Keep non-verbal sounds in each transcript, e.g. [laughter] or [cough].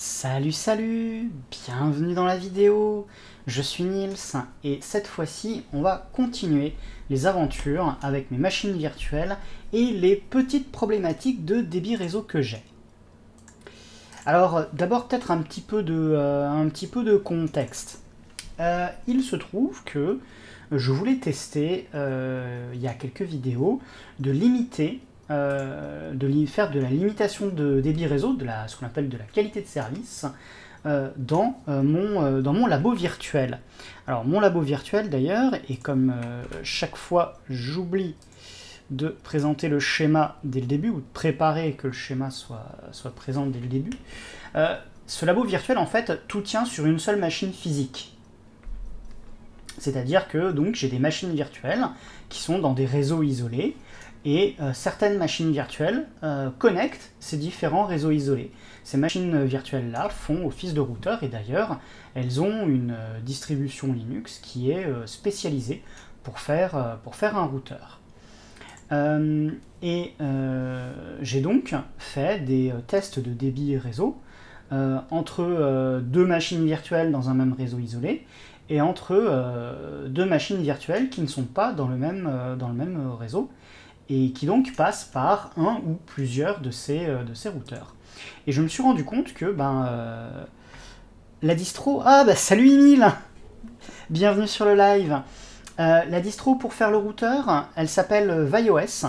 Salut salut, bienvenue dans la vidéo, je suis Nils et cette fois-ci on va continuer les aventures avec mes machines virtuelles et les petites problématiques de débit réseau que j'ai. Alors d'abord peut-être un, petit peu de, euh, contexte. Euh, il se trouve que je voulais tester euh, il y a quelques vidéos de limiter euh, de faire de la limitation de débit réseau, de ce qu'on appelle de la qualité de service, euh, dans, euh, mon, dans mon labo virtuel. Alors mon labo virtuel d'ailleurs, et comme chaque fois j'oublie de présenter le schéma dès le début, ou de préparer que le schéma soit, soit présent dès le début, ce labo virtuel en fait tout tient sur une seule machine physique. C'est-à-dire que donc j'ai des machines virtuelles qui sont dans des réseaux isolés, et euh, certaines machines virtuelles euh, connectent ces différents réseaux isolés. Ces machines virtuelles-là font office de routeur et d'ailleurs, elles ont une euh, distribution Linux qui est spécialisée pour faire, un routeur. et j'ai donc fait des tests de débit réseau entre deux machines virtuelles dans un même réseau isolé et entre deux machines virtuelles qui ne sont pas dans le même réseau et qui donc passe par un ou plusieurs de ces, euh, de ces routeurs. Et je me suis rendu compte que ben, euh, la distro... Ah bah salut Emile Bienvenue sur le live euh, La distro pour faire le routeur, elle s'appelle ViOS.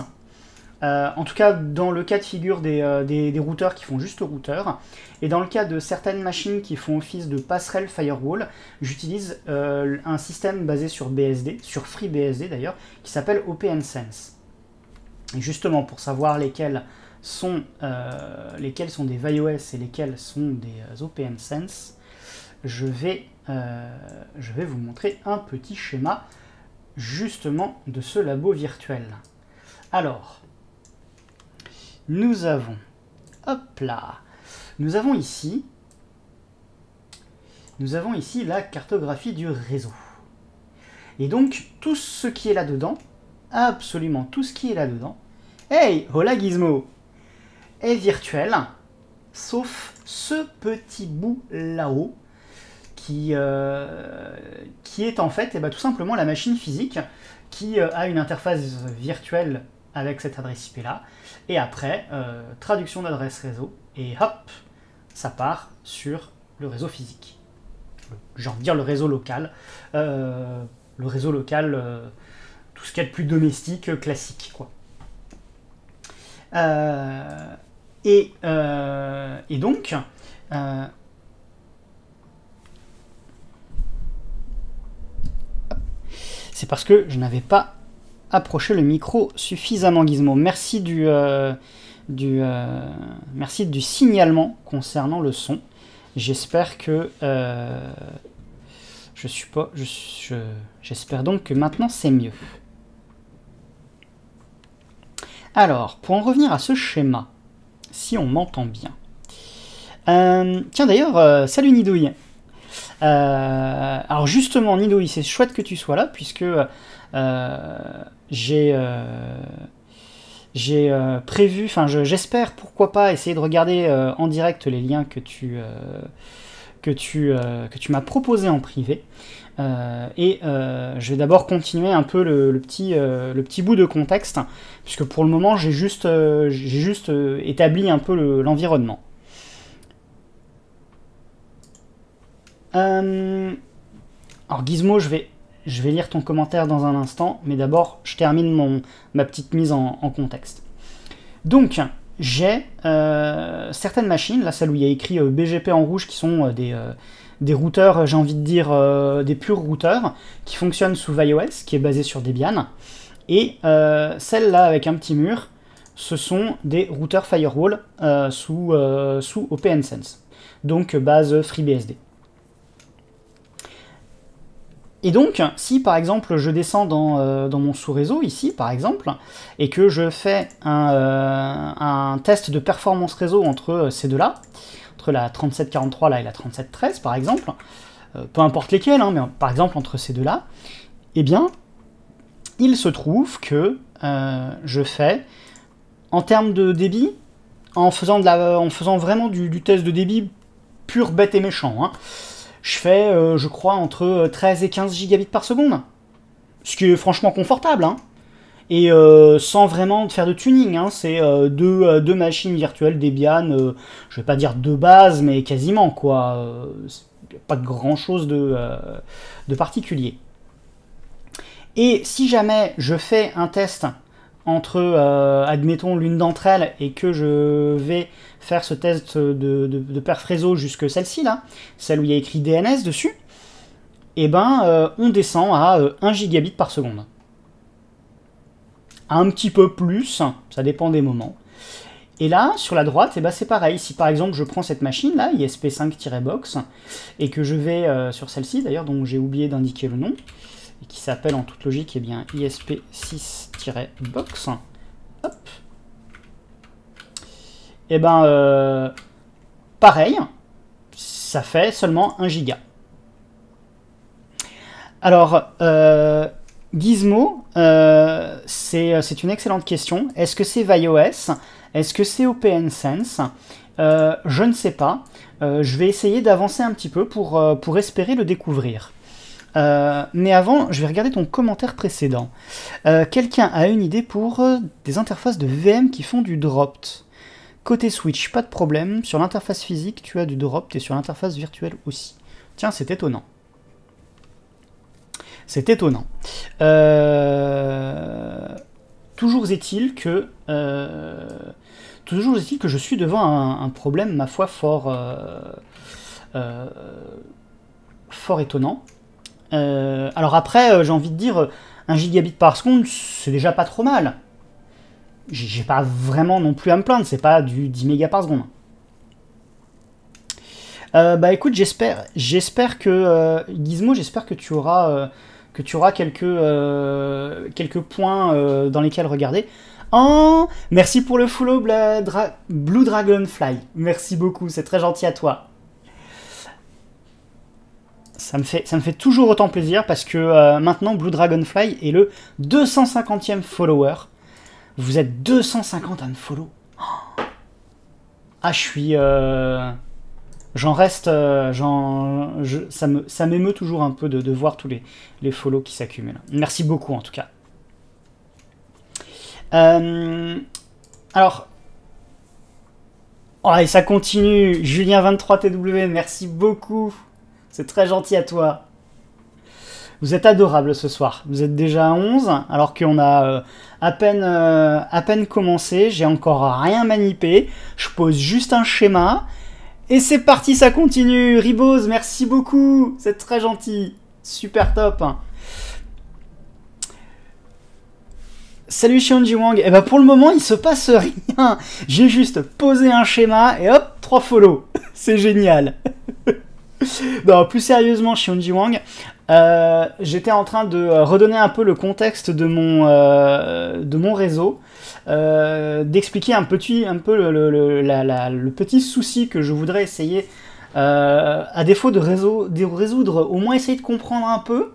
en tout cas, dans le cas de figure des, des, routeurs qui font juste routeur, et dans le cas de certaines machines qui font office de passerelle firewall, j'utilise un système basé sur BSD, sur FreeBSD d'ailleurs, qui s'appelle OPNsense. Justement, pour savoir lesquels sont, euh, des ViOS et lesquels sont des euh, OpenSense, je vais, euh, je vais vous montrer un petit schéma justement de ce labo virtuel. Alors, nous avons, hop là, nous avons ici, nous avons ici la cartographie du réseau. Et donc, tout ce qui est là-dedans, absolument tout ce qui est là-dedans, hey, hola Gizmo, est virtuel, sauf ce petit bout là-haut, qui, euh, est en fait eh ben, tout simplement la machine physique qui euh, a une interface virtuelle avec cette adresse IP là, et après, euh, traduction d'adresse réseau, et hop, ça part sur le réseau physique. J'ai envie de dire le réseau local. le réseau local tout ce qu'il y a de plus domestique, euh, classique. Quoi. Euh, et, euh, et, donc, c'est parce que je n'avais pas approché le micro suffisamment gizmo. Merci du, du, merci du signalement concernant le son. J'espère que je suis pas, j'espère donc que maintenant c'est mieux. Alors, pour en revenir à ce schéma, si on m'entend bien. Euh, tiens d'ailleurs, euh, salut Nidouille. Euh, alors justement, Nidouille, c'est chouette que tu sois là, puisque j'ai j'ai prévu, enfin j'espère pourquoi pas essayer de regarder en direct les liens que tu, m'as proposés en privé. Euh, et euh, je vais d'abord continuer un peu le, petit, euh, le petit bout de contexte, puisque pour le moment j'ai juste, juste établi un peu l'environnement. alors Gizmo, je vais, je vais lire ton commentaire dans un instant, mais d'abord je termine mon, ma petite mise en, en contexte. Donc, j'ai certaines machines, là celle où il y a écrit BGP en rouge, qui sont des des routeurs, j'ai envie de dire euh, des purs routeurs, qui fonctionnent sous ViOS, qui est basé sur Debian. Et euh, celles-là avec un petit mur, ce sont des routeurs firewall euh, sous, sous OPNsense, donc base FreeBSD. Et donc, si par exemple je descends dans, mon sous-réseau, ici par exemple, et que je fais un, un, test de performance réseau entre ces deux-là, entre la 3743 là et la 3713 par exemple, euh, peu importe lesquelles, hein, mais par exemple entre ces deux-là, eh bien, il se trouve que euh, je fais, en termes de débit, en faisant, de la, en faisant vraiment du, test de débit pur bête et méchant. Hein. Je fais, je crois, entre 13 et 15 gigabits par seconde. Ce qui est franchement confortable. Hein. Et sans vraiment faire de tuning. Hein. C'est deux, deux, machines virtuelles Debian, je vais pas dire de base, mais quasiment quoi. pas de grand chose de, de particulier. Et si jamais je fais un test entre, euh, admettons, l'une d'entre elles et que je vais faire ce test de, de, réseau jusque celle-ci, là, celle où il y a écrit DNS dessus, et eh ben, euh, on descend à 1 euh, gigabit par seconde. Un petit peu plus, ça dépend des moments. Et là, sur la droite, eh ben, c'est pareil. Si par exemple je prends cette machine là, ISP5-box, et que je vais sur celle-ci d'ailleurs, dont j'ai oublié d'indiquer le nom, et qui s'appelle en toute logique eh bien, ISP6-box. Hop. Et eh ben, euh, pareil, ça fait seulement 1 giga. Alors, euh, Gizmo, euh, c'est une excellente question. Est-ce que c'est ViOS Est-ce que c'est OpenSense Je ne sais pas. je vais essayer d'avancer un petit peu pour, pour espérer le découvrir. Euh, mais avant, je vais regarder ton commentaire précédent. Euh, quelqu'un a une idée pour euh, des interfaces de VM qui font du dropped. Côté Switch, pas de problème. Sur l'interface physique, tu as du dropped et sur l'interface virtuelle aussi. Tiens, c'est étonnant. C'est étonnant. Toujours est-il que... Toujours est-il que je suis devant un, problème, ma foi, fort... fort étonnant. Euh, alors après, euh, j'ai envie de dire, un gigabit par seconde, c'est déjà pas trop mal. J'ai pas vraiment non plus à me plaindre, c'est pas du 10 mégas par seconde. Euh, bah écoute, j'espère, j'espère que Gizmo, j'espère que tu auras, que tu auras quelques, quelques points dans lesquels regarder. Oh, merci pour le follow Blue Dragonfly. Merci beaucoup, c'est très gentil à toi ça me, fait, ça me fait toujours autant plaisir parce que euh, maintenant Blue Dragonfly est le 250e follower. Vous êtes 250 unfollow. follow. Ah, je suis. Euh, j'en reste. Euh, ça, me, ça m'émeut toujours un peu de, voir tous les, follow qui s'accumulent. Merci beaucoup en tout cas. alors. Oh, et ça continue. Julien23TW, merci beaucoup. C'est très gentil à toi. Vous êtes adorable ce soir. Vous êtes déjà à 11, alors qu'on a euh, euh, à peine commencé. J'ai encore rien manipé. Je pose juste un schéma. Et c'est parti, ça continue. Ribose, merci beaucoup. C'est très gentil. Super top. Salut Xionji Wang. Et eh ben pour le moment, il se passe rien. J'ai juste posé un schéma et hop, trois follow. [laughs] C'est génial. [laughs] [laughs] non, plus sérieusement, Xionji Wang, euh, j'étais en train de euh, redonner un peu le contexte de mon, euh, réseau, d'expliquer un, petit, peu le, petit souci que je voudrais essayer, à défaut de, résoudre, au moins essayer de comprendre un peu.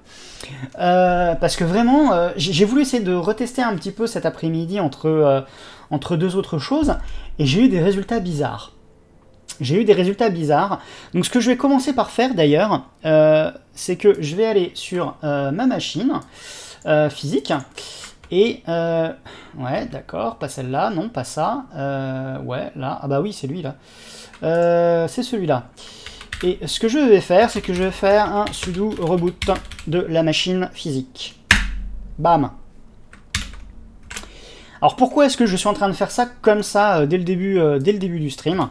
parce que vraiment, j'ai voulu essayer de retester un petit peu cet après-midi entre deux autres choses, et j'ai eu des résultats bizarres j'ai eu des résultats bizarres. Donc ce que je vais commencer par faire d'ailleurs, euh, c'est que je vais aller sur euh, ma machine euh, physique. Et ouais, d'accord, pas celle-là, non, pas ça. ouais, là, ah bah oui, c'est lui là. c'est celui-là. Et ce que je vais faire, c'est que je vais faire un sudo reboot de la machine physique. Bam. Alors pourquoi est-ce que je suis en train de faire ça comme ça dès le début, dès le début du stream?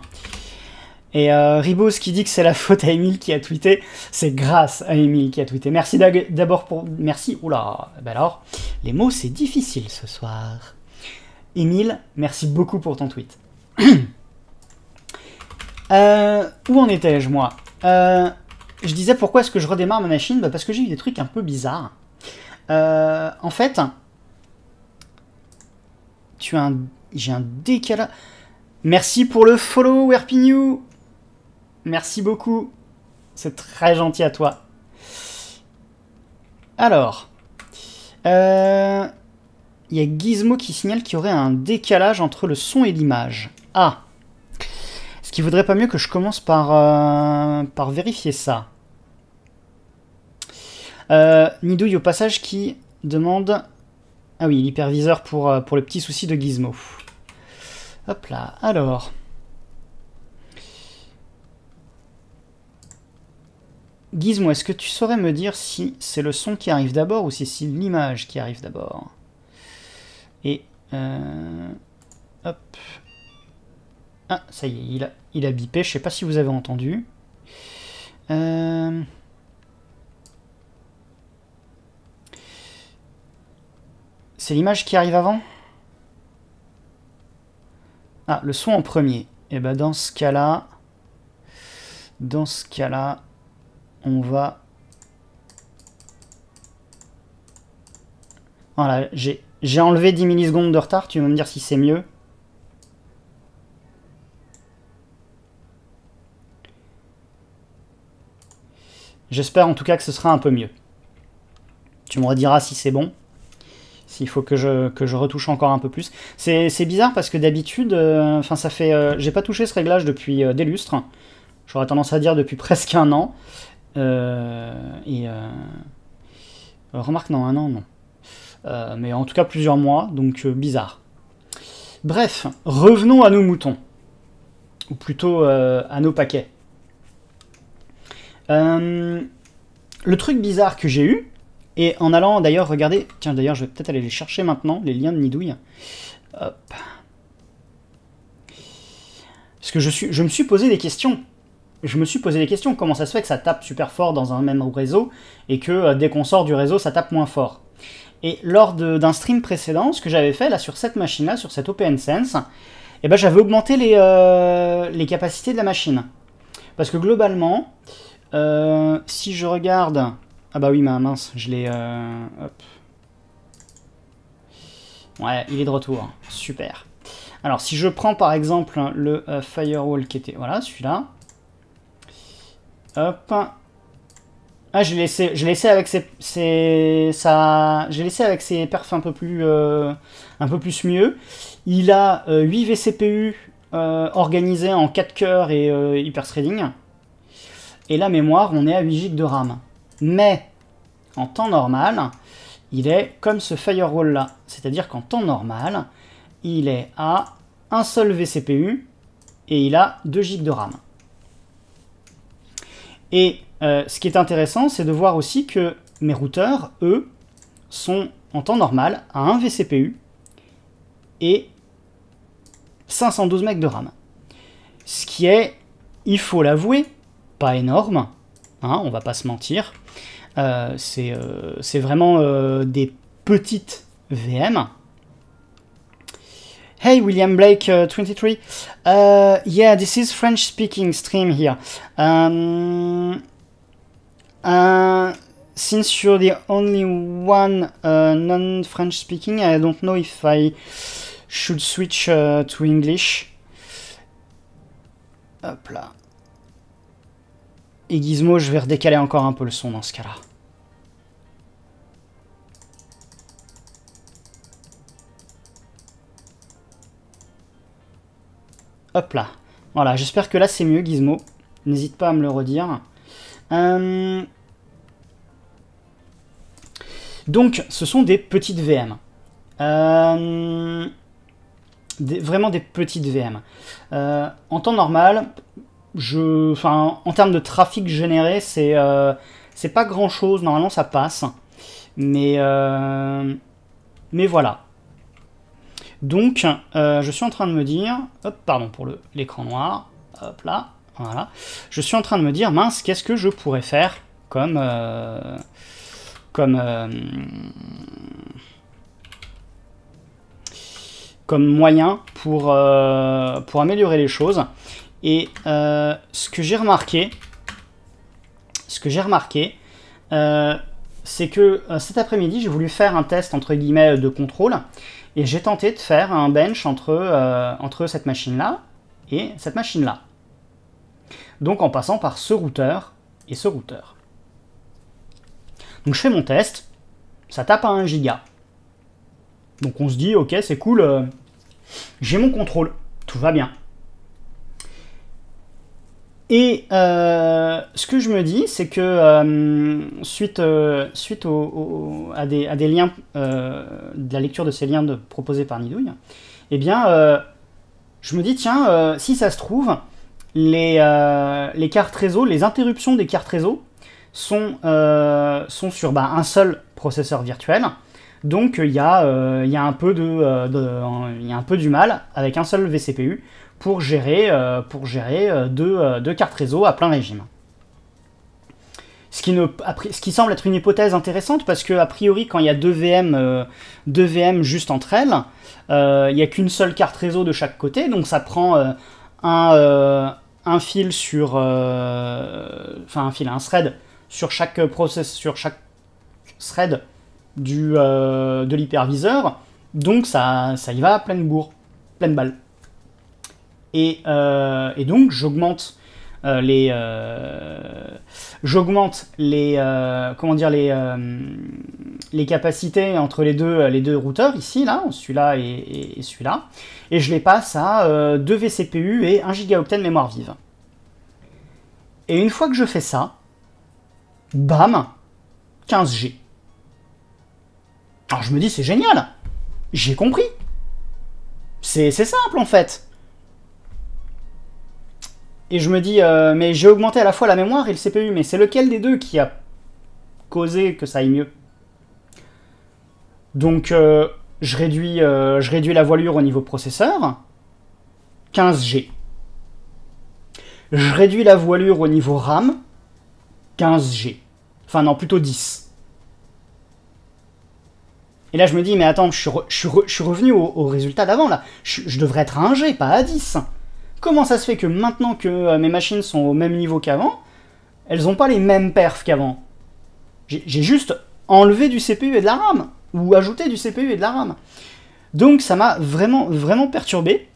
Et euh, Ribos qui dit que c'est la [laughs] faute à Emile qui a tweeté, c'est grâce à Emile qui a tweeté. Merci d'abord pour... Merci, oula, ben alors, les mots c'est difficile ce soir. Emile, merci beaucoup pour ton tweet. [clears throat] Euh, où en étais-je moi? Euh, Je disais pourquoi est-ce que je redémarre ma machine? Bah Parce que j'ai eu des trucs un peu bizarres. Euh, en fait, tu as un... J'ai un décalage... Merci pour le follow, Werpignou Merci beaucoup. C'est très gentil à toi. Alors, euh, il y a Gizmo qui signale qu'il y aurait un décalage entre le son et l'image. Ah qu'il vaudrait pas mieux que je commence par, euh, par vérifier ça euh, Nidouille au passage qui demande... Ah oui, l'hyperviseur pour, pour le petit souci de Gizmo. Hop là, alors... Gizmo, est-ce que tu saurais me dire si c'est le son qui arrive d'abord ou si c'est l'image qui arrive d'abord? Et... Euh, hop. Ah, ça y est, il a, il bipé. Je sais pas si vous avez entendu. Euh... C'est l'image qui arrive avant? Ah, le son en premier. Et eh ben dans ce cas-là... Dans ce cas-là, on va... Voilà, j'ai enlevé 10 millisecondes de retard, tu vas me dire si c'est mieux. J'espère en tout cas que ce sera un peu mieux. Tu me rediras si c'est bon. S'il faut que je, retouche encore un peu plus. C'est bizarre parce que d'habitude, euh, enfin ça fait... Euh, j'ai pas touché ce réglage depuis euh, des lustres. J'aurais tendance à dire depuis [laughs] presque un an. Et... remarque, non, un an, non. mais en tout cas plusieurs mois, donc bizarre. Bref, revenons à nos moutons. Ou plutôt à nos paquets. le truc bizarre que j'ai eu, et en allant d'ailleurs regarder, tiens d'ailleurs je vais peut-être aller les chercher maintenant, les liens de Nidouille. Hop. Parce que je, suis, je me suis posé des questions. Je me suis posé des questions. Comment ça se fait que ça tape super fort dans un même réseau et que euh, dès qu'on sort du réseau, ça tape moins fort? Et lors d'un stream précédent, ce que j'avais fait là sur cette machine-là, sur cette OpenSense, eh ben, j'avais augmenté les, euh, les capacités de la machine. Parce que globalement, euh, si je regarde ah bah oui, ma mince, je l'ai... Ouais, il est de retour. Super. Alors, si je prends par exemple le firewall qui était... Voilà, celui-là. Hop. Ah, j'ai laissé, laissé avec ses, j'ai laissé avec ses perfs un peu plus, euh, un peu plus mieux. Il a 8 vCPU organisés en 4 cœurs et hyper threading. Et la mémoire, on est à 8 GB de RAM. Mais en temps normal, il est comme ce firewall là. C'est-à-dire qu'en temps normal, il est à un seul vCPU et il a 2 GB de RAM. Et euh, ce qui est intéressant, c'est de voir aussi que mes routeurs, eux, sont en temps normal à 1 vCPU et 512 MB de RAM. Ce qui est, il faut l'avouer, pas énorme, hein, on va pas se mentir. Euh, euh, c'est vraiment des petites VM. Hey, William Blake, uh, 23. Uh, yeah, this is French speaking stream here. Um, uh, since you're the only one uh, non-French speaking, I don't know if I should switch uh, to English. Hop là. Et Gizmo, je vais redécaler encore un peu le son dans ce cas-là. Hop là. Voilà, j'espère que là c'est mieux, Gizmo. N'hésite pas à me le redire. Euh, donc, ce sont des petites VM. Euh, vraiment des petites VM. Euh, en temps normal, en termes de trafic généré, c'est c'est pas grand chose. Normalement, ça passe. Mais, mais voilà. Donc, euh, je suis en train de me dire, hop, pardon pour l'écran noir, hop là, voilà. Je suis en train de me dire, mince, qu'est-ce que je pourrais faire comme, euh, comme, euh, comme moyen pour, pour améliorer les choses. Et ce que j'ai remarqué, ce que j'ai remarqué, c'est que cet après-midi, j'ai voulu faire un test entre guillemets de contrôle et j'ai tenté de faire un bench entre, euh, entre cette machine-là et cette machine-là. Donc en passant par ce routeur et ce routeur. Donc je fais mon test, ça tape à 1 giga. Donc on se dit, ok, c'est cool, euh, j'ai mon contrôle, tout va bien. Et ce que je me dis, c'est que suite, suite à, des, à, des, liens, de la lecture de ces liens de, proposés par Nidouille, eh bien, je me dis, tiens, si ça se trouve, les, les cartes réseau, les interruptions des cartes réseau sont, sont sur bah, un seul processeur virtuel. Donc il y, euh, y, euh, y a un peu du mal avec un seul vCPU pour gérer, euh, pour gérer deux, cartes réseau à plein régime. Ce qui, ne, ce qui, semble être une hypothèse intéressante parce que a priori quand il y a deux VM, deux VM juste entre elles, il n'y a qu'une seule carte réseau de chaque côté, donc ça prend un, un, fil sur, enfin un fil, un thread sur chaque process, sur chaque thread du, euh, de l'hyperviseur, donc ça, ça y va à pleine bourre, pleine balle. Et, euh, et donc j'augmente euh, les j'augmente les comment dire les les capacités entre les deux les deux routeurs ici là celui-là et, celui-là et je les passe à 2 vCPU et 1 gigaoctet de mémoire vive. Et une fois que je fais ça, bam, 15G. Alors je me dis, c'est génial J'ai compris C'est simple en fait Et je me dis, euh, mais j'ai augmenté à la fois la mémoire et le CPU, mais c'est lequel des deux qui a causé que ça aille mieux? Donc euh, je, réduis, euh, je réduis la voilure au niveau processeur, 15G. Je réduis la voilure au niveau RAM, 15G. Enfin non, plutôt 10. Et là, je me dis, mais attends, je suis, revenu au, résultat d'avant, là. Je, devrais être à 1 G, pas à 10. Comment ça se fait que maintenant que euh, mes machines sont au même niveau qu'avant, elles n'ont pas les mêmes perfs qu'avant? J'ai juste enlevé du CPU et de la RAM, ou ajouté du CPU et de la RAM. Donc ça m'a vraiment, vraiment perturbé.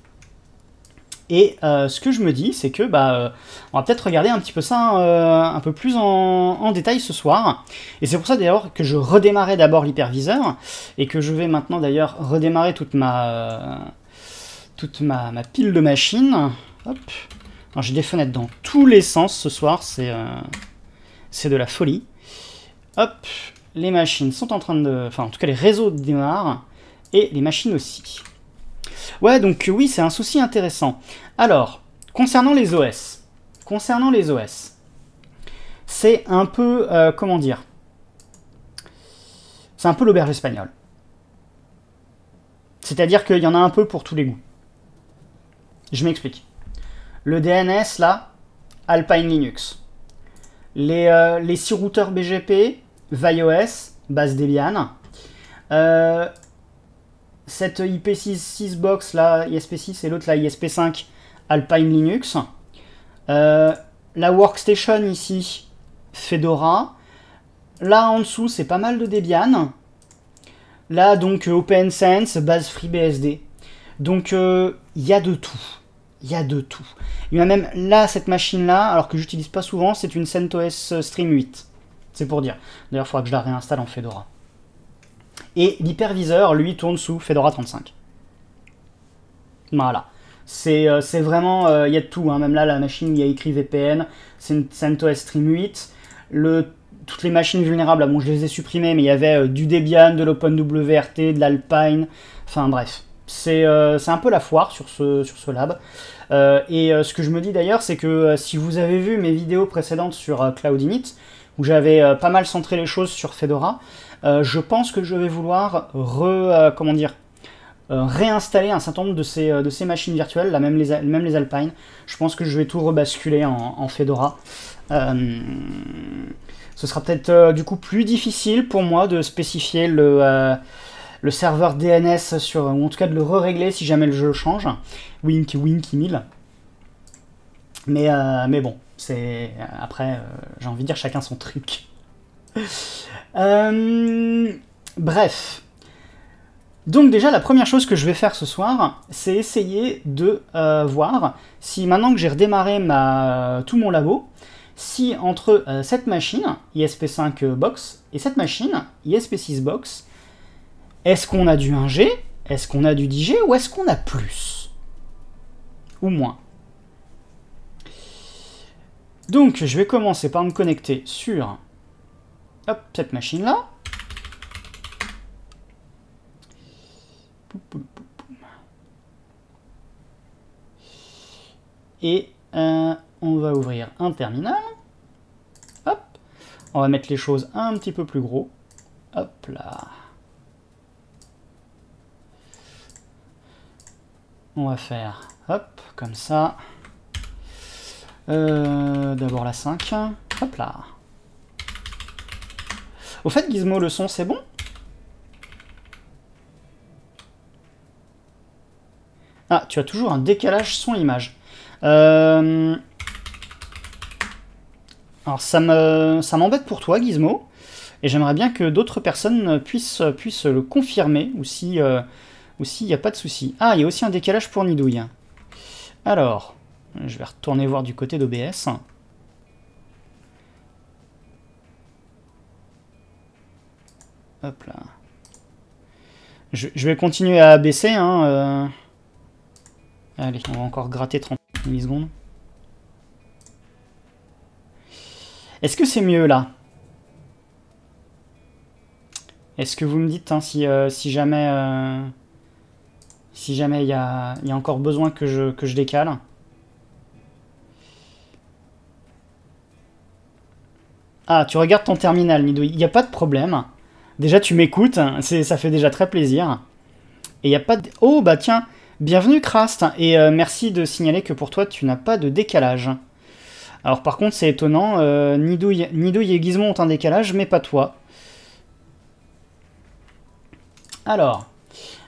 Et euh, ce que je me dis, c'est que bah, euh, on va peut-être regarder un petit peu ça un peu plus en, détail ce soir. Et c'est pour ça d'ailleurs que je redémarrais d'abord l'hyperviseur et que je vais maintenant d'ailleurs redémarrer toute ma toute ma, pile de machines. Hop. J'ai des fenêtres dans tous les sens ce soir, c'est c'est de la folie. Hop, les machines sont en train de, enfin en tout cas les réseaux démarrent et les machines aussi. Ouais, donc oui, c'est un souci intéressant. Alors, concernant les OS, concernant les OS, c'est un peu, euh, comment dire, c'est un peu l'auberge espagnole. C'est-à-dire qu'il y en a un peu pour tous les goûts. Je m'explique. Le DNS, là, Alpine Linux. Les, euh, les 6 routeurs BGP, ViOS, base Debian. Euh, cette IP6 box là, ISP6 et l'autre là, ISP5 Alpine Linux. Euh, la workstation ici, Fedora. Là en dessous, c'est pas mal de Debian. Là donc OpenSense, base FreeBSD. Donc il y a de tout. Il y a de tout. Il y a même là, cette machine-là, alors que j'utilise pas souvent, c'est une CentOS Stream 8. C'est pour dire. D'ailleurs, il faudra que je la réinstalle en Fedora. Et l'hyperviseur, lui, tourne sous Fedora 35. Voilà. C'est euh, vraiment, euh, il y a de tout, hein. même là, la machine, il y a écrit VPN, c'est une CentOS Stream 8. Le, toutes les machines vulnérables, bon, je les ai supprimées, mais il y avait euh, du Debian, de l'OpenWRT, de l'Alpine, enfin bref. C'est un peu la foire sur ce, lab. et ce que je me dis d'ailleurs, c'est que si vous avez vu mes vidéos précédentes sur Cloud Init, où j'avais pas mal centré les choses sur Fedora, euh, je pense que je vais vouloir re, euh, euh, réinstaller un certain nombre de ces, machines virtuelles, même, les, même les Alpine. Je pense que je vais tout rebasculer en, Fedora. ce sera peut-être du coup plus difficile pour moi de spécifier le, le serveur DNS sur, ou en tout cas de le re-régler si jamais le jeu change. Winky Winky 1000. Mais, mais bon, c'est après, j'ai envie de dire chacun son truc. [laughs] Euh, bref. Donc déjà, la première chose que je vais faire ce soir, c'est essayer de euh, voir si maintenant que j'ai redémarré ma, tout mon labo, si entre euh, cette machine, ISP5 box, et cette machine, ISP6 box, est-ce qu'on a du 1G, est-ce qu'on a du 10G, ou est-ce qu'on a plus? Ou moins? Donc, je vais commencer par me connecter sur cette machine-là. Et euh, on va ouvrir un terminal. Hop. On va mettre les choses un petit peu plus gros. Hop là. On va faire, hop, comme ça. Euh, d'abord la 5. Hop là. Au fait, Gizmo, le son, c'est bon? Ah, tu as toujours un décalage son-image. Euh, alors, ça m'embête pour toi, Gizmo. Et j'aimerais bien que d'autres personnes puissent, le confirmer, ou si euh, s'il n'y a pas de souci. Ah, il y a aussi un décalage pour Nidouille. Alors, je vais retourner voir du côté d'OBS. Hop là. Je, vais continuer à baisser. Hein, euh. Allez, on va encore gratter 30 millisecondes. Est-ce que c'est mieux là? Est-ce que vous me dites hein, si, euh, si jamais euh, si jamais il y a, encore besoin que je, décale Ah, tu regardes ton terminal, Nido. Il n'y a pas de problème. Déjà, tu m'écoutes. Ça fait déjà très plaisir. Et il n'y a pas de... Oh, bah tiens. Bienvenue, Krast. Et euh, merci de signaler que pour toi, tu n'as pas de décalage. Alors, par contre, c'est étonnant. Euh, Nidouille, et Gizmo ont un décalage, mais pas toi. Alors.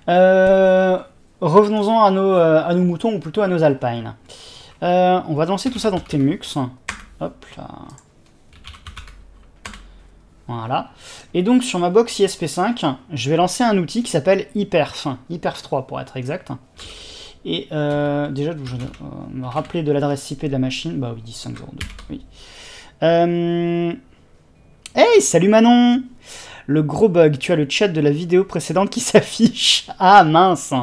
Euh, revenons-en à nos, euh, à nos moutons, ou plutôt à nos alpines. on va lancer tout ça dans Temux. Hop là. Voilà. Et donc sur ma box ISP5, je vais lancer un outil qui s'appelle Hyperf, Hyperf 3 pour être exact. Et euh, déjà, je vais euh, me rappeler de l'adresse IP de la machine. Bah oui, 10502. Oui. Euh... Hey, salut Manon Le gros bug, tu as le chat de la vidéo précédente qui [laughs] s'affiche. Ah mince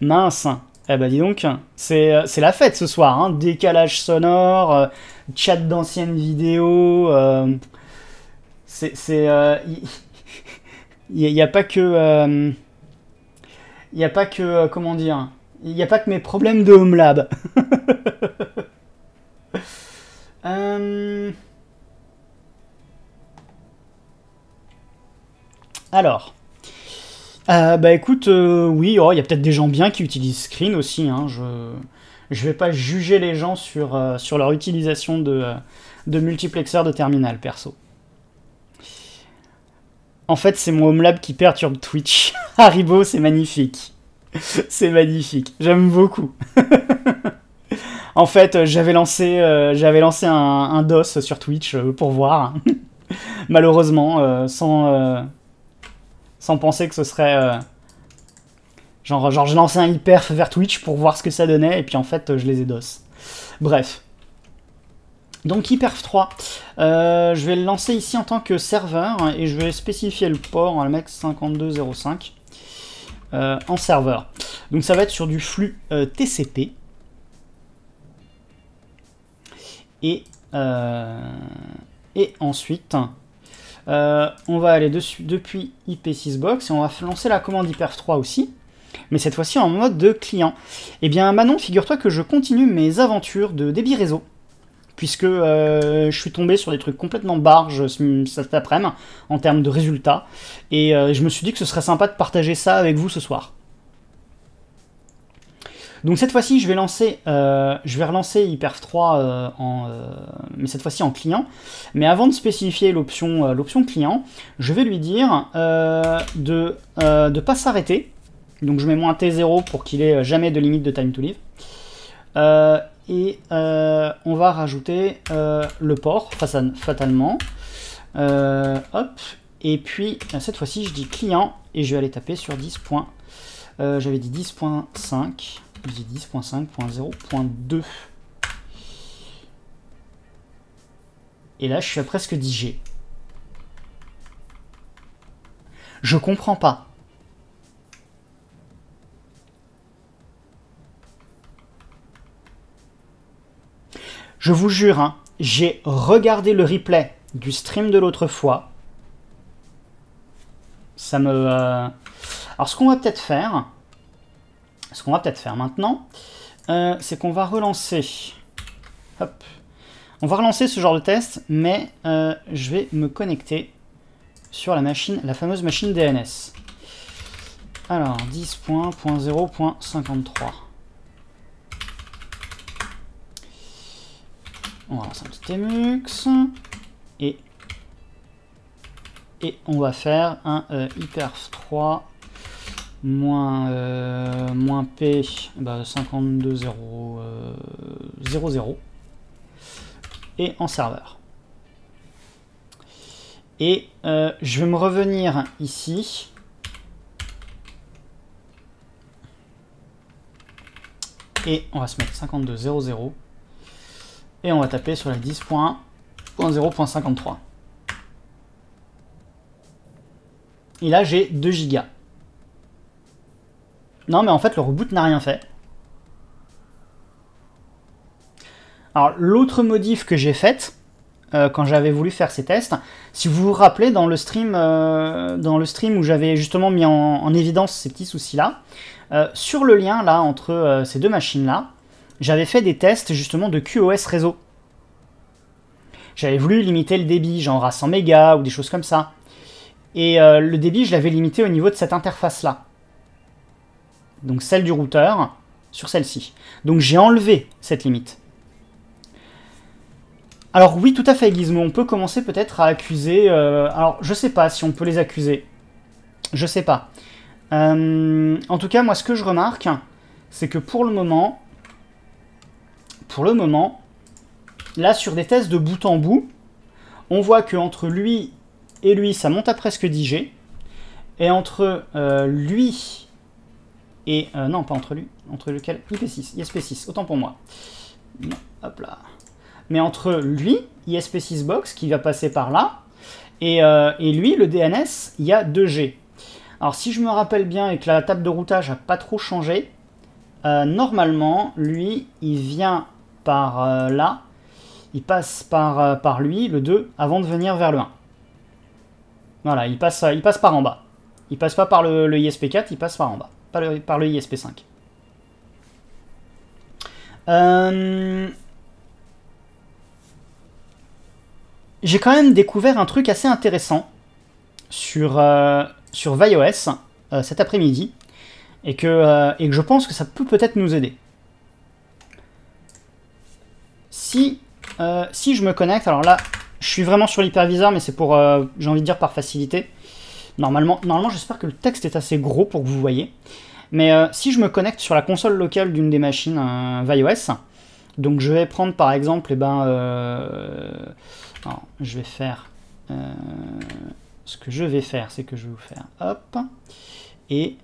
Mince Eh bah dis donc, c'est euh, la fête ce soir. Hein. Décalage sonore, chat d'anciennes vidéos c'est. Il euh, n'y [laughs] a, pas que. Il n'y a pas que. Euh, comment dire Il n'y a pas que mes problèmes de Home Lab. [laughs] Euh, bah écoute, oui, oh, il y a peut-être des gens bien qui utilisent Screen aussi. Hein, je vais pas juger les gens sur, sur leur utilisation de, de multiplexeur de terminal perso. En fait, c'est mon Home Lab qui perturbe Twitch. [laughs] Haribo, c'est magnifique. [laughs] c'est magnifique. J'aime beaucoup. [laughs] en fait, j'avais lancé, euh, un, DOS sur Twitch euh, pour voir. Malheureusement, euh, sans, sans penser que ce serait... genre, genre, j'ai lancé un hyper vers Twitch pour voir ce que ça donnait, et puis en fait, je les ai DOS. Bref. Donc Hyperf 3, euh, je vais le lancer ici en tant que serveur et je vais spécifier le port en MX 5205 euh, en serveur. Donc ça va être sur du flux euh, TCP. Et, et ensuite, on va aller dessus depuis IP6box et on va lancer la commande Hyperf 3 aussi mais cette fois-ci en mode de client. Eh bien Manon, figure-toi que je continue mes aventures de débit réseau puisque euh, je suis tombé sur des trucs complètement barges cet après-midi en termes de résultats, et euh, je me suis dit que ce serait sympa de partager ça avec vous ce soir. Donc cette fois-ci, je vais lancer, euh, relancer Hyperf 3 en, mais cette fois-ci en client. Mais avant de spécifier l'option, client, je vais lui dire de ne pas s'arrêter. Donc je mets moins T0 pour qu'il ait jamais de limite de time to live et euh, on va rajouter euh, le port fatalement. Euh, hop, et puis cette fois-ci je dis client et je vais aller taper sur 10. J'avais dit 10.5, je dis 10.5.0.2. Et là je suis à presque 10 G. Je comprends pas. Je vous jure, hein, j'ai regardé le replay du stream de l'autre fois. Ça me... Euh, alors ce qu'on va peut-être faire, ce qu'on va peut-être faire maintenant, euh, c'est qu'on va relancer... Hop. On va relancer ce genre de test, mais euh, je vais me connecter sur la machine, la fameuse machine DNS. Alors, 10.0.53. On va lancer un petit Emux. Et, et on va faire un euh, hyperf 3 moins, euh, moins P bah, 52.0.00 et en serveur. Et euh, je vais me revenir ici. Et on va se mettre 52.00. Et on va taper sur la 10.0.53. Et là, j'ai 2 gigas. Non, mais en fait, le reboot n'a rien fait. Alors, l'autre modif que j'ai faite, euh, quand j'avais voulu faire ces tests, si vous vous rappelez, dans le stream, euh, dans le stream où j'avais justement mis en, évidence ces petits soucis-là, euh, sur le lien là entre ces deux machines-là, j'avais fait des tests justement de QoS réseau. J'avais voulu limiter le débit, genre à 100 mégas ou des choses comme ça. Et le débit, je l'avais limité au niveau de cette interface-là. Donc celle du routeur sur celle-ci. Donc j'ai enlevé cette limite. Alors oui, tout à fait, Gizmo. On peut commencer peut-être à accuser... Euh, alors, je sais pas si on peut les accuser. Je sais pas. Euh, en tout cas, moi, ce que je remarque, c'est que pour le moment... Pour le moment, là, sur des tests de bout en bout, on voit que entre lui et lui, ça monte à presque 10 G. Et entre euh, lui et... non, pas entre lui. Entre lequel? IP6. ISP6, autant pour moi. Hop là mais entre lui, ISP6box, qui va passer par là, euh, et, lui, le DNS, il y a 2G. Alors si je me rappelle bien et que la table de routage n'a pas trop changé, euh, normalement, lui, il vient par euh, là, il passe par, par lui, le 2, avant de venir vers le 1. Voilà, il passe, il passe par en bas. Il passe pas par le, ISP4, il passe par en bas, pas par le ISP5. Euh, j'ai quand même découvert un truc assez intéressant sur, euh, sur ViOS euh, cet après-midi et, que euh, et que je pense que ça peut peut-être nous aider. Si, si je me connecte, alors là, je suis vraiment sur l'hyperviseur, mais c'est pour, j'ai envie de dire, par facilité. Normalement, normalement j'espère que le texte est assez gros pour que vous voyez. Mais si je me connecte sur la console locale d'une des machines ViOS, donc je vais prendre par exemple, eh ben, alors, je vais faire... Euh, ce que je vais faire, c'est que je vais vous faire hop, et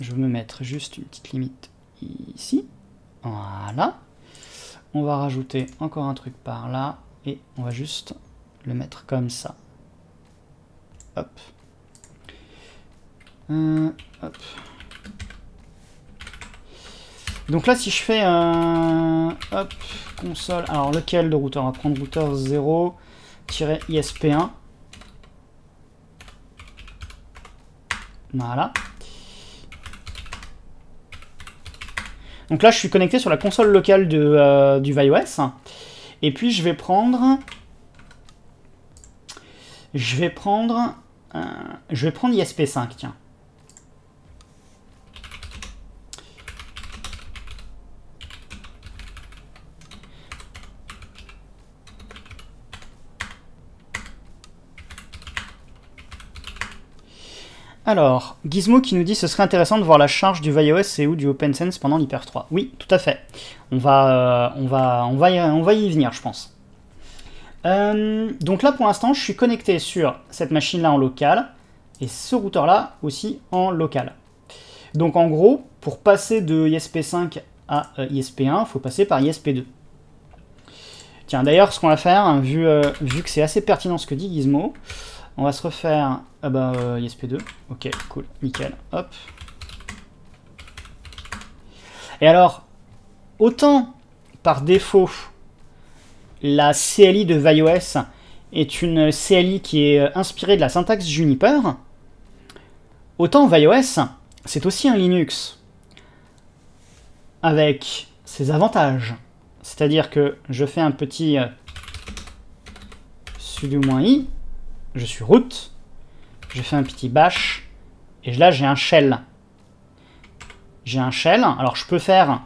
je vais me mettre juste une petite limite ici. Voilà. On va rajouter encore un truc par là, et on va juste le mettre comme ça. Hop. Euh, hop. Donc là, si je fais un... Hop, console... Alors, lequel de routeur? On va prendre routeur 0-ISP1. Voilà. Donc là, je suis connecté sur la console locale euh, du ViOS. Et puis, je vais prendre... Je vais prendre... je vais prendre ISP5, tiens. Alors, Gizmo qui nous dit ce serait intéressant de voir la charge du ViOS et ou du OpenSense pendant l'Hyper 3. Oui, tout à fait. On va, euh, on va, on va, on va y venir, je pense. Euh, donc là, pour l'instant, je suis connecté sur cette machine-là en local et ce routeur-là aussi en local. Donc en gros, pour passer de ISP5 à ISP1, il faut passer par ISP2. Tiens, d'ailleurs, ce qu'on va faire, hein, vu, euh, vu que c'est assez pertinent ce que dit Gizmo, on va se refaire ah bah, euh, ISP2. Ok, cool, nickel. Hop. Et alors, autant par défaut, la CLI de ViOS est une CLI qui est euh, inspirée de la syntaxe Juniper, autant ViOS, c'est aussi un Linux avec ses avantages. C'est-à-dire que je fais un petit euh, sudo-i, je suis root, je fais un petit bash, et là j'ai un shell. J'ai un shell, alors je peux faire...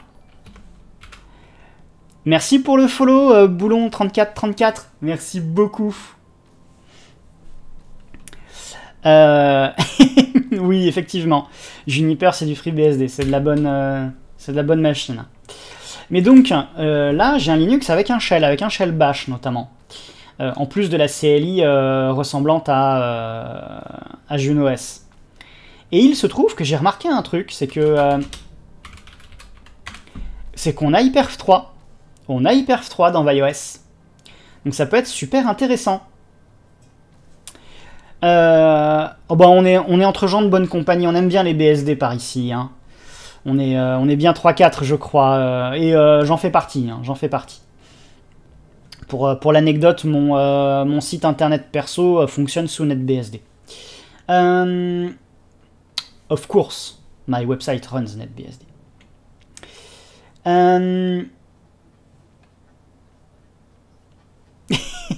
Merci pour le follow, euh, Boulon3434, merci beaucoup. Euh, [laughs] oui, effectivement. Juniper, c'est du FreeBSD, c'est de la bonne, euh, de la bonne machine. Mais donc, là, j'ai un Linux avec un shell, avec un shell bash notamment. en plus de la CLI ressemblante à, à JuneOS. Et il se trouve que j'ai remarqué un truc, c'est que... C'est qu'on a HyperF 3. On a HyperF 3 dans ViOS. Donc ça peut être super intéressant. Euh, oh bah on, est, entre gens de bonne compagnie, on aime bien les BSD par ici. Hein. On, est, euh, on est bien 3-4 je crois, et j'en fais partie, hein, j'en fais partie. Pour, l'anecdote, mon, mon site internet perso fonctionne sous NetBSD. Euh, Of course, my website runs NetBSD.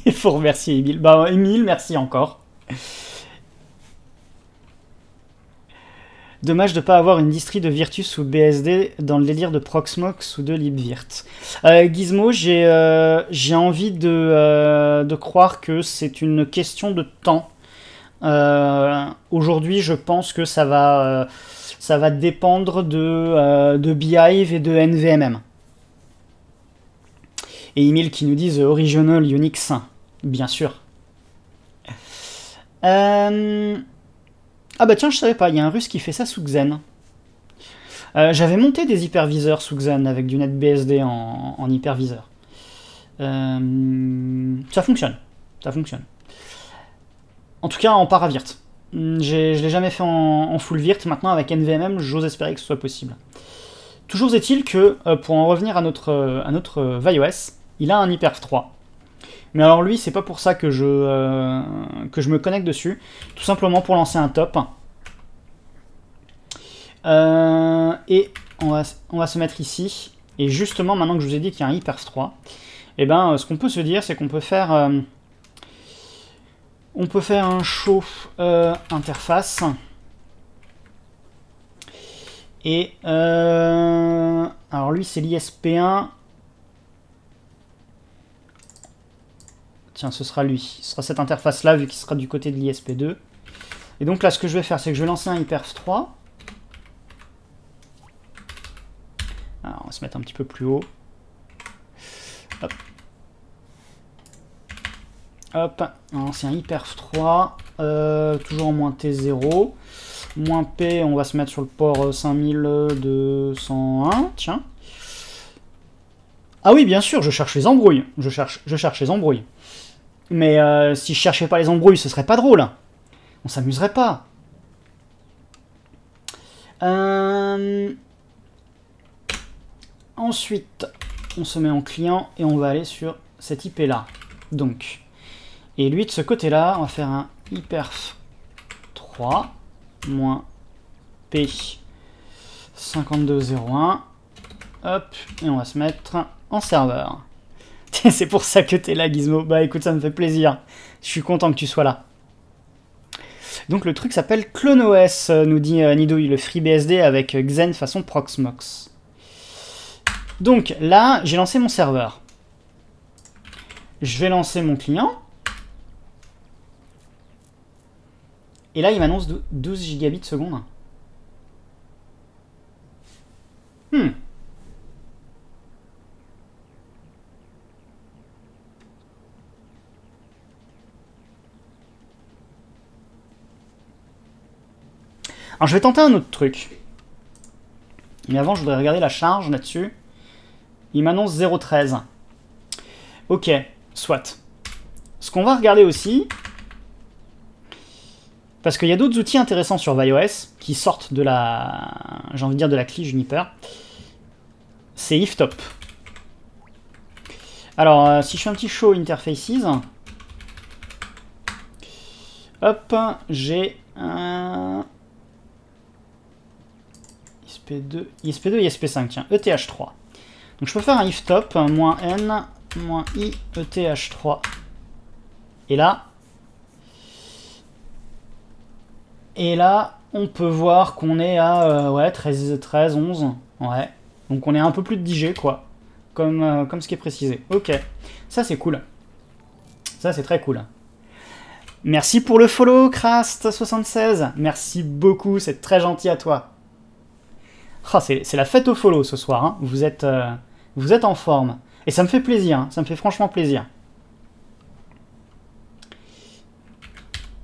Il [laughs] faut remercier Emile. Bah, Emile, merci encore. Dommage de ne pas avoir une distri de Virtus ou BSD dans le délire de Proxmox ou de LibVirt. Euh, Gizmo, j'ai euh, envie de, euh, de, croire que c'est une question de temps euh, aujourd'hui, je pense que ça va, ça va dépendre de, de et de NVMM. Et Emile qui nous disent Original Unix, bien sûr. Ah bah tiens, je savais pas, il y a un russe qui fait ça sous Xen. J'avais monté des hyperviseurs sous Xen avec du NetBSD en, en hyperviseur. ça fonctionne, ça fonctionne. En tout cas en paravirt. Hmm, je ne l'ai jamais fait en, full virt, maintenant avec NVMM, j'ose espérer que ce soit possible. Toujours est-il que, euh, pour en revenir à notre, euh, à notre euh, ViOS, il a un HyperF 3. Mais alors lui, c'est pas pour ça que je, que je me connecte dessus, tout simplement pour lancer un top. et on va, se mettre ici, et justement, maintenant que je vous ai dit qu'il y a un HyperF 3, et ben, ce qu'on peut se dire, c'est qu'on peut faire on peut faire un show euh, interface. Et euh, alors lui c'est l'ISP1. Tiens, ce sera lui. Ce sera cette interface là vu qu'il sera du côté de l'ISP2. Et donc là ce que je vais faire c'est que je vais lancer un HyperF3. Alors on va se mettre un petit peu plus haut. Hop. Hop, ancien hyperf 3, euh, toujours en moins T0. Moins P, on va se mettre sur le port 5201, tiens. Ah oui, bien sûr, je cherche les embrouilles. Je cherche, je cherche les embrouilles. Mais euh, si je cherchais pas les embrouilles, ce serait pas drôle. On s'amuserait pas. Euh, ensuite, on se met en client et on va aller sur cette IP là. Donc, et lui, de ce côté-là, on va faire un hyperf 3 moins P 5201. Hop, et on va se mettre en serveur. [laughs] C'est pour ça que t'es là, Gizmo. Bah écoute, ça me fait plaisir. Je suis content que tu sois là. Donc le truc s'appelle CloneOS, nous dit euh, Nido, le FreeBSD avec Xen façon Proxmox. Donc là, j'ai lancé mon serveur. Je vais lancer mon client. Et là, il m'annonce 12 gigabits seconde. Hmm. Alors je vais tenter un autre truc. Mais avant, je voudrais regarder la charge là-dessus. Il m'annonce 0,13. Ok, soit. Ce qu'on va regarder aussi, parce qu'il y a d'autres outils intéressants sur ViOS qui sortent de la, j'ai envie de dire, de la clé Juniper. c'est if top. Alors, si je fais un petit show interfaces, hop, j'ai un ISP2, ISP2 et ISP5, tiens, ETH3. Donc je peux faire un if top, moins n, moins i, ETH3. Et là, et là, on peut voir qu'on est à euh, ouais, 13, 13, 11. Ouais. Donc on est un peu plus de 10 G, quoi. Comme, euh, comme ce qui est précisé. Ok. Ça, c'est cool. Ça, c'est très cool. Merci pour le follow, Krast76. Merci beaucoup, c'est très gentil à toi. Oh, c'est la fête au follow ce soir. Hein. Vous, êtes, euh, vous êtes en forme. Et ça me fait plaisir. Hein. Ça me fait franchement plaisir.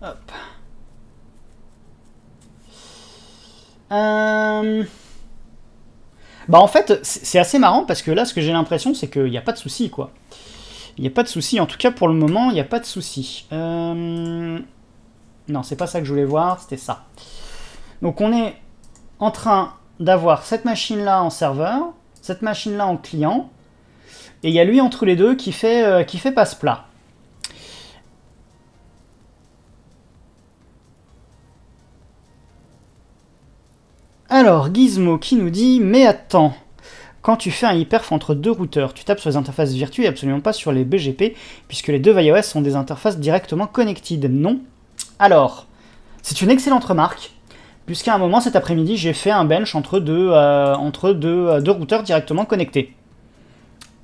Hop. Euh... Bah en fait, c'est assez marrant parce que là, ce que j'ai l'impression, c'est qu'il n'y a pas de souci, quoi. Il n'y a pas de souci, en tout cas pour le moment, il n'y a pas de souci. Euh... Non, c'est pas ça que je voulais voir, c'était ça. Donc on est en train d'avoir cette machine-là en serveur, cette machine-là en client, et il y a lui entre les deux qui fait, euh, passe-plat. Alors, Gizmo qui nous dit Mais attends, quand tu fais un hyperf entre deux routeurs, tu tapes sur les interfaces virtuelles et absolument pas sur les BGP, puisque les deux iOS sont des interfaces directement connected. Non? Alors, c'est une excellente remarque, puisqu'à un moment cet après-midi, j'ai fait un bench entre deux, euh, euh, routeurs directement connectés.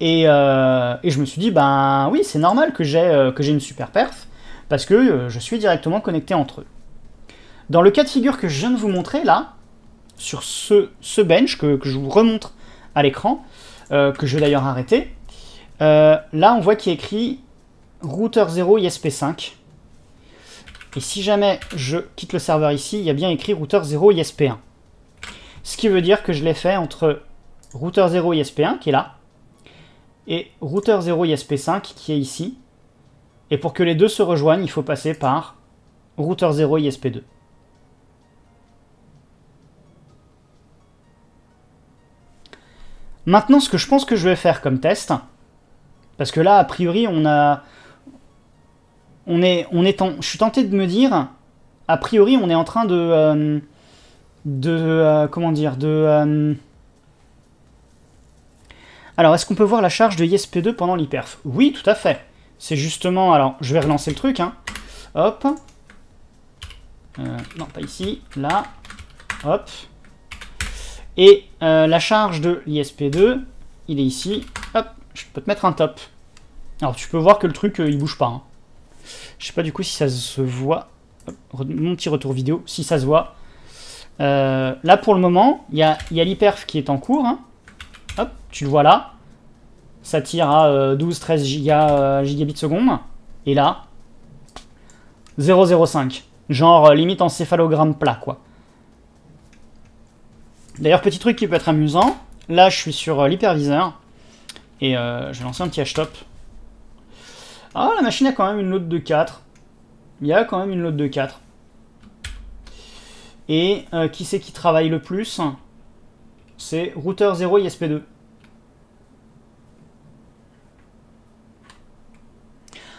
Et, euh, et, je me suis dit, ben oui, c'est normal que j'ai que une super perf, parce que je suis directement connecté entre eux. Dans le cas de figure que je viens de vous montrer là, sur ce, bench que, je vous remontre à l'écran, que je vais d'ailleurs arrêter, là on voit qu'il a écrit routeur 0 ISP5. Et si jamais je quitte le serveur ici, il y a bien écrit routeur 0 ISP1. Ce qui veut dire que je l'ai fait entre routeur 0 ISP1 qui est là, et routeur 0 ISP5 qui est ici. Et pour que les deux se rejoignent, il faut passer par routeur 0 ISP2. Maintenant, ce que je pense que je vais faire comme test, parce que là, a priori, on a... On est, je suis tenté de me dire, a priori, on est en train de... Euh. Euh, comment dire. Euh, alors, est-ce qu'on peut voir la charge de ISP2 pendant l'hyperf? Oui, tout à fait. C'est justement... Alors, je vais relancer le truc. Hein. Hop. non, pas ici. Là. Hop. Et la charge de l'ISP2, il est ici. Hop, je peux te mettre un top. Alors tu peux voir que le truc, il bouge pas. Hein. Je sais pas du coup si ça se voit. mon petit retour vidéo, si ça se voit. Euh, là pour le moment, il y a, l'hyperf qui est en cours. Hein. Hop, tu le vois là. Ça tire à 12-13 giga, gigabits seconde. Et là, 0,05. Genre limite encéphalogramme plat quoi. D'ailleurs, petit truc qui peut être amusant, là je suis sur euh, l'hyperviseur, et euh, je vais lancer un petit htop. Ah, la machine a quand même une load de 4. Il y a quand même une load de 4. Et euh, qui c'est qui travaille le plus? C'est routeur 0 ISP2.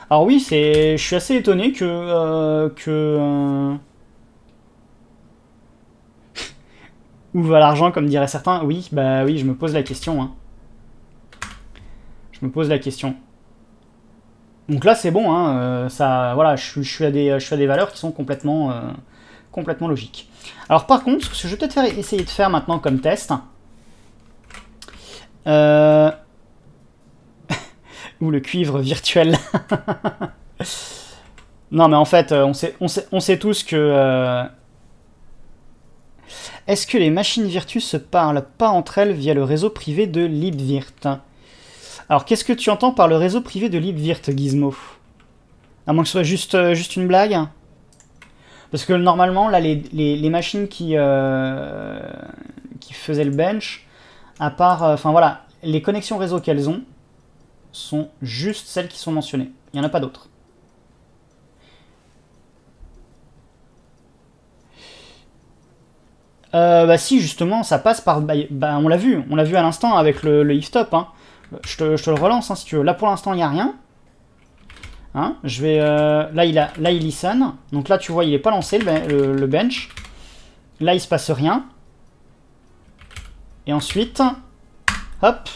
Alors oui, je suis assez étonné que, que [laughs] Où va l'argent, comme diraient certains Oui, bah oui, je me pose la question. Hein. Je me pose la question. Donc là, c'est bon. Hein, euh, ça, voilà, je, suis à des, valeurs qui sont complètement, euh, complètement logiques. Alors par contre, ce que je vais peut-être essayer de faire maintenant comme test... Euh... [laughs] Ou le cuivre virtuel. [laughs] non, mais en fait, on sait, tous que est-ce que les machines Virtus se parlent pas entre elles via le réseau privé de LibVirt Alors, qu'est-ce que tu entends par le réseau privé de LibVirt, Gizmo? À moins que ce soit juste, euh, juste une blague Parce que normalement, là, les, machines qui, euh, qui faisaient le bench, à part... Euh, enfin, voilà, les connexions réseau qu'elles ont sont juste celles qui sont mentionnées. Il n'y en a pas d'autres. Bah si, justement, ça passe par... Bah, bah, on l'a vu, on l'a vu à l'instant avec le, le if top. Hein. Je, te, le relance, hein, si tu veux. Là, pour l'instant, il n'y a rien. Hein je vais, euh, là, il a, là, il listen. Donc là, tu vois, il n'est pas lancé, le, le, bench. Là, il se passe rien. Et ensuite, hop,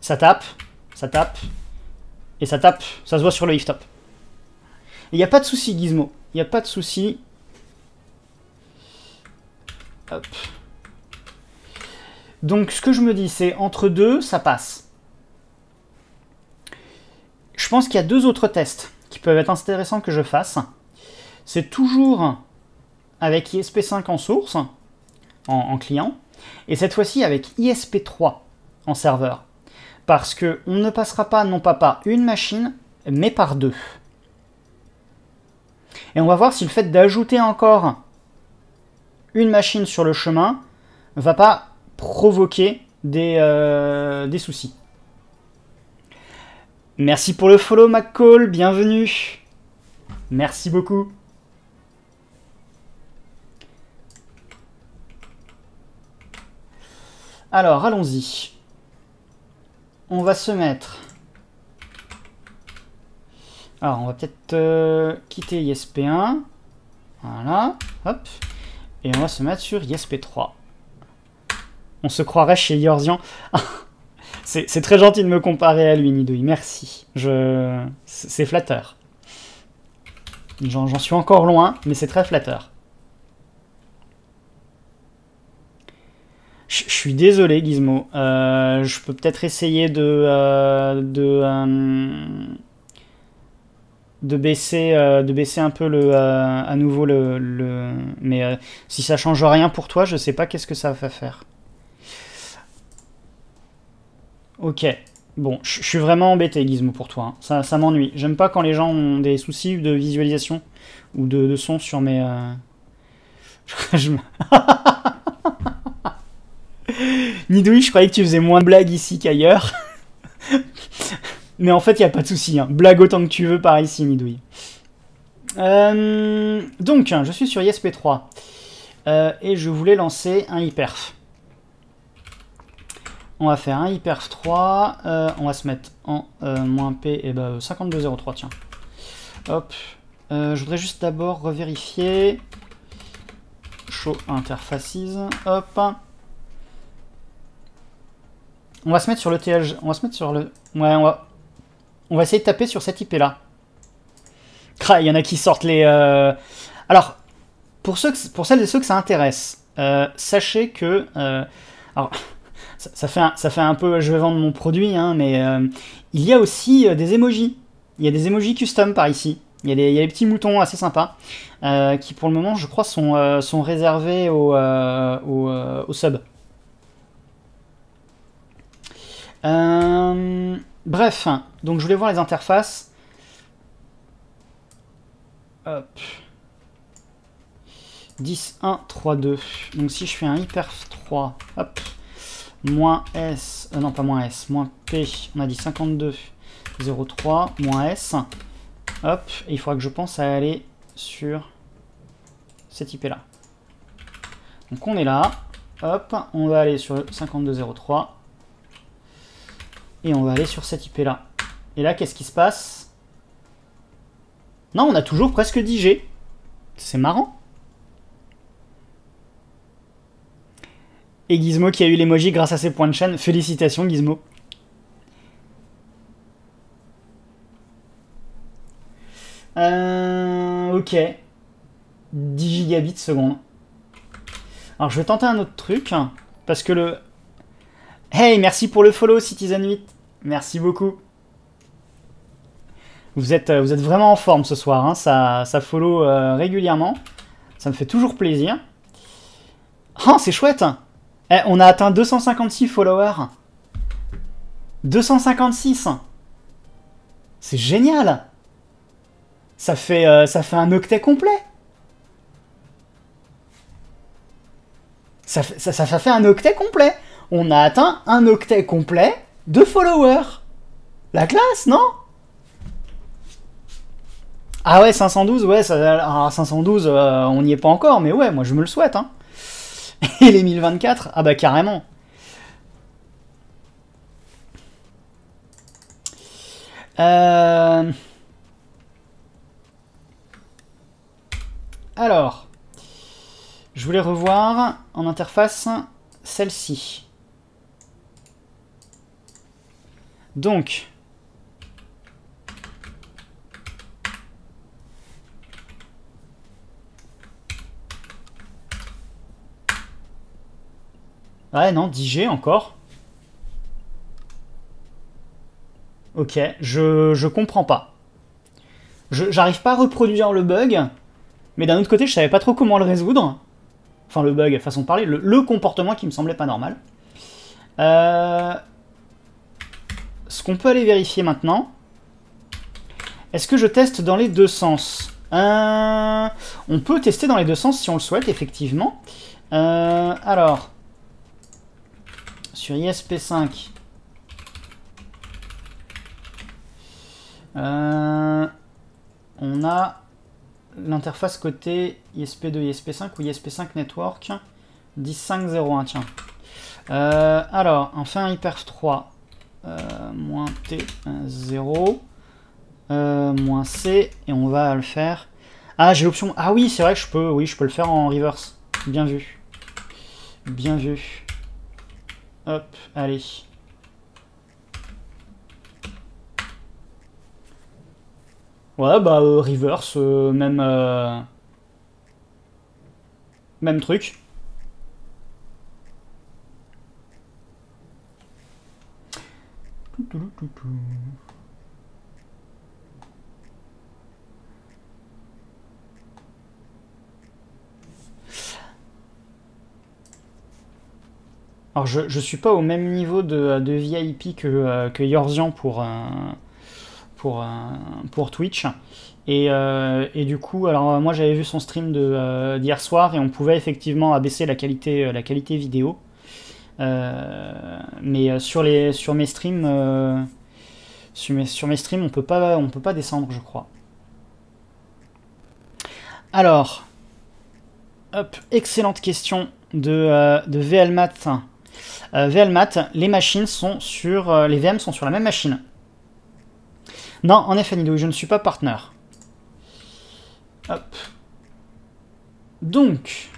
ça tape, ça tape, et ça tape, ça se voit sur le if top. Il n'y a pas de souci, Gizmo. Il n'y a pas de souci. Hop. Donc, ce que je me dis, c'est entre deux, ça passe. Je pense qu'il y a deux autres tests qui peuvent être intéressants que je fasse. C'est toujours avec ISP5 en source, en, en client, et cette fois-ci avec ISP3 en serveur. Parce qu'on ne passera pas non pas par une machine, mais par deux. Et on va voir si le fait d'ajouter encore une machine sur le chemin va pas provoquer des, euh, des soucis. Merci pour le follow McCall, bienvenue. Merci beaucoup. Alors, allons-y. On va se mettre... Alors, on va peut-être euh, quitter ISP1. Voilà, hop. Et on va se mettre sur ISP3. On se croirait chez Yorzian. [laughs] C'est très gentil de me comparer à lui, Nidouille. Merci. C'est flatteur. J'en suis encore loin, mais c'est très flatteur. Je suis désolé, Gizmo. Euh, je peux peut-être essayer de... Euh, de, euh, de, baisser, un peu le, à nouveau le... le... Mais si ça change rien pour toi, je sais pas qu'est-ce que ça va faire. Ok. Bon, je suis vraiment embêté, Gizmo, pour toi. Hein. Ça, m'ennuie. J'aime pas quand les gens ont des soucis de visualisation ou de, son sur mes... Euh... [laughs] je... [laughs] Nidoui, je croyais que tu faisais moins de blagues ici qu'ailleurs. [laughs] Mais en fait, il n'y a pas de souci. Hein. Blague autant que tu veux par ici, Nidoui. Euh, donc, je suis sur ISP3. Euh, et je voulais lancer un hyperf. On va faire un hyperf 3. Euh, on va se mettre en moins P et ben 5203, tiens. Hop. je voudrais juste d'abord revérifier. Show interfaces. Hop. On va se mettre sur le TLG. On va se mettre sur le. Ouais, on va. On va essayer de taper sur cette IP là. Il y en a qui sortent les. Euh, alors, pour, pour celles et ceux que ça intéresse, euh, sachez que. Euh, alors, ça, fait un, ça fait un peu. Je vais vendre mon produit, hein, mais il y a aussi des emojis. Il y a des emojis custom par ici. Il y, a des, il y a petits moutons assez sympas qui, pour le moment, je crois, sont, sont réservés au, au, au sub. Euh, bref, donc je voulais voir les interfaces. Hop. 10, 1, 3, 2. Donc si je fais un hyper 3, hop, moins S, euh, non pas moins S, moins P, on a dit 52, 0,3, moins S, hop, et il faudra que je pense à aller sur cette IP là. Donc on est là, hop, on va aller sur 52,03, et on va aller sur cette IP là. Et là, qu'est-ce qui se passe? Non, on a toujours presque 10 G. C'est marrant. Et Gizmo qui a eu l'emoji grâce à ses points de chaîne. Félicitations Gizmo. Euh, ok. 10 gigabits seconde. Alors je vais tenter un autre truc. Parce que le... Hey, merci pour le follow Citizen 8. Merci beaucoup. Vous êtes, vous êtes vraiment en forme ce soir, hein. ça, ça follow euh, régulièrement. Ça me fait toujours plaisir. Oh, c'est chouette eh, On a atteint 256 followers. 256 C'est génial ça fait, euh, ça fait un octet complet ça, fait un octet complet On a atteint un octet complet deux followers. La classe, non? Ah ouais, 512, ouais, ça, 512, euh, on n'y est pas encore, mais ouais, moi je me le souhaite. Hein. [laughs] Et les 1024, ah bah carrément. Euh, alors, je voulais revoir en interface celle-ci. Donc, Ouais, non, 10G encore. Ok, je, comprends pas. J'arrive pas à reproduire le bug, mais d'un autre côté, je savais pas trop comment le résoudre. Enfin, le bug, façon de parler, le, comportement qui me semblait pas normal. Euh, ce qu'on peut aller vérifier maintenant, est-ce que je teste dans les deux sens? Euh, On peut tester dans les deux sens si on le souhaite, effectivement. Euh, alors, sur ISP5, euh, on a l'interface côté ISP2, ISP5 ou ISP5 Network 10501, tiens. Euh, alors, on fait un hyperf 3 euh, moins T0 moins C et on va le faire. Ah, j'ai l'option. Ah oui, c'est vrai que je peux, oui, je peux le faire en reverse. Bien vu. Bien vu. Hop, allez. Ouais, bah, euh, reverse, euh, même... Euh, même truc. Alors je, je suis pas au même niveau de, de VIP que, euh, que Yorzian pour, euh, pour, euh, pour Twitch. Et, et, du coup, alors moi j'avais vu son stream d'hier soir et on pouvait effectivement abaisser la qualité, la qualité vidéo. mais sur, les, sur mes streams, sur mes, sur mes streams, on peut pas, on peut pas descendre, je crois. Alors, hop, excellente question de, de VLMat euh, VLMAT, les machines sont sur, euh, les VM sont sur la même machine. Non, en effet, Nido, je ne suis pas partenaire. Hop. Donc,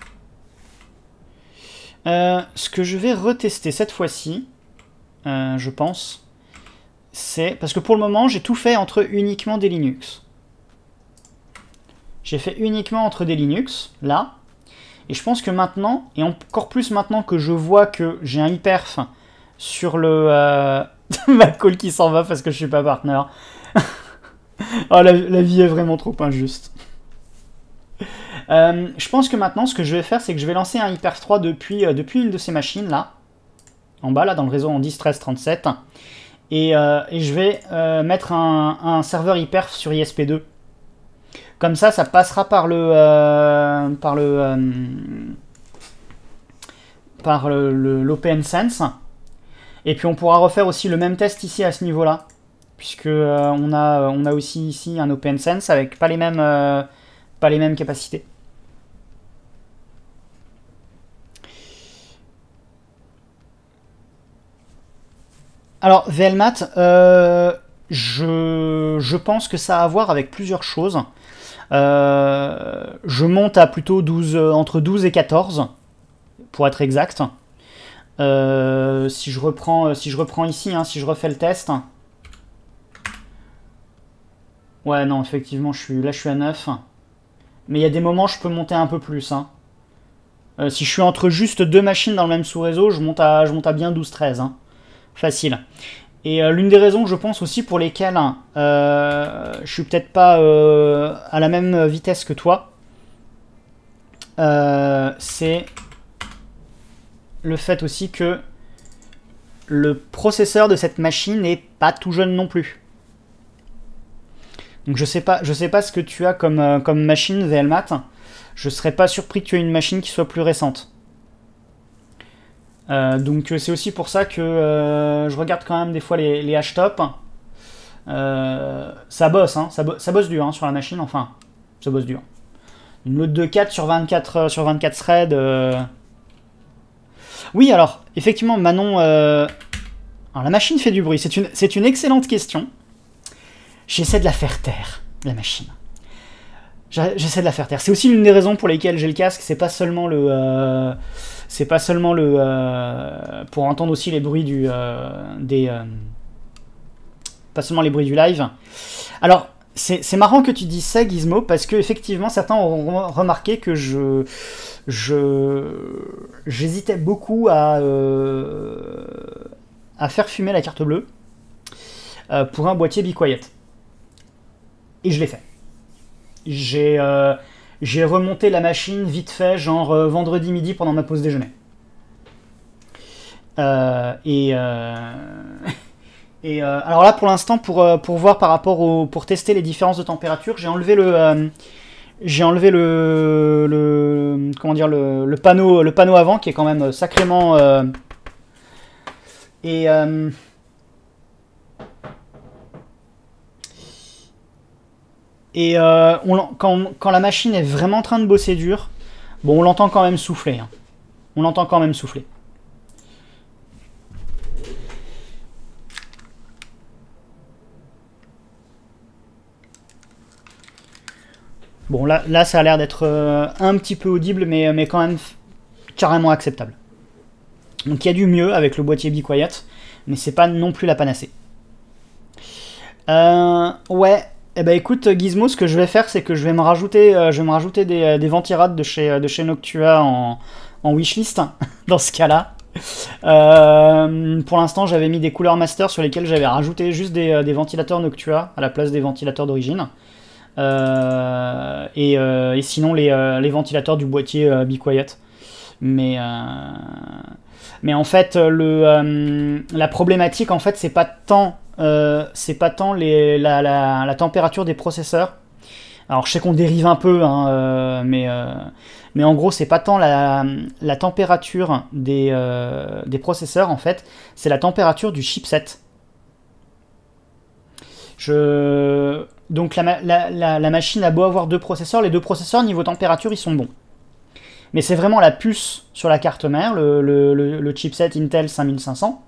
euh, ce que je vais retester cette fois-ci, je pense, c'est... Parce que pour le moment, j'ai tout fait entre uniquement des Linux. J'ai fait uniquement entre des Linux, là. Et je pense que maintenant, et encore plus maintenant que je vois que j'ai un hyperf sur le... Euh, [laughs] ma call qui s'en va parce que je suis pas partenaire. [laughs] oh, la, vie est vraiment trop injuste. [laughs] Euh, je pense que maintenant, ce que je vais faire, c'est que je vais lancer un hyperf 3 depuis, euh, depuis une de ces machines, là. En bas, là, dans le réseau en 10, 13, 37. Et, et je vais mettre un, un serveur hyperf sur ISP2 comme ça, ça passera par le euh, par le euh, par l'Open Sense. Et puis on pourra refaire aussi le même test ici à ce niveau-là, puisque euh, on a on a aussi ici un Open Sense avec pas les mêmes pas les mêmes capacités. Alors, VLMAT, je, je, pense que ça a à voir avec plusieurs choses. Euh, je monte à plutôt 12, euh, entre 12 et 14, pour être exact. Euh, si, je reprends, si je ici, hein, si je refais le test. Ouais, non, effectivement, je suis, là je suis à 9. Mais il y a des moments, je peux monter un peu plus. Hein. si je suis entre juste deux machines dans le même sous-réseau, je, monte à, je monte à bien 12-13. Hein. Facile. Et euh, l'une des raisons, je pense aussi, pour lesquelles euh, je suis peut-être pas euh, à la même vitesse que toi, c'est le fait aussi que le processeur de cette machine n'est pas tout jeune non plus. Donc je sais pas, je sais pas ce que tu as comme, comme machine VLMAT. Je serais pas surpris que tu aies une machine qui soit plus récente. Euh, donc euh, c'est aussi pour ça que euh, je regarde quand même des fois les, les top ça bosse, hein, ça, bosse dur hein, sur la machine, enfin, ça bosse dur. Une load de 4 sur 24, sur 24 threads. Oui, alors, effectivement, Manon... Alors, la machine fait du bruit, c'est une, une excellente question. J'essaie de la faire taire, la machine. J'essaie de la faire taire. C'est aussi l'une des raisons pour lesquelles j'ai le casque. C'est pas seulement le, c'est pas seulement le, euh, pour entendre aussi les bruits du, euh, des, pas seulement les bruits du live. Alors c'est marrant que tu dises ça, Gizmo, parce que effectivement certains auront remarqué que je, j'hésitais beaucoup à, à faire fumer la carte bleue pour un boîtier Be Quiet. Et je l'ai fait. Euh, j'ai remonté la machine vite fait, genre euh, vendredi midi pendant ma pause déjeuner. Euh, et, [laughs] et alors là, pour l'instant, pour, pour voir par rapport au, pour tester les différences de température, j'ai enlevé le, j'ai enlevé le, le, comment dire, le, le, panneau, le panneau avant qui est quand même sacrément et Et euh, quand, la machine est vraiment en train de bosser dur, bon, on l'entend quand même souffler. Hein. On l'entend quand même souffler. Bon, là, là ça a l'air d'être euh, un petit peu audible, mais, mais quand même carrément acceptable. Donc il y a du mieux avec le boîtier Be Quiet, mais c'est pas non plus la panacée. Euh, ouais, eh ben écoute Gizmo, ce que je vais faire, c'est que je vais me rajouter, euh, je vais me rajouter des, euh, des ventirades de chez, euh, de chez Noctua en, en wishlist, [laughs] dans ce cas-là. pour l'instant, j'avais mis des couleurs master sur lesquelles j'avais rajouté juste des, des, ventilateurs Noctua à la place des ventilateurs d'origine. Et, et, sinon, les, les, ventilateurs du boîtier Be Quiet. Mais, mais en fait, le, la problématique, en fait, c'est pas tant c'est pas tant la, température des processeurs. Alors je sais qu'on dérive un peu, hein, euh, mais, euh, mais en gros c'est pas tant la, température des, des, processeurs en fait, c'est la température du chipset. Donc la, machine a beau avoir deux processeurs, les deux processeurs niveau température ils sont bons. Mais c'est vraiment la puce sur la carte mère, le, le chipset Intel 5500,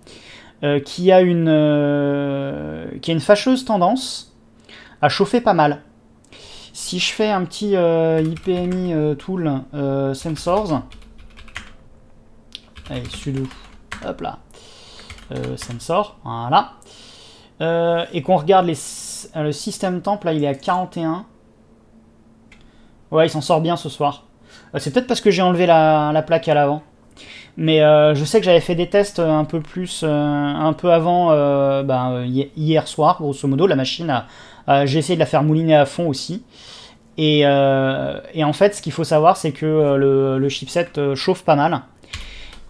euh, qui, a une, euh, qui a une fâcheuse tendance à chauffer pas mal. Si je fais un petit euh, IPMI tool sensors, allez, sudo, hop là, sensor, voilà, et qu'on regarde le système temp, là il est à 41. Ouais, il s'en sort bien ce soir. C'est peut-être parce que j'ai enlevé la plaque à l'avant. Mais euh, je sais que j'avais fait des tests un peu plus, euh, un peu avant, euh, ben, hier soir, grosso modo. La machine, j'ai essayé de la faire mouliner à fond aussi. Et, en fait, ce qu'il faut savoir, c'est que le, chipset chauffe pas mal.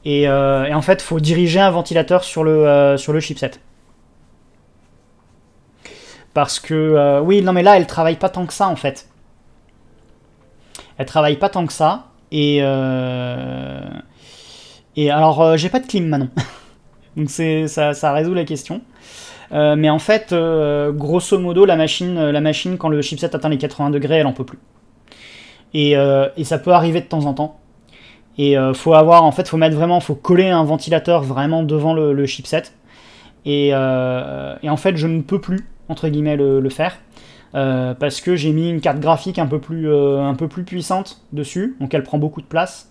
Et, en fait, il faut diriger un ventilateur sur le, sur le chipset. Parce que, oui, non, mais là, elle travaille pas tant que ça, en fait. Elle travaille pas tant que ça. Et, et alors, euh, j'ai pas de clim maintenant. [laughs] Donc ça, ça résout la question. Euh, mais en fait, euh, grosso modo, la machine, la machine, quand le chipset atteint les 80 degrés, elle en peut plus. Et, ça peut arriver de temps en temps. Et faut avoir, en fait, faut mettre vraiment, faut coller un ventilateur vraiment devant le, chipset. Et, en fait, je ne peux plus, entre guillemets, le, faire. parce que j'ai mis une carte graphique un peu, plus, un peu plus puissante dessus, donc elle prend beaucoup de place.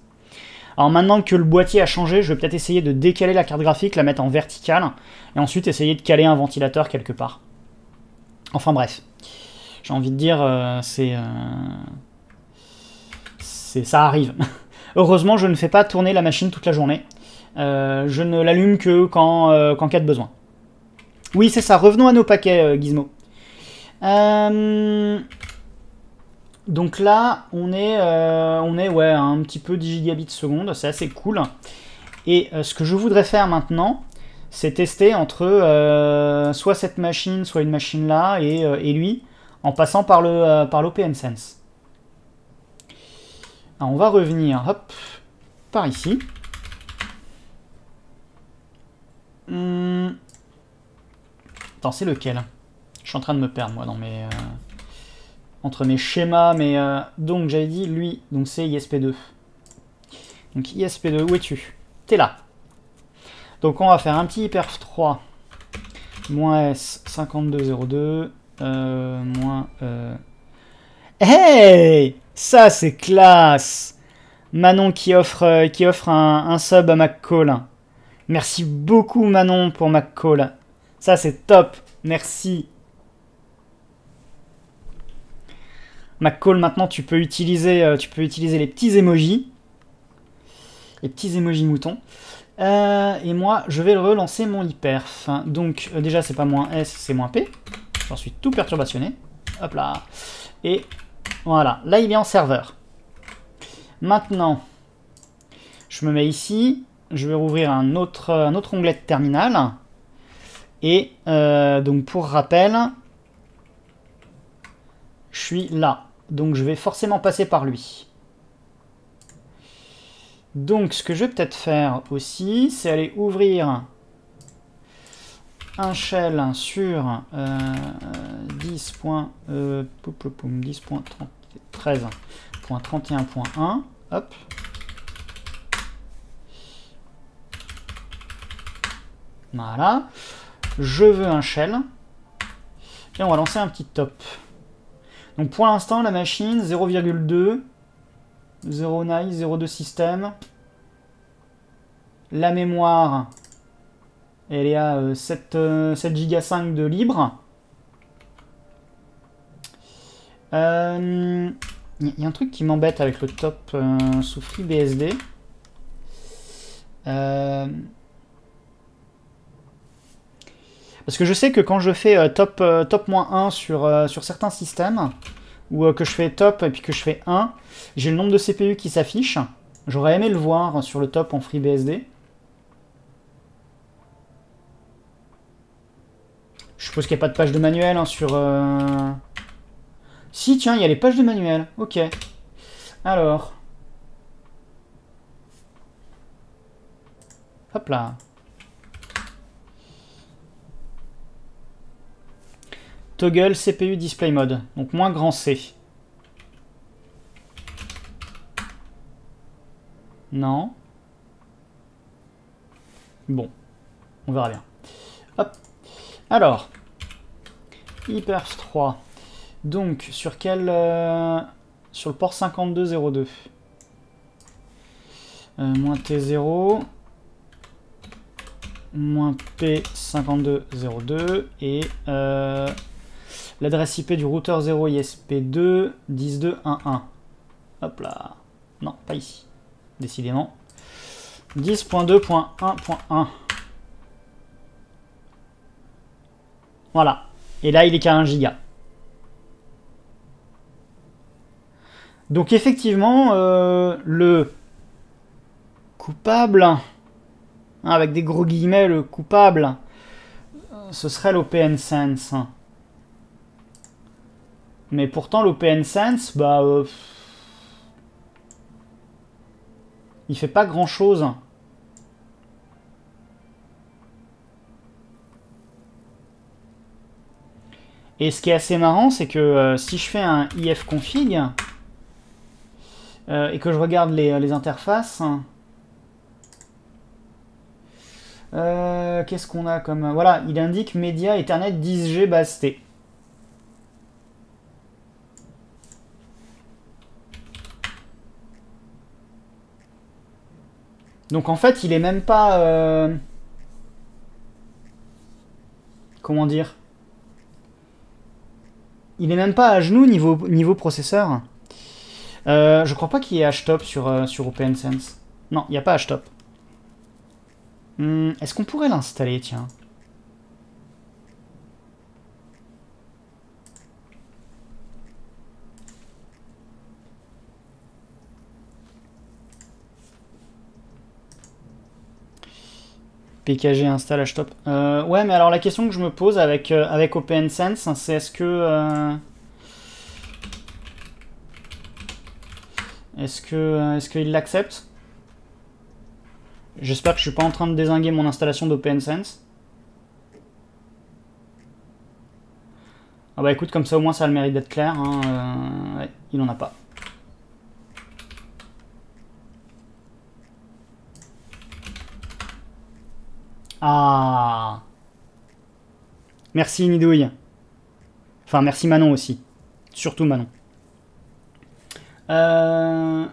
Alors maintenant que le boîtier a changé, je vais peut-être essayer de décaler la carte graphique, la mettre en verticale, et ensuite essayer de caler un ventilateur quelque part. Enfin bref, j'ai envie de dire, euh, c'est... Euh, ça arrive. [laughs] Heureusement, je ne fais pas tourner la machine toute la journée. Euh, je ne l'allume que quand, qu'en cas de besoin. Oui, c'est ça. Revenons à nos paquets, Gizmo. Euh... Donc là, on est, euh, un petit peu 10 gigabits seconde, c'est assez cool. Et euh, ce que je voudrais faire maintenant, c'est tester entre euh, soit cette machine, soit une machine là, et, lui, en passant par le par l'OPNSense. on va revenir par ici. Hmm. Attends, c'est lequel? Je suis en train de me perdre, moi, dans mes... entre mes schémas, mais... euh, donc, j'avais dit, lui, donc c'est ISP2. Donc, ISP2, où es-tu? T'es là. Donc, on va faire un petit hyperf 3. Moins S, 5202. Euh, moins... Euh... Hey Ça, c'est classe Manon qui offre, euh, qui offre un, un sub à McCall. Merci beaucoup, Manon, pour McCall. Ça, c'est top. Merci. McCall, maintenant, tu peux utiliser, euh, tu peux utiliser les petits emojis. Les petits emojis moutons. Euh, et moi, je vais relancer mon hyperf. Donc, euh, déjà, c'est pas moins S, c'est moins P. J'en suis tout perturbationné. Hop là. Et voilà, là, il est en serveur. Maintenant, je me mets ici. Je vais rouvrir un autre, onglet de terminal. Et donc, pour rappel, je suis là. Donc, je vais forcément passer par lui. Donc, ce que je vais peut-être faire aussi, c'est aller ouvrir un shell sur euh, 10. Euh, 10.13.31.1. Hop. Voilà. Je veux un shell. Et on va lancer un petit top. Donc pour l'instant, la machine 0,2. 0 nice, 0,2 système. La mémoire, elle est à euh, 7, euh, 7 Go 5 de libre. Il euh, y, a un truc qui m'embête avec le top euh, sous. Euh, parce que je sais que quand je fais euh, top, euh, top moins 1 sur, euh, sur certains systèmes, ou que je fais top et puis que je fais 1, j'ai le nombre de CPU qui s'affiche. J'aurais aimé le voir sur le top en FreeBSD. Je suppose qu'il n'y a pas de page de manuel hein, sur... Si, tiens, il y a les pages de manuel. Ok. Alors. Hop là. Toggle CPU Display Mode. Donc moins grand C. Non. Bon. On verra bien. Hop. Alors. Hyperf 3. Donc, sur quel... euh, sur le port 5202. Euh, moins T0. Moins P5202. Et euh, l'adresse IP du routeur 0 ISP2 10211. Hop là. Non, pas ici. Décidément. 10.2.1.1. Voilà. Et là, il est qu'à 1 giga. Donc effectivement, euh, le coupable, hein, avec des gros guillemets, le coupable, euh, ce serait l'OPN Sense. Mais pourtant, l'OPN Sense, bah, euh, il fait pas grand chose. Et ce qui est assez marrant, c'est que euh, si je fais un ifconfig euh, et que je regarde les, les interfaces, euh, qu'est-ce qu'on a comme... Voilà, il indique Media Ethernet 10G base T. Donc en fait, il est même pas... euh, Comment dire? Il est même pas à genoux niveau, processeur. Euh, je crois pas qu'il y ait htop sur, euh, sur OpenSense. Non, il n'y a pas htop. Hmm, Est-ce qu'on pourrait l'installer, tiens? PKG install htop. Euh, ouais, mais alors la question que je me pose avec, euh, avec OpenSense, c'est est-ce que... euh, Est-ce que est-ce qu'il l'accepte? J'espère que je suis pas en train de désinguer mon installation d'OpenSense. Ah bah écoute, comme ça au moins ça a le mérite d'être clair. Hein, ouais, il n'en a pas. Ah Merci Nidouille. Enfin, merci Manon aussi. Surtout Manon. Euh...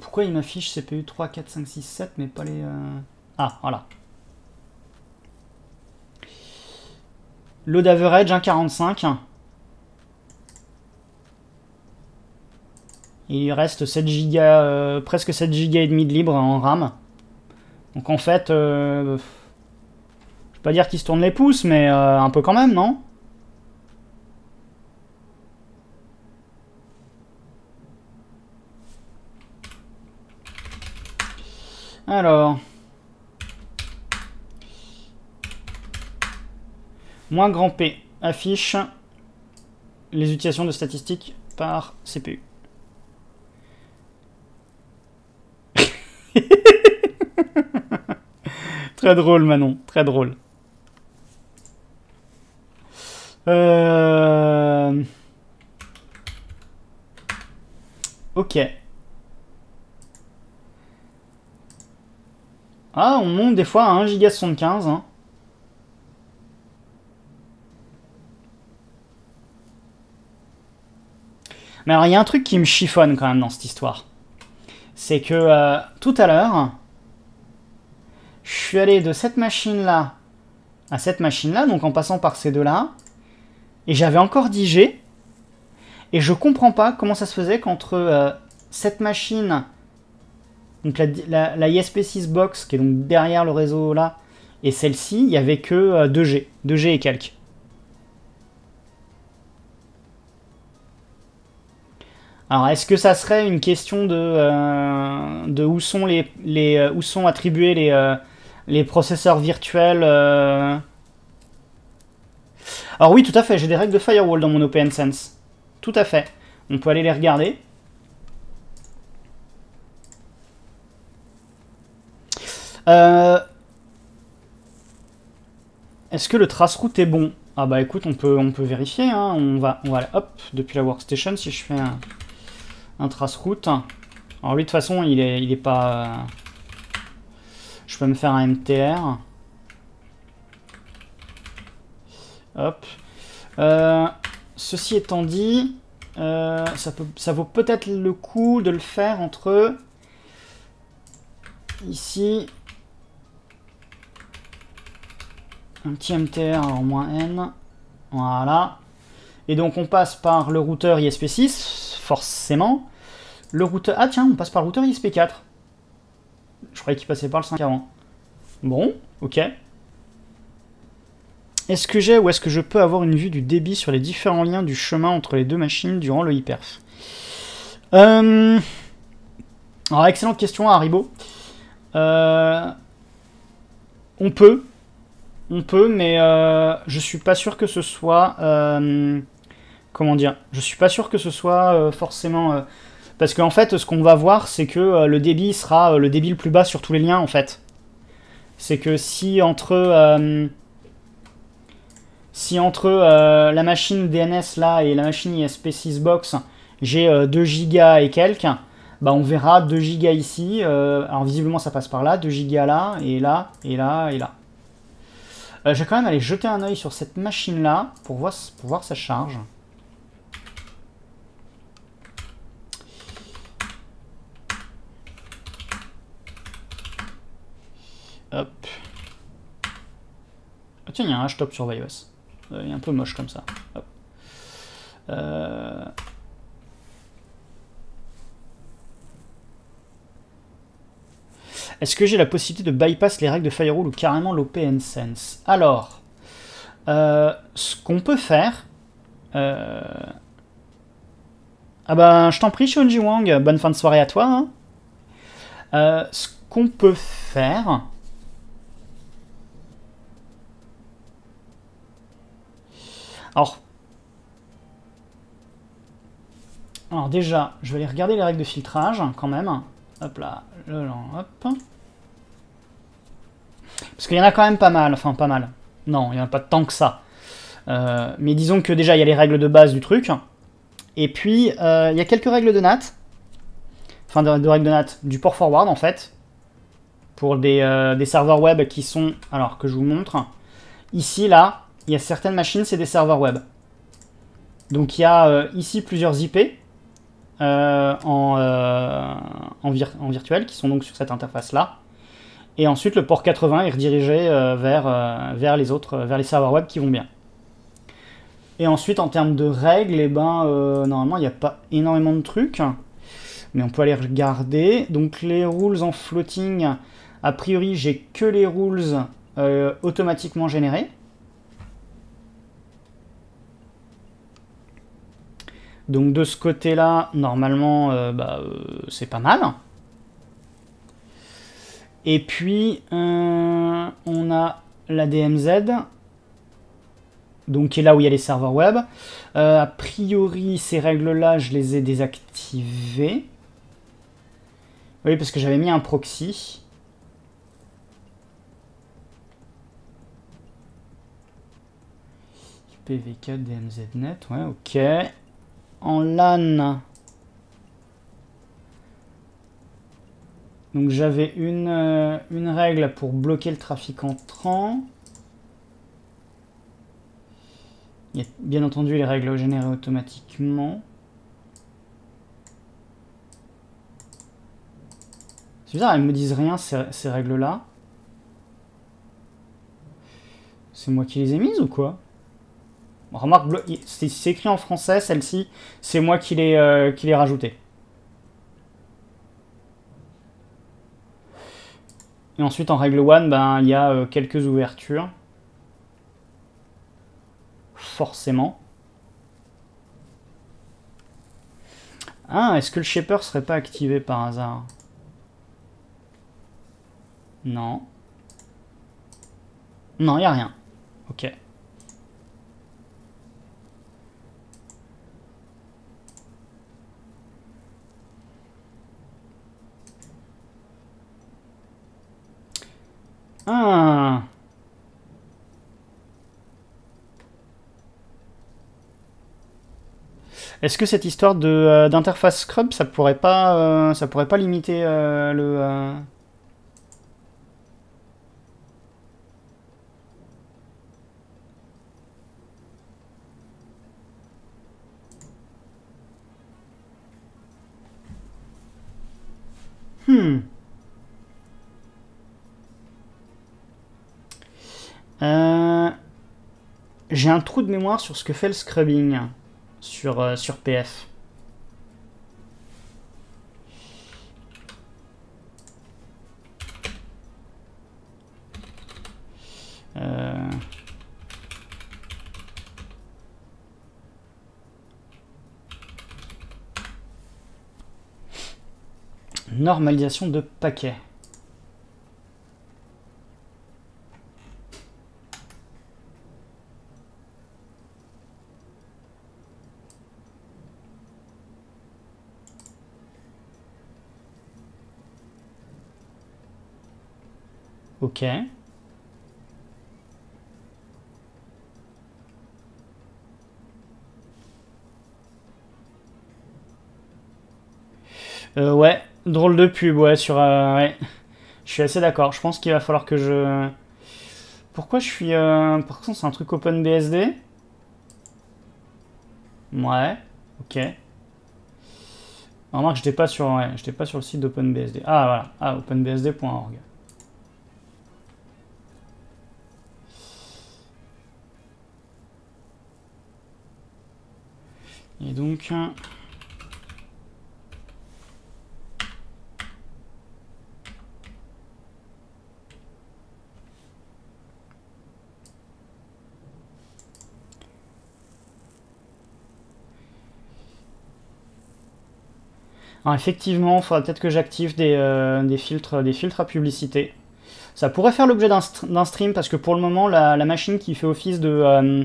Pourquoi il m'affiche CPU 3, 4, 5, 6, 7, mais pas les... Euh... Ah, voilà. Load average 1.45. Il reste 7 Go, euh, presque 7 Go et demi de libre en RAM. Donc en fait, euh, je vais pas dire qu'il se tourne les pouces, mais euh, un peu quand même, non? Alors. Moins grand P affiche les utilisations de statistiques par CPU. Très drôle, Manon, très drôle. Euh... Ok. Ah, on monte des fois à 1 giga 75. Hein. Mais alors, il y a un truc qui me chiffonne quand même dans cette histoire. C'est que euh, tout à l'heure, je suis allé de cette machine-là à cette machine-là, donc en passant par ces deux-là, et j'avais encore 10 G, et je comprends pas comment ça se faisait qu'entre euh, cette machine, donc la, la, ISP6 box, qui est donc derrière le réseau là, et celle-ci, il y avait que 2G, euh, 2G et quelques. Alors, est-ce que ça serait une question de, euh, de où, sont les, les, où sont attribués les, les processeurs virtuels Alors oui, tout à fait, j'ai des règles de firewall dans mon OpenSense. Tout à fait. On peut aller les regarder. Est-ce que le traceroute est bon? Ah bah écoute, on peut, on peut vérifier. Hein. On, va, on va, hop, depuis la workstation, si je fais un un trace-route. Alors lui, de toute façon, il est, il est pas... Je peux me faire un MTR. Hop. Euh, ceci étant dit, euh, ça, vaut peut-être le coup de le faire entre ici un petit MTR en moins N. Voilà. Et donc on passe par le routeur ISP6, forcément. Le routeur... Ah tiens, on passe par le routeur ISP4. Je croyais qu'il passait par le 5 avant. Bon, ok. Est-ce que j'ai ou est-ce que je peux avoir une vue du débit sur les différents liens du chemin entre les deux machines durant le hyperf? Euh... Alors, excellente question, Haribo. Euh... On peut. On peut, mais euh, je suis pas sûr que ce soit... Euh, comment dire? Je suis pas sûr que ce soit forcément... Parce qu'en fait, ce qu'on va voir, c'est que euh, le débit sera euh, le débit le plus bas sur tous les liens, en fait. C'est que si entre... Euh, si entre la machine DNS là et la machine ISP6 box, j'ai 2 gigas et quelques, bah on verra 2 gigas ici. alors visiblement ça passe par là, 2 gigas là, et là, et là, et là. je vais quand même aller jeter un oeil sur cette machine là pour voir, pour voir sa charge. Hop. Ah tiens, il y a un hashtop sur iOS. Euh, il est un peu moche comme ça. Hop. Euh... Est-ce que j'ai la possibilité de bypass les règles de firewall ou carrément l'OpenSense Alors, euh, ce qu'on peut faire... Euh... Ah ben, je t'en prie, Shunji Wang, bonne fin de soirée à toi. Hein. Euh, ce qu'on peut faire, Alors, déjà, je vais aller regarder les règles de filtrage quand même. Hop là, hop. Parce qu'il y en a quand même pas mal, enfin pas mal. Non, il n'y en a pas tant que ça. mais disons que déjà, il y a les règles de base du truc. Et puis, il y a quelques règles de NAT. Enfin, de, règles de NAT, du port forward en fait. Pour des, des serveurs web qui sont... Alors, que je vous montre. Ici, là, il y a certaines machines, c'est des serveurs web. Donc il y a ici plusieurs IP euh, en, euh, en, virtuel, qui sont donc sur cette interface-là. Et ensuite, le port 80 est redirigé euh, vers, vers les autres, vers les serveurs web qui vont bien. Et ensuite, en termes de règles, eh ben, normalement, il n'y a pas énormément de trucs. Mais on peut aller regarder. Donc, les rules en floating, a priori, j'ai que les rules automatiquement générés. Donc de ce côté-là, normalement, euh, bah, euh, c'est pas mal. Et puis, euh, on a la DMZ, donc qui est là où il y a les serveurs web. a priori, ces règles-là, je les ai désactivées. Oui, parce que j'avais mis un proxy. IPv4 DMZNet, ouais, ok en LAN. Donc j'avais une, euh, une règle pour bloquer le trafic entrant. Il bien entendu les règles générées automatiquement. C'est bizarre, elles me disent rien ces, ces règles-là. C'est moi qui les ai mises ou quoi? Remarque, c'est écrit en français, celle-ci, c'est moi qui l'ai euh, rajoutée. Et ensuite, en règle 1, ben, il y a euh, quelques ouvertures. Forcément. Ah, est-ce que le shaper serait pas activé par hasard? Non. Non, il a rien. Ok. Ah Est-ce que cette histoire de euh, d'interface scrub, ça pourrait pas, euh, ça pourrait pas limiter euh, le Hmm. Euh, j'ai un trou de mémoire sur ce que fait le scrubbing sur, euh, sur PF. Euh, normalisation de paquets. Ok. Euh, ouais, drôle de pub, ouais, sur... Euh, ouais. Je suis assez d'accord. Je pense qu'il va falloir que je... Pourquoi je suis... Euh... Par contre, c'est un truc OpenBSD Ouais, ok. Remarque, j'étais pas sur, pas sur le site d'OpenBSD. Ah voilà, ah, openbsd.org. Et donc... Alors effectivement, il faudra peut-être que j'active des, euh, des, filtres, des filtres à publicité. Ça pourrait faire l'objet d'un stream parce que pour le moment, la, machine qui fait office de, euh,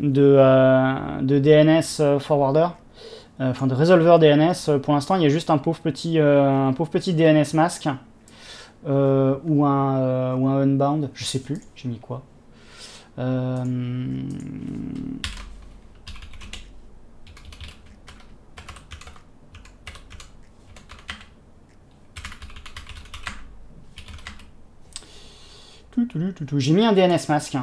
de, euh, DNS euh, forwarder, enfin de resolver DNS. Pour l'instant, il y a juste un pauvre petit, un pauvre petit DNS mask ou, un, ou un unbound, je sais plus, j'ai mis quoi? J'ai mis un DNS mask.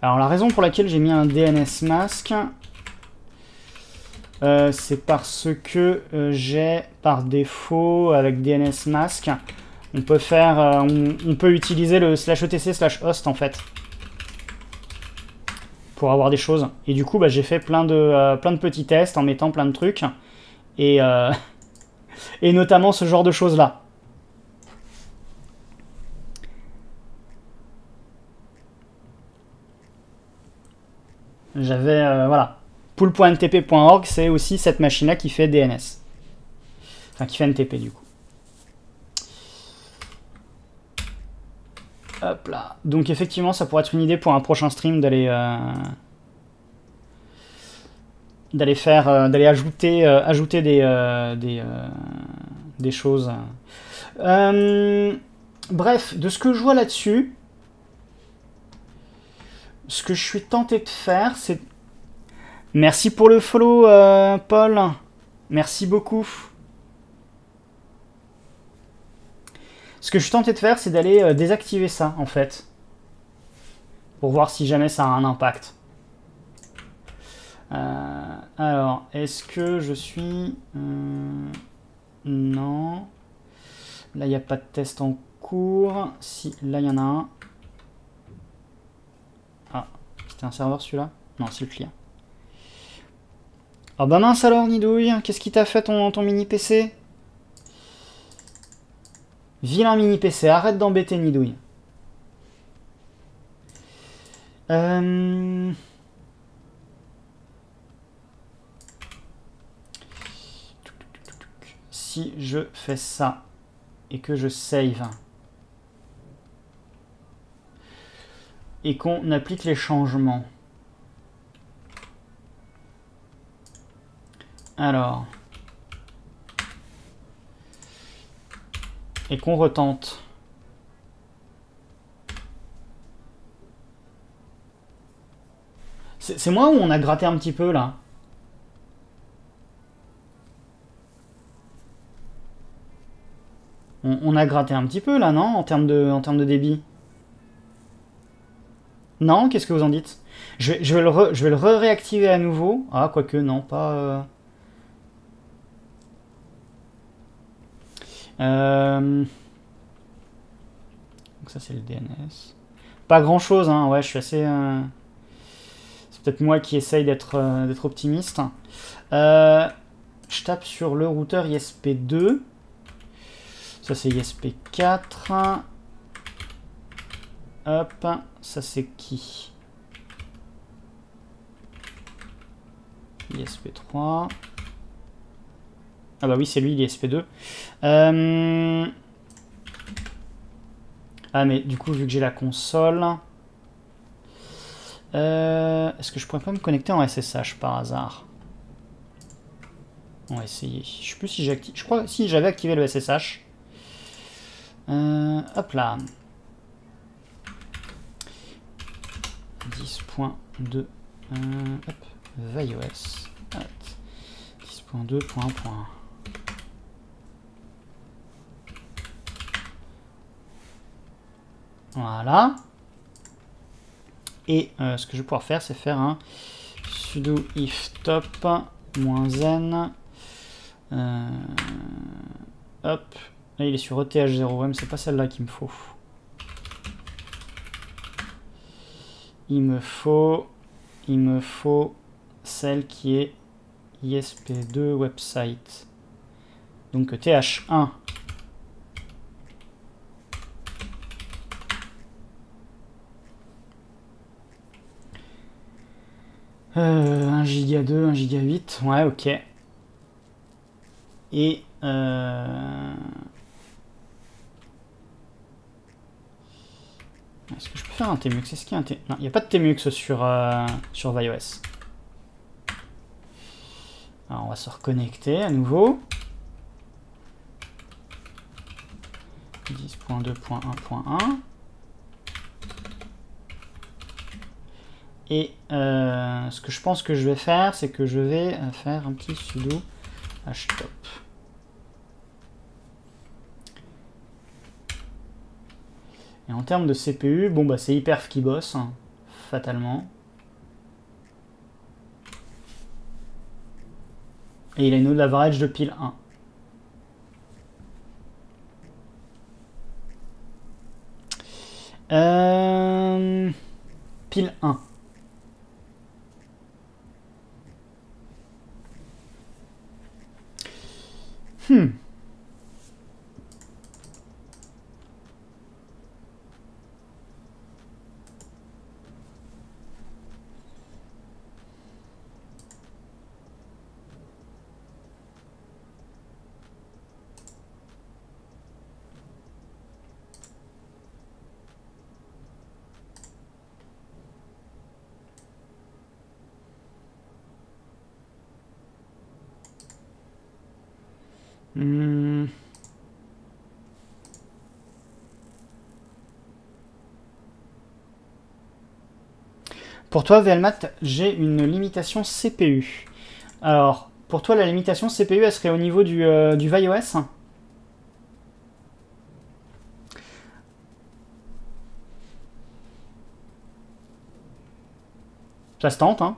Alors la raison pour laquelle j'ai mis un DNS mask, euh, c'est parce que euh, j'ai par défaut avec DNS mask, on peut faire, euh, on, peut utiliser le slash etc slash host en fait pour avoir des choses. Et du coup, bah, j'ai fait plein de, plein de petits tests en mettant plein de trucs et [laughs] et notamment ce genre de choses là. J'avais, euh, voilà. Pool.ntp.org, c'est aussi cette machine-là qui fait DNS. Enfin, qui fait NTP du coup. Hop là. Donc effectivement, ça pourrait être une idée pour un prochain stream d'aller euh, d'aller faire, euh, d'aller ajouter, ajouter des des, des choses. bref, de ce que je vois là-dessus, ce que je suis tenté de faire, c'est... Merci pour le follow, euh, Paul. Merci beaucoup. Ce que je suis tenté de faire, c'est d'aller euh, désactiver ça, en fait. Pour voir si jamais ça a un impact. Euh, alors, est-ce que je suis... non. Là, il n'y a pas de test en cours. Si, là, il y en a un. C'est un serveur celui-là? Non, c'est le client. Oh bah mince alors, Nidouille, qu'est-ce qui t'a fait ton, ton mini PC Vilain mini PC, arrête d'embêter Nidouille. Euh, si je fais ça et que je save, et qu'on applique les changements. Alors. Et qu'on retente. C'est moi où on a gratté un petit peu là? On, a gratté un petit peu là, non? En termes de, en termes de débit? Non, qu'est-ce que vous en dites? Je vais, le je vais le réactiver à nouveau. Ah, quoique, non, pas... Euh... euh donc ça, c'est le DNS. Pas grand-chose, hein. Ouais, je suis assez... Euh, c'est peut-être moi qui essaye d'être d'être optimiste. je tape sur le routeur ISP2. Ça, c'est ISP4. Hop, ça c'est qui? ISP3. Ah bah oui, c'est lui, l'ISP2. Euh... Ah mais du coup, vu que j'ai la console... Euh... Est-ce que je pourrais pas me connecter en SSH par hasard? On va essayer. Je sais plus si j'ai. Je crois si j'avais activé le SSH. Euh... Hop là. 10.2 euh, hop, ViOS 10.2.1. Voilà. Et euh, ce que je vais pouvoir faire, c'est faire un sudo if top n. Euh, hop. Là, il est sur ETH0M, c'est pas celle-là qu'il me faut. Il me faut, il me faut celle qui est ISP2 website. Donc TH1. Euh, 1 giga 2, 1 giga 8, ouais ok. Et euh, Est-ce que je peux faire un Tmux Est-ce qu'il y a un Non, il n'y a pas de Tmux sur, euh, sur iOS. Alors, on va se reconnecter à nouveau. 10.2.1.1 Et euh, ce que je pense que je vais faire, c'est que je vais euh, faire un petit sudo htop. Et en termes de CPU, bon bah c'est Hyperf qui bosse, hein, fatalement. Et il a une node average de pile 1. Euh, pile 1. Hmm. Hmm. Pour toi, VLMAT, j'ai une limitation CPU. Alors, pour toi, la limitation CPU, elle serait au niveau du, euh, du Ça se tente, hein?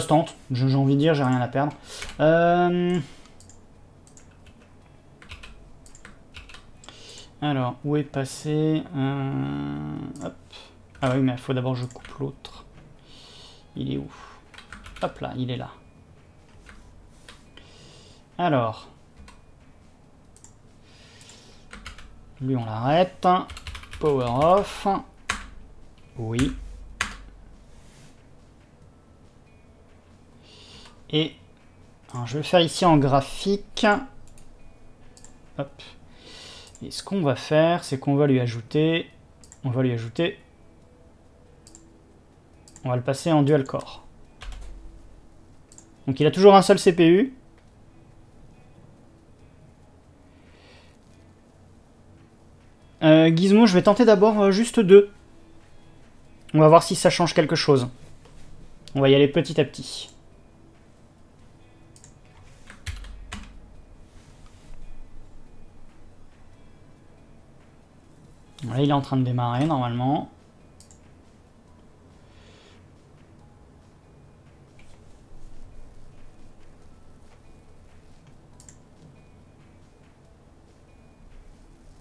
Ça tente, j'ai envie de dire, j'ai rien à perdre. Euh, alors, où est passé euh, Ah oui, mais il faut d'abord que je coupe l'autre. Il est où? Hop là, il est là. Alors. Lui, on l'arrête. Power off. Oui. Et je vais faire ici en graphique. Et ce qu'on va faire, c'est qu'on va lui ajouter... On va lui ajouter... On va le passer en dual core. Donc il a toujours un seul CPU. Euh, Gizmo, je vais tenter d'abord euh, juste deux. On va voir si ça change quelque chose. On va y aller petit à petit. Là, il est en train de démarrer normalement.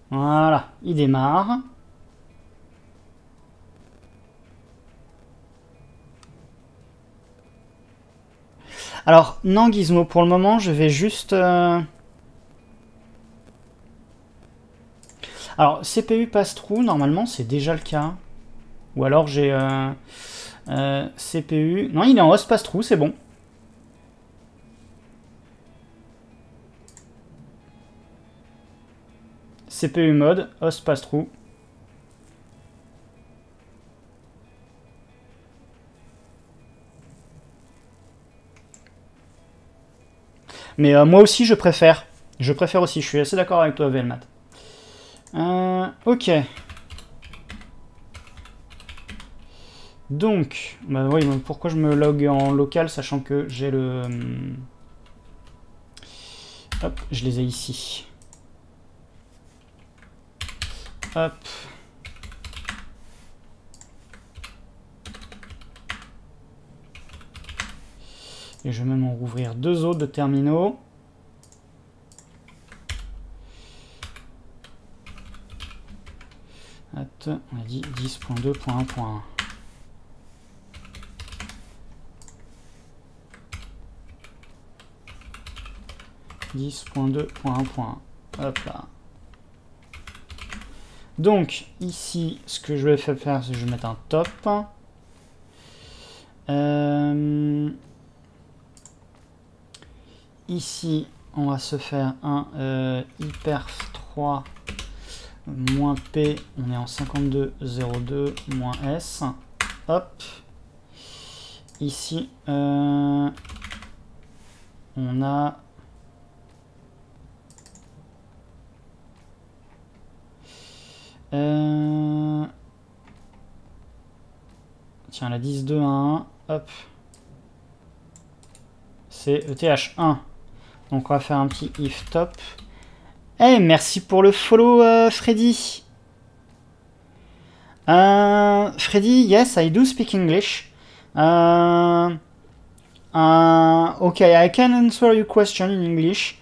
Voilà, il démarre. Alors, non Gizmo, pour le moment, je vais juste... Euh, Alors, CPU pass-through, normalement, c'est déjà le cas. Ou alors j'ai euh, euh, CPU... Non, il est en host pass-through, c'est bon. CPU mode, host pass-through. Mais euh, moi aussi, je préfère. Je préfère aussi. Je suis assez d'accord avec toi, VLMAT. Euh, ok. Donc, bah oui, pourquoi je me log en local sachant que j'ai le... Hum, hop, je les ai ici. Hop. Et je vais même en rouvrir deux autres terminaux. On a dit 10.2.1.1. Hop là. Donc, ici, ce que je vais faire, c'est que je vais mettre un top. Euh, ici, on va se faire un euh, hyper 3 moins P, on est en 52,02, moins S. Hop. Ici, euh, on a... Euh, tiens, la 10, 2, 1, hop. c'est ETH1. Donc on va faire un petit if top. Eh, merci pour le follow, euh, Freddy. Uh, Freddy, yes, I do speak English. Uh, uh, okay, I can answer your question in English,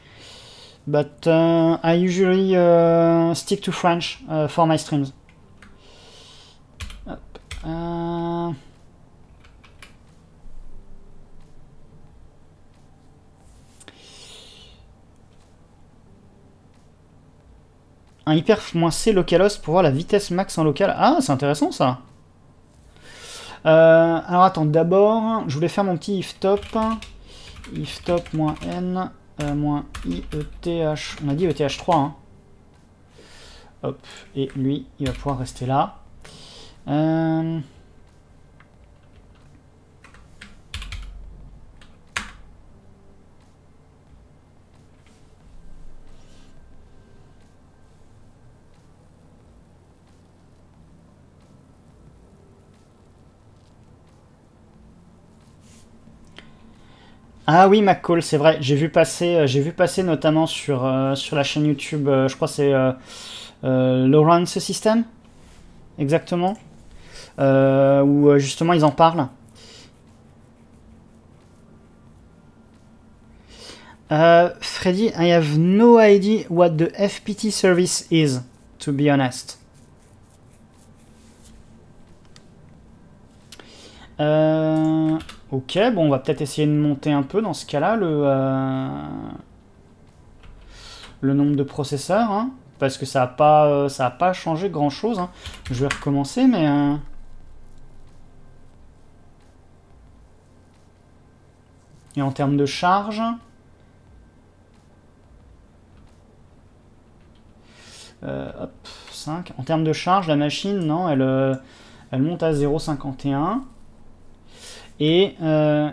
but uh, I usually uh, stick to French uh, for my streams. Uh, un hyper-c localhost pour voir la vitesse max en local. Ah, c'est intéressant ça. Euh, alors attends, d'abord, je voulais faire mon petit if top. If top n euh, moins ieth. On a dit eth3. Hein. Hop, et lui, il va pouvoir rester là. Euh, Ah oui, McCall, c'est vrai. J'ai vu passer, euh, j'ai vu passer notamment sur, euh, sur la chaîne YouTube, euh, je crois c'est Lawrence System, exactement, où justement ils en parlent. Freddy, I have no idea what the FPT service is, to be honest. Euh, Ok, bon, on va peut-être essayer de monter un peu dans ce cas-là le, euh, le nombre de processeurs, hein, parce que ça n'a pas, euh, a pas changé grand-chose. Hein. Je vais recommencer, mais... Et en termes de charge... hop, 5. En termes de charge, la machine, non, elle monte à 0,51. Et... Euh...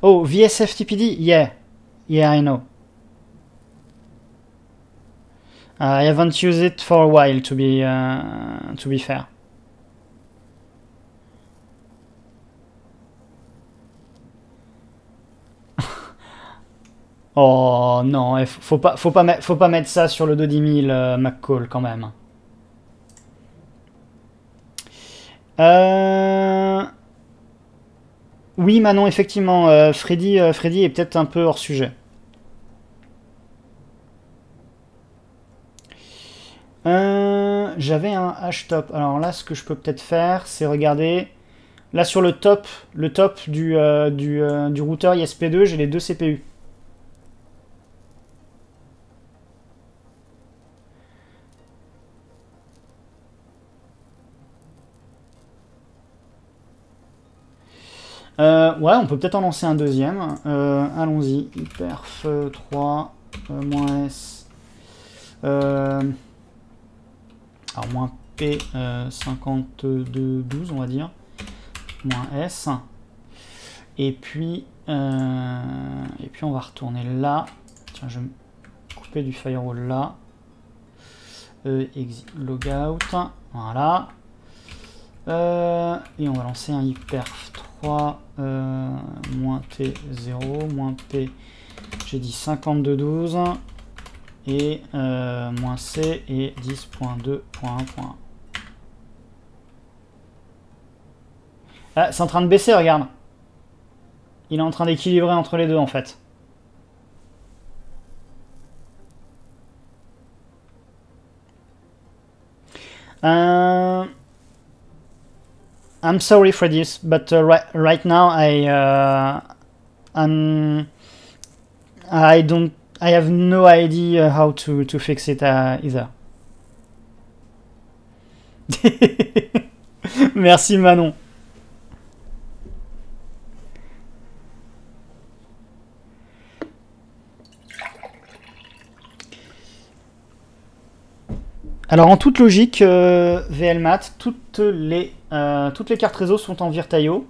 Oh, VSFTPD? Yeah. Yeah, I know. I haven't used it for a while, to be, uh, to be fair. [laughs] oh non, faut pas, faut, pas faut pas mettre ça sur le dos 10 000 euh, McCall quand même. Euh... Oui, Manon, effectivement, euh, Freddy, euh, Freddy est peut-être un peu hors sujet. J'avais un hashtop. Alors là, ce que je peux peut-être faire, c'est regarder. Là, sur le top, le top du, du, du routeur ISP2, j'ai les deux CPU. Euh, ouais, on peut peut-être en lancer un deuxième. Euh, allons-y. Hyperf 3 euh, S. alors moins P 5212 on va dire. Moins S. Et puis, et puis on va retourner là. Tiens, je vais couper du firewall là. exit logout. Voilà. et on va lancer un hyperf 3. 3 euh, moins T0 moins P, j'ai dit 5212 et euh, moins C et 10.2.1. Ah, c'est en train de baisser, regarde. Il est en train d'équilibrer entre les deux en fait. Euh... I'm sorry this, but uh, right right now I uh, I'm I don't I have no idea how to to fix it uh, either. [laughs] Merci Manon. Alors en toute logique, euh, VLMAT, toutes les, euh, toutes les cartes réseau sont en Virtaio.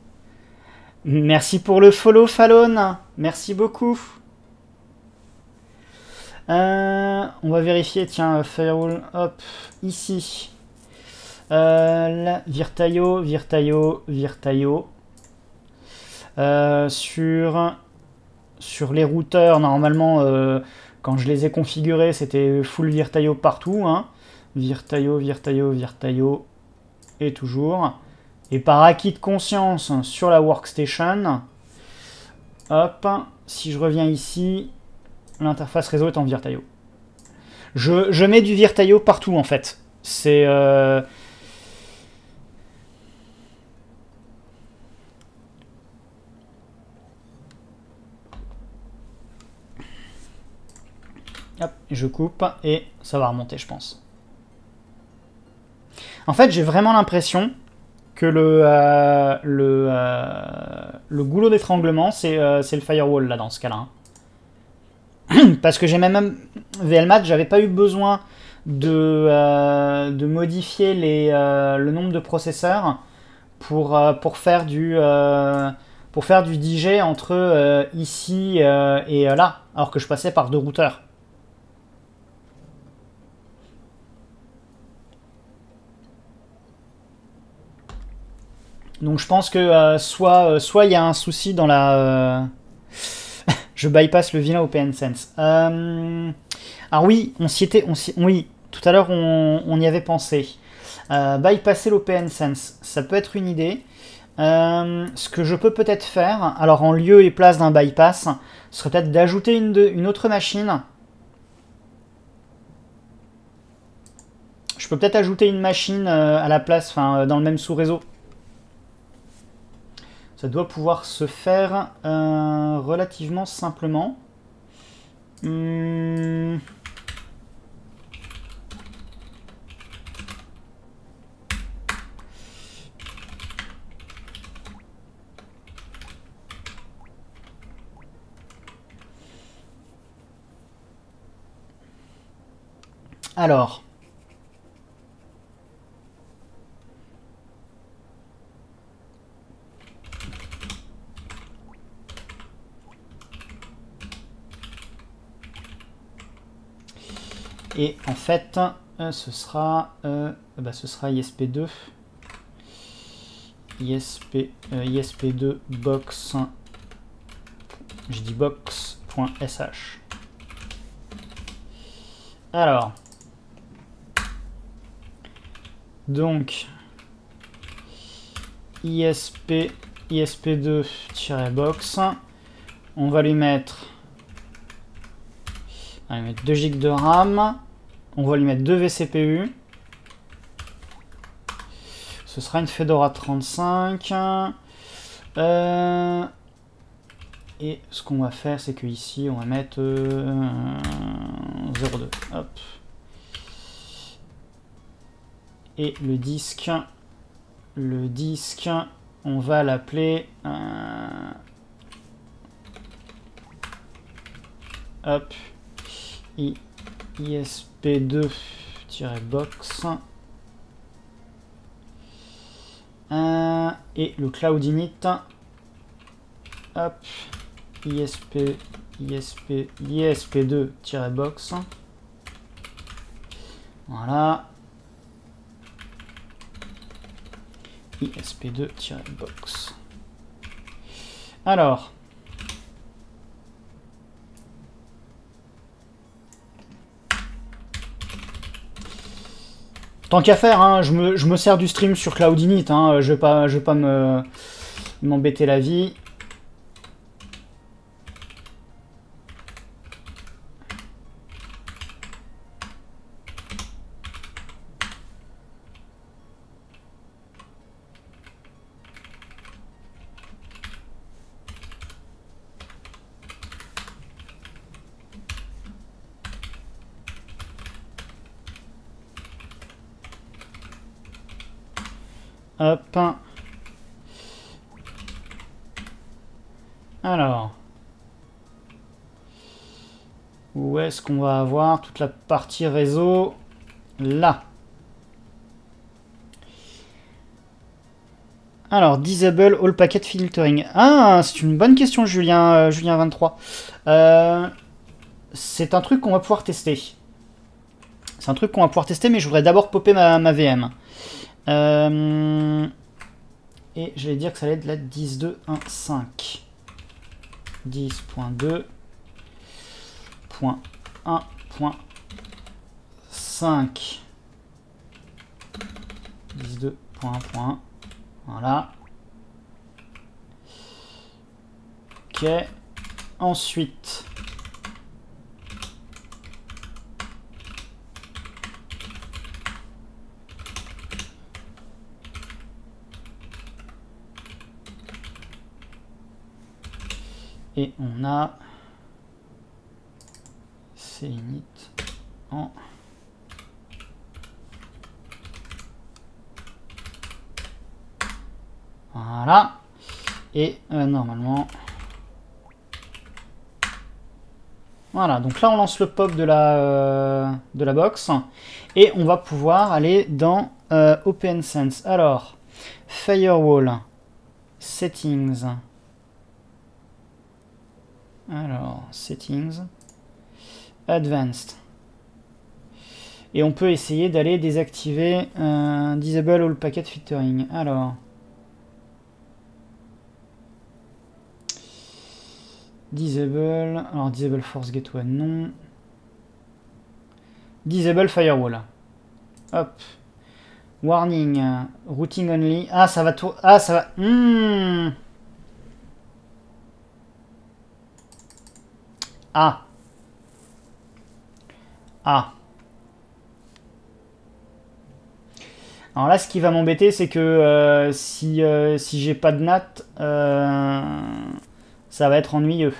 Merci pour le follow Fallon, merci beaucoup. Euh, on va vérifier, tiens, Firewall, hop, ici. Virtaio, Virtaio, Virtaio. sur, sur les routeurs, normalement, quand je les ai configurés, c'était full Virtaio partout. Hein. Virtaio, Virtaio, Virtaio, toujours. Et par acquis de conscience sur la workstation, hop, si je reviens ici, l'interface réseau est en Virtaio. Je, mets du Virtaio partout en fait. C'est... Euh, hop, je coupe et ça va remonter je pense. En fait, j'ai vraiment l'impression que le, euh, le, euh, le goulot d'étranglement, c'est le firewall là dans ce cas-là. Hein. [clears throat] parce que j'ai même VLMAT, j'avais pas eu besoin de, euh, de modifier euh, le nombre de processeurs pour, euh, pour, faire, du, pour faire du DJ entre ici et là, alors que je passais par deux routeurs. Donc je pense que soit soit il y a un souci dans la [laughs] je bypass le vilain OPN Sense. Euh, alors oui, on s'y était, oui, tout à l'heure on, y avait pensé. Euh, bypasser l'OPN Sense, ça peut être une idée. Euh, ce que je peux peut-être faire, alors en lieu et place d'un bypass, serait peut-être d'ajouter une, une, autre machine. Je peux peut-être ajouter une machine à la place, enfin dans le même sous-réseau. Ça doit pouvoir se faire euh, relativement simplement. Hmm. Alors, Et en fait, euh, ce sera, euh, bah, ce sera ISP2. ISP, euh, ISP2 box. Je dis box.sh. Alors. Donc. ISP, ISP2-box. On va lui mettre on va lui mettre 2 GB de RAM. On va lui mettre 2 vCPU. Ce sera une Fedora 35. Euh, et ce qu'on va faire, c'est que ici, on va mettre 0.2. Euh, Hop. Et le disque, le disque, on va l'appeler... Euh, hop. ISP2-box. Euh, et le cloud init. Hop. ISP, ISP, ISP2-box. Voilà. ISP2-box. Alors, Tant qu'à faire, hein, je, me, sers du stream sur Cloud Init. Hein, je vais pas, je vais pas m'embêter la vie. Hop. Alors. Où est-ce qu'on va avoir toute la partie réseau Là. Alors, disable all packet filtering. Ah, c'est une bonne question, Julien, euh, Julien 23. Euh, c'est un truc qu'on va pouvoir tester. C'est un truc qu'on va pouvoir tester, mais je voudrais d'abord popper ma VM. Euh, Et j'allais dire que ça allait être la 10.2.1.5. 10.2.1.5. 10.2.1.1. Voilà. Ok. Ensuite. Et on a init en Voilà. Et euh, normalement... Voilà, donc là on lance le pop de la, euh, de la box. Et on va pouvoir aller dans euh, OpenSense. Alors, Firewall, Settings. Alors, Settings, Advanced. Et on peut essayer d'aller désactiver Disable All Packet Filtering. Alors... Disable. Alors, Disable Force Gateway, non. Disable Firewall. Hop. Warning. Routing only. Ah, ça va tout. Ah, ça va. Hmm. Ah. Ah. Alors là, ce qui va m'embêter, c'est que euh, si, euh, si j'ai pas de NAT, euh, ça va être ennuyeux.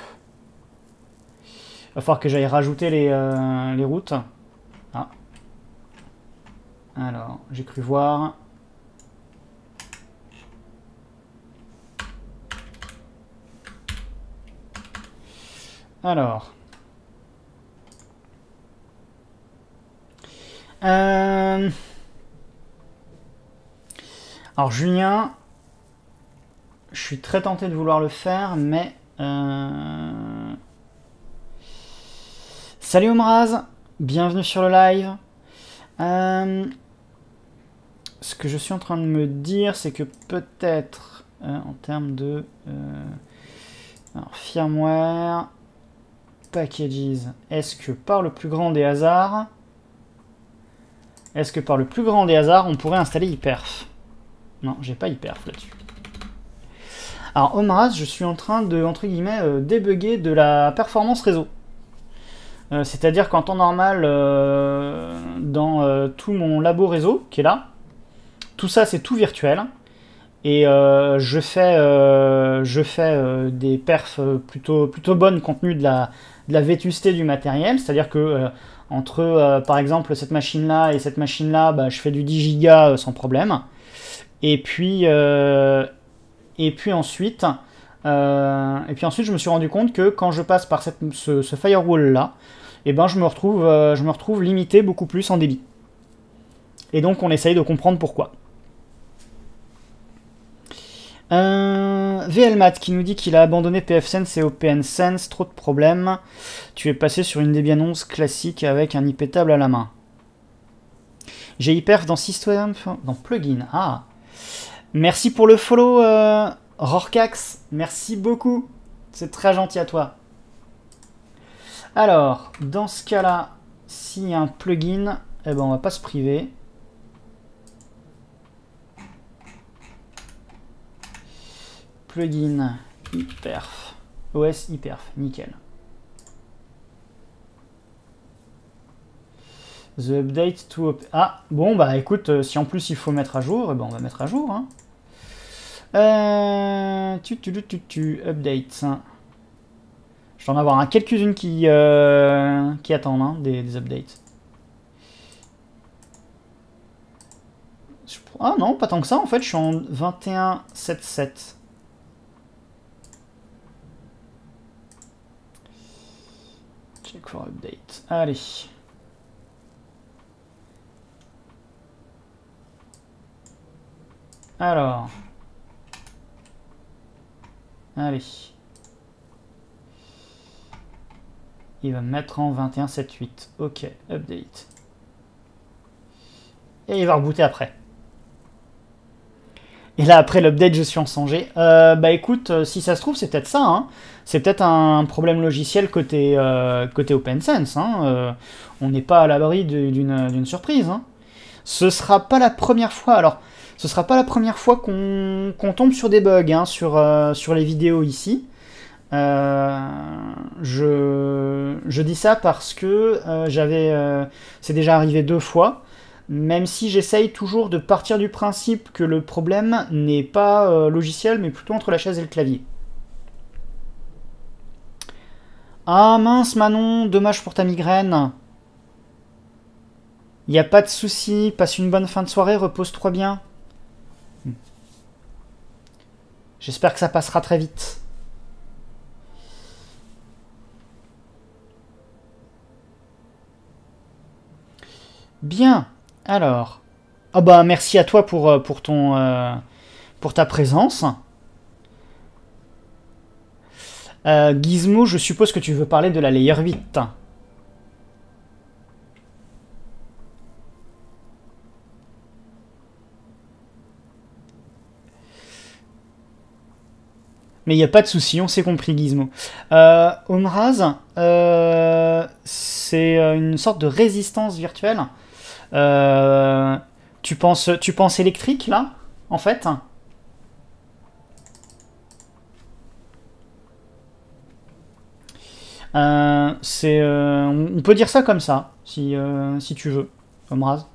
Il va falloir que j'aille rajouter les, les routes. Ah. Alors, j'ai cru voir. Alors. Euh... Alors Julien, je suis très tenté de vouloir le faire, mais euh, salut Omraz, bienvenue sur le live. Euh, ce que je suis en train de me dire, c'est que peut-être en termes de firmware, packages, est-ce que par le plus grand des hasards, est-ce que par le plus grand des hasards, on pourrait installer Hyperf? Non, j'ai pas Hyperf là-dessus. Alors, Omraz, je suis en train de, entre guillemets, euh, débugger de la performance réseau. Euh, c'est-à-dire qu'en temps normal, euh, dans tout mon labo réseau qui est là, tout ça c'est tout virtuel. Et je fais, je fais des perfs plutôt, plutôt bonnes compte tenu de la, de la vétusté du matériel. C'est-à-dire que entre, par exemple, cette machine-là et cette machine-là, bah, je fais du 10 gigas sans problème. Et puis, et puis ensuite, euh, et puis je me suis rendu compte que quand je passe par ce, firewall là, eh ben, je me retrouve, euh, je me retrouve limité beaucoup plus en débit. Et donc, on essaye de comprendre pourquoi. Euh, VLMAT qui nous dit qu'il a abandonné PFSense et OPNSense, trop de problèmes. Tu es passé sur une Debian 11 classique avec un IP table à la main. J'ai hyperf dans System, dans Plugin. Ah, Merci pour le follow, euh, Rorcax. Merci beaucoup. C'est très gentil à toi. Alors, dans ce cas-là, s'il y a un plugin, eh ben, on va pas se priver. Plugin hyperf. OS hyperf, nickel. The update to... Ah, bon, bah écoute, euh, si en plus il faut mettre à jour, eh ben, on va mettre à jour. Hein. Euh, tu, tu, tu, tu, updates. Je dois en avoir quelques-unes qui, euh, qui attendent hein, des, updates. Ah non, pas tant que ça en fait, je suis en 21.7.7. For update. Allez. Alors. Allez. Il va me mettre en 21.7.8. Ok, update. Et il va rebooter après. Et là, après l'update, je suis en Sanger. Euh, bah écoute, euh, si ça se trouve, c'est peut-être ça. Hein. C'est peut-être un problème logiciel côté, euh, côté OpenSense. Hein. on n'est pas à l'abri d'une surprise. Hein. Ce sera pas la première fois. Alors, ce sera pas la première fois qu'on tombe sur des bugs hein, sur, sur les vidéos ici. je, dis ça parce que j'avais. c'est déjà arrivé deux fois même si j'essaye toujours de partir du principe que le problème n'est pas euh, logiciel, mais plutôt entre la chaise et le clavier. Ah mince Manon, dommage pour ta migraine. Y a pas de souci, passe une bonne fin de soirée, repose-toi bien. Hmm. J'espère que ça passera très vite. Bien. Alors, ah bah merci à toi pour, euh, ton, euh, pour ta présence. Euh, Gizmo, je suppose que tu veux parler de la layer 8. Mais il n'y a pas de souci, on s'est compris Gizmo. Euh, Omraz, c'est une sorte de résistance virtuelle euh, tu, penses, tu penses électrique, là, en fait? Euh, euh, on peut dire ça comme ça, si, si tu veux, comme rase.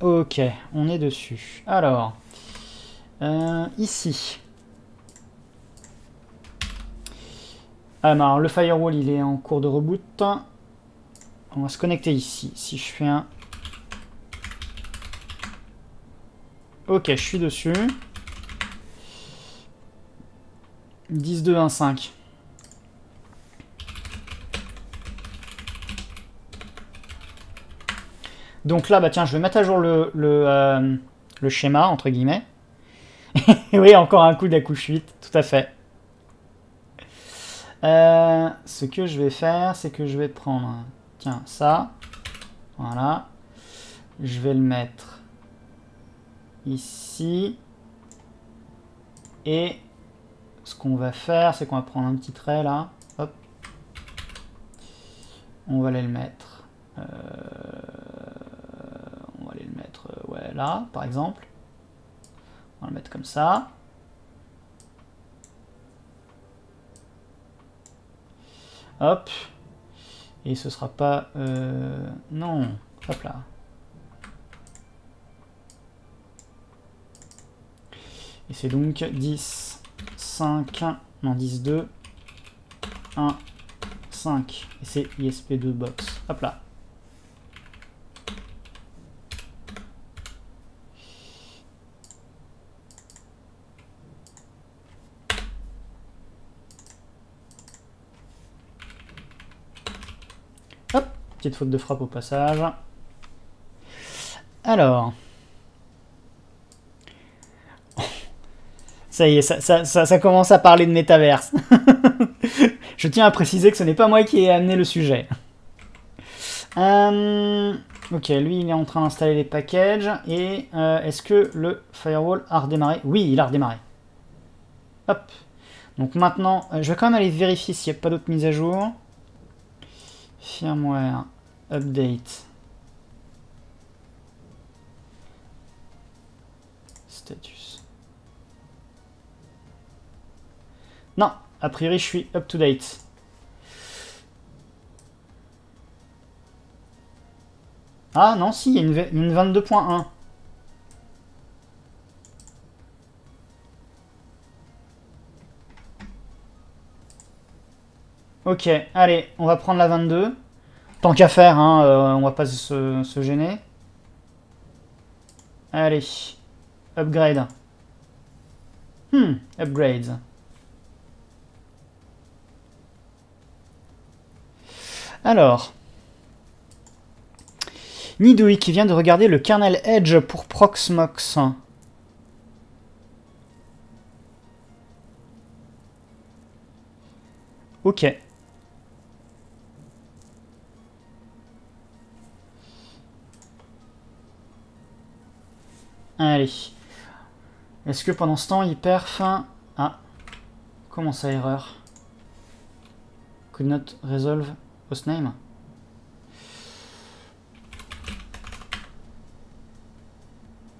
Ok, on est dessus. Alors, ici. Alors, le firewall, il est en cours de reboot. On va se connecter ici. Si je fais un... Ok, je suis dessus. 10, 2, 1, 5. Donc là, bah tiens, je vais mettre à jour le, le, euh, le schéma, entre guillemets. [laughs] oui, encore un coup d'à coup 8, tout à fait. Euh, ce que je vais faire, c'est que je vais prendre, tiens, ça, voilà, je vais le mettre ici, et ce qu'on va faire, c'est qu'on va prendre un petit trait là, hop, on va aller le mettre, euh, on va aller le mettre, euh, ouais, là, par exemple, on va le mettre comme ça, Hop. Et ce sera pas... Euh, non. Hop là. Et c'est donc 10, 5, non 10, 2, 1, 5. Et c'est ISP2 box. Hop là. Petite faute de frappe au passage. Alors. Ça y est, ça, commence à parler de métaverse. [laughs] Je tiens à préciser que ce n'est pas moi qui ai amené le sujet. Euh, ok, lui il est en train d'installer les packages. Et euh, est-ce que le firewall a redémarré? Oui, il a redémarré. Hop. Donc maintenant, euh, je vais quand même aller vérifier s'il n'y a pas d'autres mises à jour firmware update Non, a priori je suis up to date. Ah non, si, il y a une, une 22.1. Ok, allez, on va prendre la 22. Tant qu'à faire, hein, euh, on va pas se, gêner. Allez, upgrade. Hmm, upgrade. Alors, Nidouille qui vient de regarder le kernel Edge pour Proxmox. Ok. Allez. Est-ce que pendant ce temps, il perd fin Ah. Comment ça, erreur? Could not resolve hostname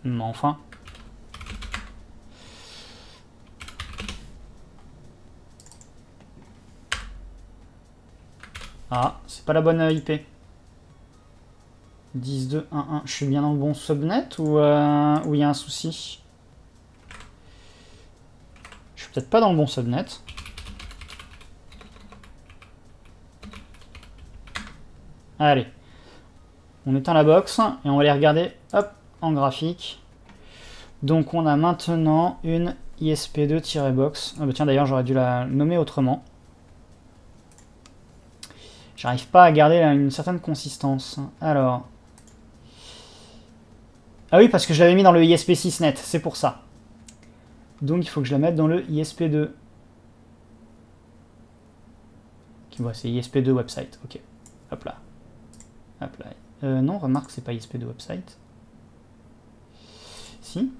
Non, enfin. Ah, c'est pas la bonne IP. 10, 2, 1, 1. Je suis bien dans le bon subnet ou euh, il y a un souci? Je suis peut-être pas dans le bon subnet. Allez. On éteint la box et on va les regarder hop, en graphique. Donc on a maintenant une ISP2-box. Ah bah tiens d'ailleurs j'aurais dû la nommer autrement. J'arrive pas à garder une certaine consistance. Alors. Ah oui, parce que je l'avais mis dans le ISP6net, c'est pour ça. Donc il faut que je la mette dans le ISP2. Qui voit, c'est ISP2 website. Ok. Hop là. Là. Euh, non, remarque, c'est pas ISP2 website. Si.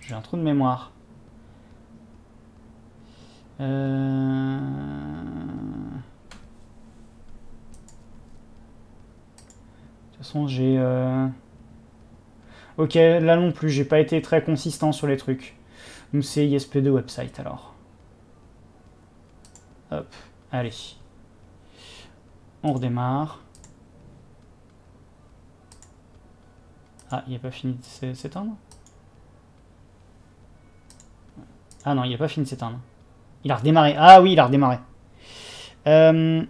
J'ai un trou de mémoire. Euh... De toute façon, j'ai... Euh, ok, là non plus, j'ai pas été très consistant sur les trucs. Donc c'est ISP2 website alors. Hop, allez. On redémarre. Ah, il a pas fini de s'éteindre? Ah non, il a pas fini de s'éteindre. Il a redémarré. Ah oui, il a redémarré. Euh...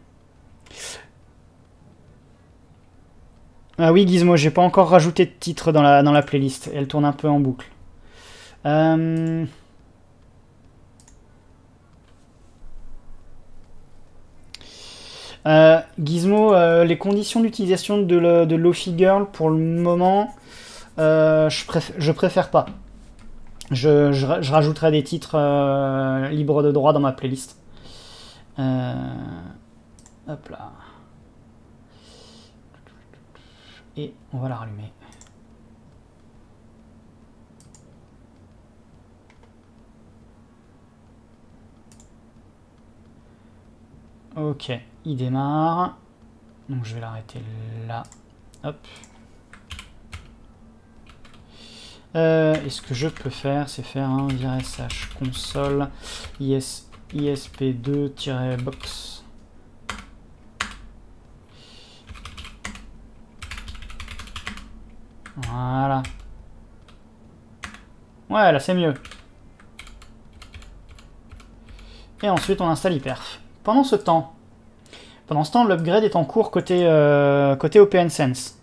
Ah oui, Gizmo, j'ai pas encore rajouté de titre dans la, playlist. Elle tourne un peu en boucle. Euh, euh, Gizmo, les conditions d'utilisation de Lofi Girl, pour le moment, je, préfère, je préfère pas. Je, je, rajouterai des titres libres de droit dans ma playlist. hop là. et on va la rallumer. Ok, il démarre. Donc je vais l'arrêter là. Hop. Euh, et ce que je peux faire, c'est faire un sh console isp2-box. Voilà. Ouais, là c'est mieux. Et ensuite on installe hyperf. Pendant ce temps, pendant ce temps, l'upgrade est en cours côté, euh, côté OpenSense.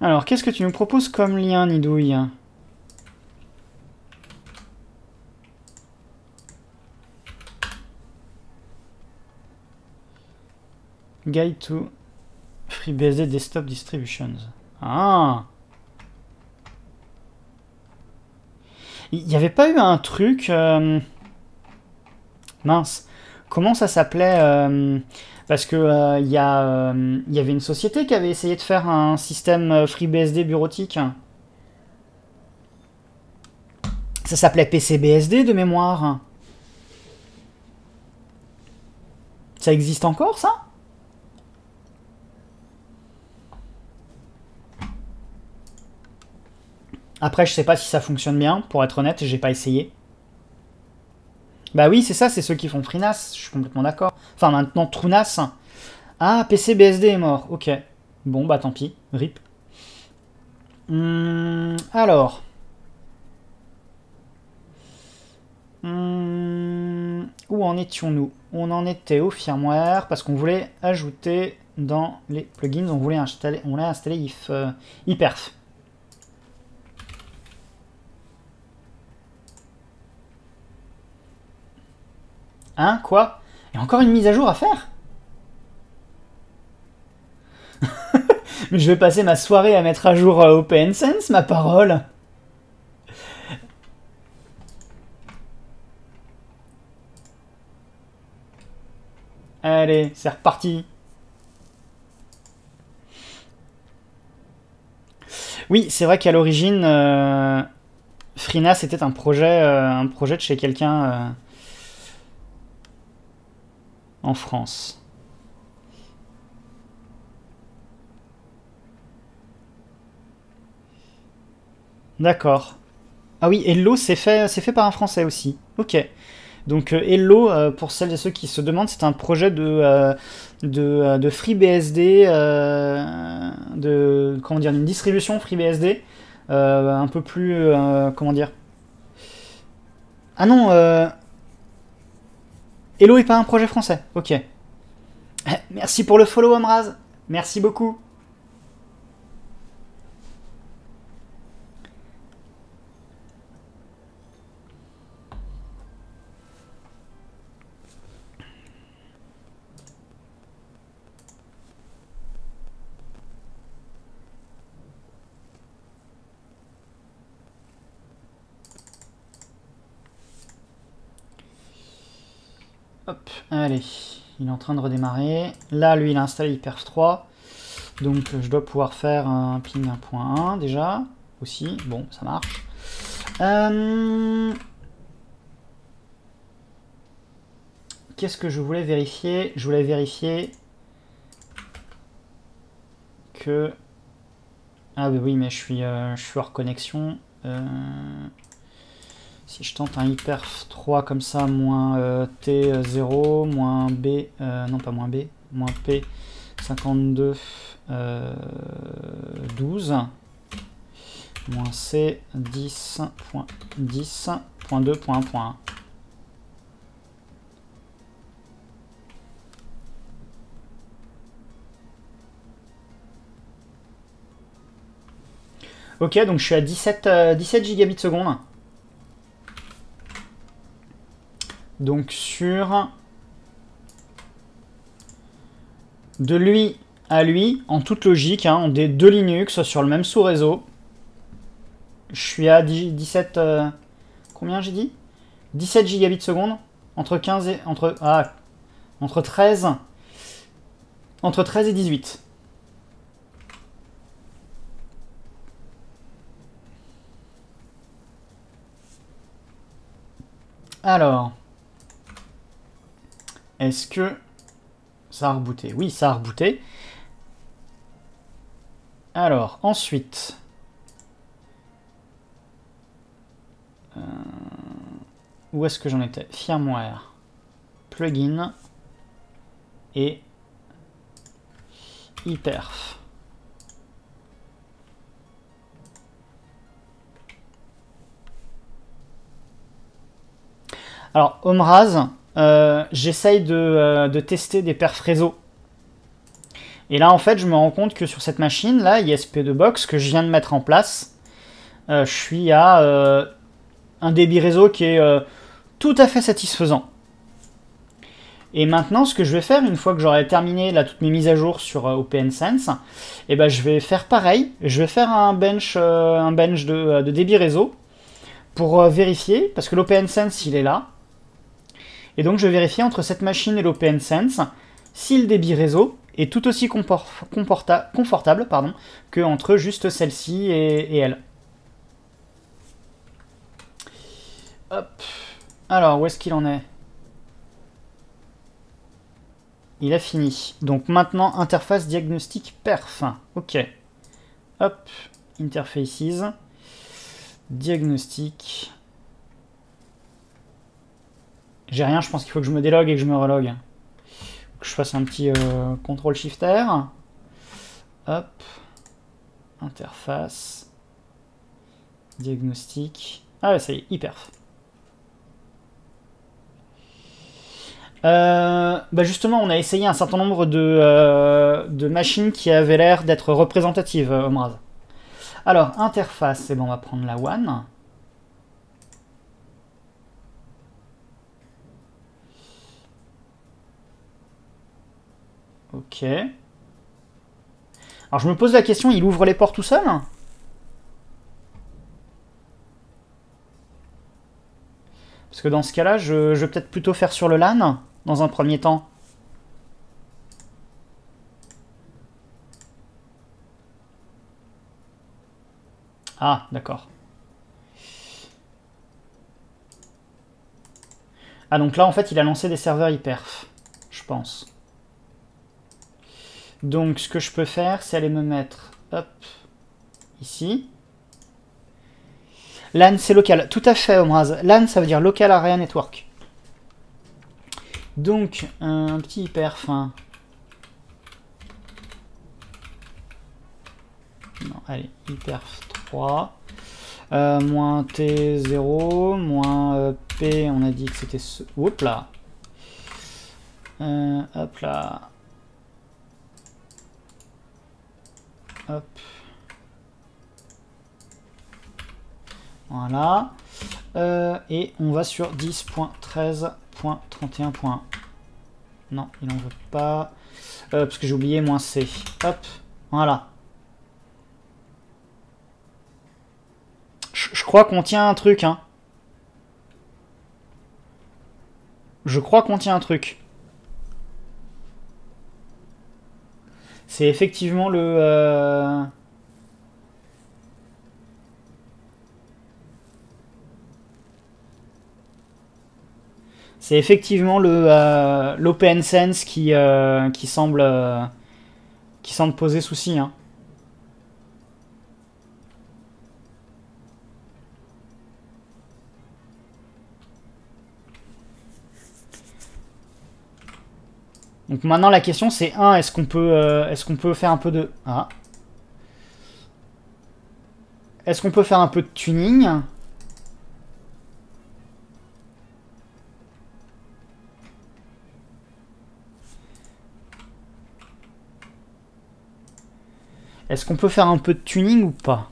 Alors, qu'est-ce que tu nous proposes comme lien, Nidouille Guide to FreeBSD Desktop Distributions. Ah Il n'y avait pas eu un truc... Euh, mince. Comment ça s'appelait euh, Parce que euh, y, y, avait une société qui avait essayé de faire un système FreeBSD bureautique. Ça s'appelait PCBSD de mémoire. Ça existe encore ça? Après, je sais pas si ça fonctionne bien, pour être honnête, j'ai pas essayé. Bah oui, c'est ça, c'est ceux qui font FreeNAS, je suis complètement d'accord. Enfin, maintenant, TrueNAS. Ah, PC BSD est mort, ok. Bon, bah tant pis, rip. Hum, alors. Hum, où en étions-nous? On en était au firmware, parce qu'on voulait ajouter dans les plugins, on voulait installer, on voulait installer if, euh, hyperf. Hein Quoi? A encore une mise à jour à faire? [laughs] Mais je vais passer ma soirée à mettre à jour euh, OpenSense, ma parole. Allez, c'est reparti. Oui, c'est vrai qu'à l'origine, euh, Frina, c'était un projet, euh, un projet de chez quelqu'un euh, France. D'accord. Ah oui, Hello, c'est fait, c'est fait par un Français aussi. Ok. Donc Hello, pour celles et ceux qui se demandent, c'est un projet de, de, de FreeBSD, de comment dire, d'une distribution FreeBSD euh, un peu plus. Euh, comment dire Ah non euh, Hello est pas un projet français. Ok. Merci pour le follow, Amraz. Merci beaucoup. Hop, allez, il est en train de redémarrer. Là, lui, il a installé Hyperf 3. Donc, je dois pouvoir faire un ping 1.1 déjà, aussi. Bon, ça marche. Euh, qu'est-ce que je voulais vérifier? Je voulais vérifier que... Ah bah oui, mais je suis, euh, je suis hors connexion. Euh, si je tente un hyperf 3 comme ça, moins euh, T0, moins B, euh, non pas moins B, moins P, 52, 12, moins C, 10.10.2.1.1. Ok, donc je suis à 17, 17 gigabits seconde. Donc sur de lui à lui, en toute logique, hein, on est deux Linux sur le même sous-réseau. Je suis à 17... Euh, combien j'ai dit? 17 gigabits seconde entre 15 et... Entre, ah, entre 13... Entre 13 et 18. Alors... Est-ce que ça a rebooté? Oui, ça a rebooté. Alors, ensuite... Euh, où est-ce que j'en étais? Firmware, plugin et hyperf. Alors, Omraz, euh, j'essaye euh, de, tester des perfs réseau. Et là, en fait, je me rends compte que sur cette machine, là, ISP2Box, que je viens de mettre en place, euh, je suis à un débit réseau qui est tout à fait satisfaisant. Et maintenant, ce que je vais faire, une fois que j'aurai terminé là, toutes mes mises à jour sur OpenSense, eh ben, je vais faire pareil. Je vais faire un bench, un bench de, de, débit réseau pour vérifier, parce que l'OpenSense, il est là. Et donc je vais vérifier entre cette machine et l'OpenSense si le débit réseau est tout aussi confortable pardon, que entre juste celle-ci et, elle. Hop. Alors, où est-ce qu'il en est? Il a fini. Donc maintenant, interface diagnostic perf. Ok. Hop. Interfaces. Diagnostic. J'ai rien, je pense qu'il faut que je me délogue et que je me relogue. Que je fasse un petit euh, contrôle shifter. Hop. Interface. Diagnostic. Ah ouais, ça y est, hyper. Euh, bah justement, on a essayé un certain nombre de, euh, de machines qui avaient l'air d'être représentatives, Omraz. Alors, interface, c'est bon, on va prendre la one. Ok. Alors je me pose la question, il ouvre les ports tout seul? Parce que dans ce cas-là, je, je vais peut-être plutôt faire sur le LAN, dans un premier temps. Ah, d'accord. Ah, donc là, en fait, il a lancé des serveurs hyperf, je pense. Donc, ce que je peux faire, c'est aller me mettre, hop, ici. LAN, c'est local. Tout à fait, Omraz. LAN, ça veut dire Local Area Network. Donc, un petit hyperf. Hein. Non, allez, hyperf 3. Euh, moins T0, moins euh, P, on a dit que c'était ce... Hop là euh, Hop là Hop. Voilà. et on va sur 10.13.31. Non, il n'en veut pas. parce que j'ai oublié moins C. Hop. Voilà. Je, crois qu'on tient un truc, hein. Je crois qu'on tient un truc. C'est effectivement le... Euh, c'est effectivement le euh, l'open sense qui, euh, qui semble qui semble poser souci. Hein. Donc maintenant la question c'est un, est-ce qu'on peut, euh, qu'on peut faire un peu de... Est-ce qu'on peut faire un peu de tuning? Est-ce qu'on peut faire un peu de tuning ou pas?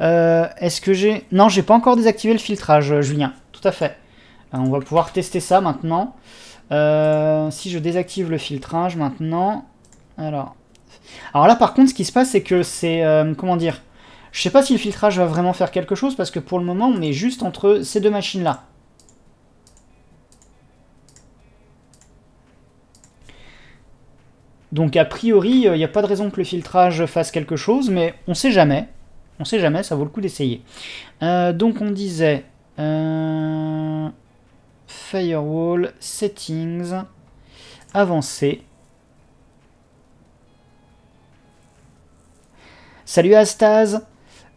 Euh, Est-ce que j'ai... Non, j'ai pas encore désactivé le filtrage, Julien. Tout à fait. Euh, on va pouvoir tester ça maintenant. Euh, si je désactive le filtrage maintenant... Alors... Alors là, par contre, ce qui se passe, c'est que c'est... Euh, comment dire Je sais pas si le filtrage va vraiment faire quelque chose, parce que pour le moment, on est juste entre ces deux machines-là. Donc a priori, il euh, n'y a pas de raison que le filtrage fasse quelque chose, mais on sait jamais. On sait jamais, ça vaut le coup d'essayer. donc on disait... Firewall, Settings, Avancé. Salut Astaz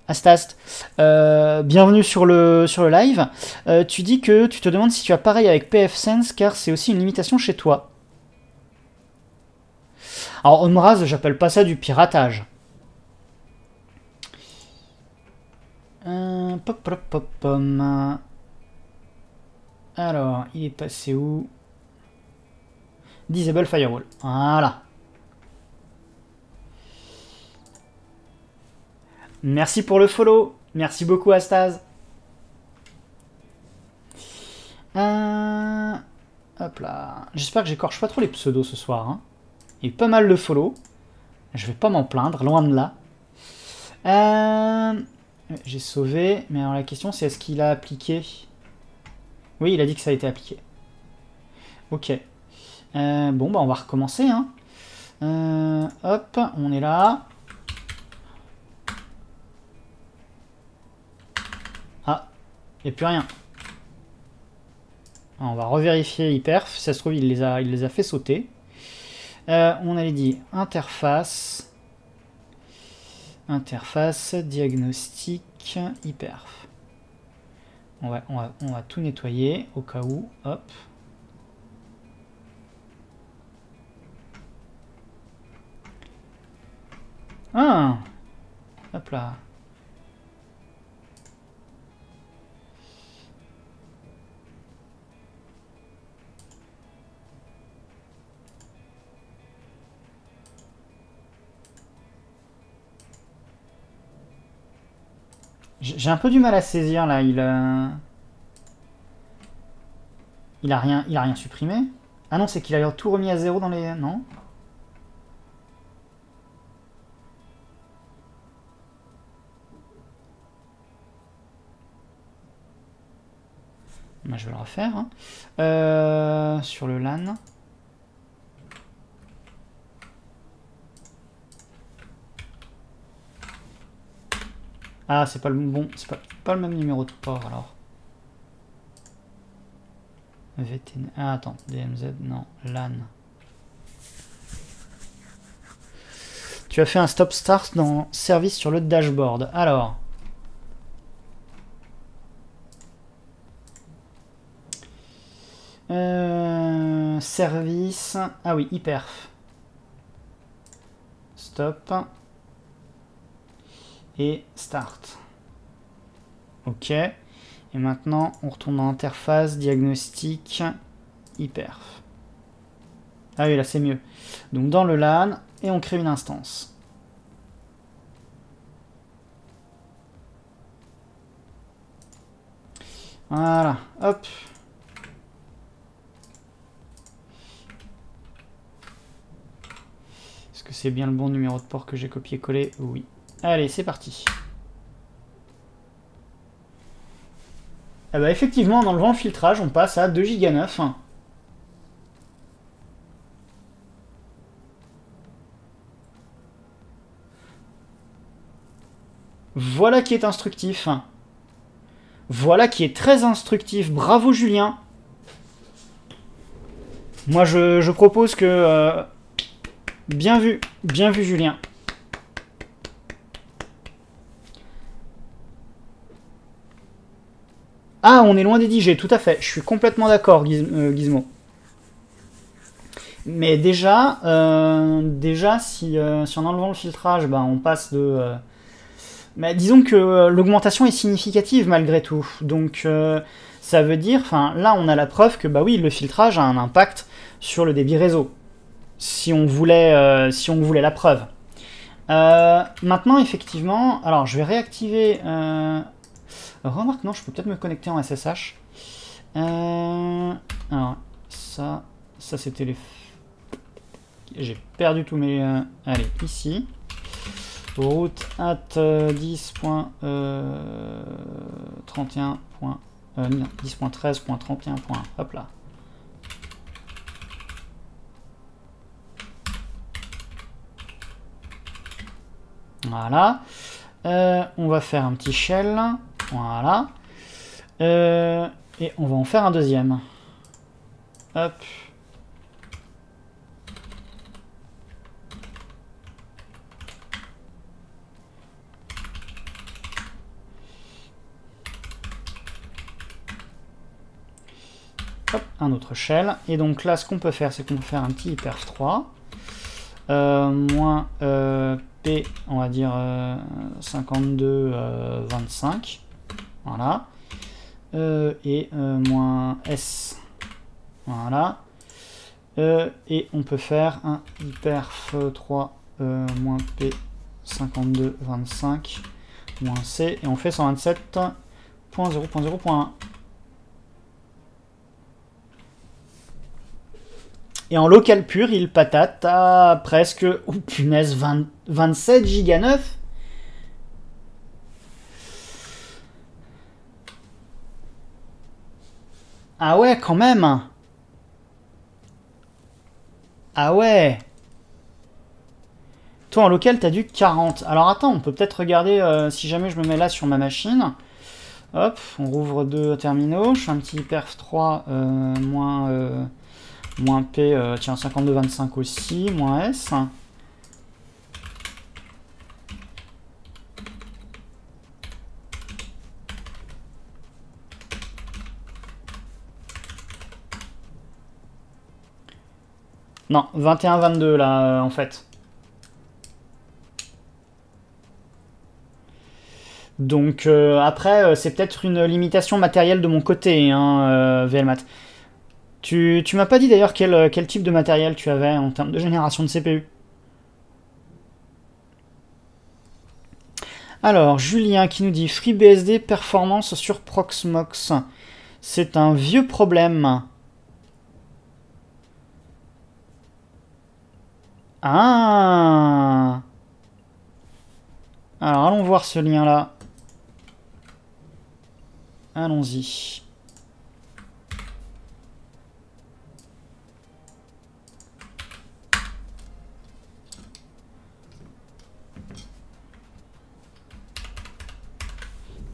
Astast, euh, bienvenue sur le, live. Euh, tu dis que tu te demandes si tu as pareil avec PFSense car c'est aussi une limitation chez toi. Alors Omraz, j'appelle pas ça du piratage. Euh. Alors, il est passé où? Disable Firewall. Voilà. Merci pour le follow. Merci beaucoup, Astaz. Euh, hop là. J'espère que j'écorche pas trop les pseudos ce soir. Hein. Il y a pas mal de follow. Je vais pas m'en plaindre, loin de là. Euh, j'ai sauvé, mais alors la question c'est est-ce qu'il a appliqué? Oui, il a dit que ça a été appliqué. Ok. Euh, bon, bah on va recommencer. Hein. Euh, hop, on est là. Ah, il n'y a plus rien. Ah, on va revérifier hyperf. Si ça se trouve, il les a, fait sauter. Euh, on avait dit interface. Interface, diagnostic, hyperf. On va, on, va, tout nettoyer au cas où. Hop. Ah Hop là. J'ai un peu du mal à saisir là, il a... Il a rien, il a rien supprimé Ah non, c'est qu'il a tout remis à zéro dans les... Non? Moi, je vais le refaire. Hein. Euh, sur le LAN. Ah, c'est pas le bon, c'est pas, le même numéro de port alors. VTN. Ah, attends, DMZ, non, LAN. Tu as fait un stop start dans service sur le dashboard. Alors. Euh, service. Ah oui, hyperf. Stop. Et start. Ok. Et maintenant, on retourne dans l'interface, diagnostic, hyperf. Ah oui, là c'est mieux. Donc dans le LAN, et on crée une instance. Voilà, hop. Est-ce que c'est bien le bon numéro de port que j'ai copié-collé? Oui. Allez, c'est parti. Ah bah effectivement, en enlevant le filtrage, on passe à 2 Go 9. Voilà qui est instructif. Voilà qui est très instructif. Bravo Julien. Moi je, propose que... Euh, bien vu, bien vu Julien. Ah, on est loin des 10 tout à fait. Je suis complètement d'accord, euh, Gizmo. Mais déjà, euh, déjà si, si en enlevant le filtrage, bah, on passe de mais disons que euh, l'augmentation est significative malgré tout. Donc euh, ça veut dire, enfin là on a la preuve que bah oui, le filtrage a un impact sur le débit réseau. Si on voulait, euh, si on voulait la preuve. maintenant effectivement, alors je vais réactiver. Remarque non, je peux peut-être me connecter en SSH. alors ça, ça c'était les. J'ai perdu tous mes. allez ici route at 10.31. Euh, 10.13.31. Euh, Hop là. Voilà. Euh, on va faire un petit shell. Voilà. et on va en faire un deuxième. Hop. un autre shell. Et donc là, ce qu'on peut faire, c'est qu'on peut faire un petit hyperf 3. Euh, moins euh, P, on va dire 52, euh, 25. Voilà. et moins S. Voilà. et on peut faire un hyperf 3 moins P 52, 25 moins C. Et on fait 127.0.0.1. Et en local pur, il patate à presque, oh punaise, 27 giga 9 Ah ouais, quand même Ah ouais Toi, en local, t'as du 40. Alors attends, on peut peut-être regarder euh, si jamais je me mets là sur ma machine. Hop, on rouvre deux terminaux. Je fais un petit perf 3 euh, moins... Euh, Moins P, tiens, 52,25 aussi, moins S. Non, 21-22 là, euh, en fait. Donc euh, après, c'est peut-être une limitation matérielle de mon côté, hein, VLMAT. Tu, tu m'as pas dit d'ailleurs quel, quel type de matériel tu avais en termes de génération de CPU. Alors, Julien qui nous dit FreeBSD performance sur Proxmox. C'est un vieux problème. Ah Alors, allons voir ce lien-là. Allons-y.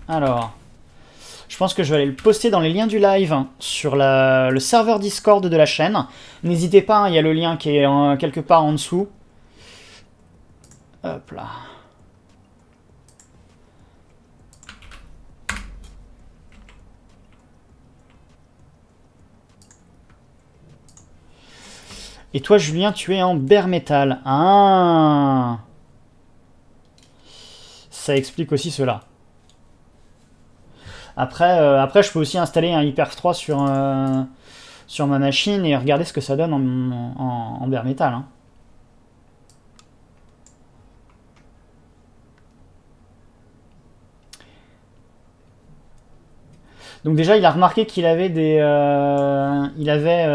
Alors, pense que je vais aller le poster dans les liens du live hein, sur le serveur Discord de la chaîne. N'hésitez pas, hein, il y a le lien qui est quelque part en dessous. Hop là. Et toi, Julien, tu es en bare metal. Ah Ça explique aussi cela. Après, euh, après, je peux aussi installer un Hyper 3 sur, euh, sur ma machine et regarder ce que ça donne en, en, bare metal. Hein. Donc déjà, il a remarqué qu'il avait des... Euh, il avait...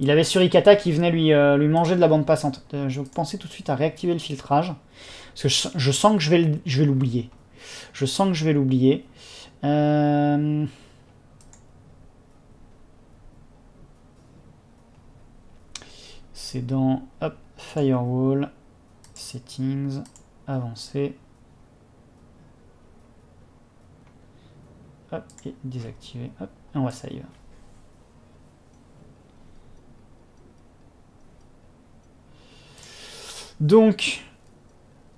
il avait Suricata qui venait lui, lui manger de la bande passante. je pensais tout de suite à réactiver le filtrage. Parce que je, sens que je vais l'oublier. Je sens que je vais l'oublier. Euh, c'est dans Firewall, Settings, Avancer. Hop, et désactiver. Hop, et on va save. Donc,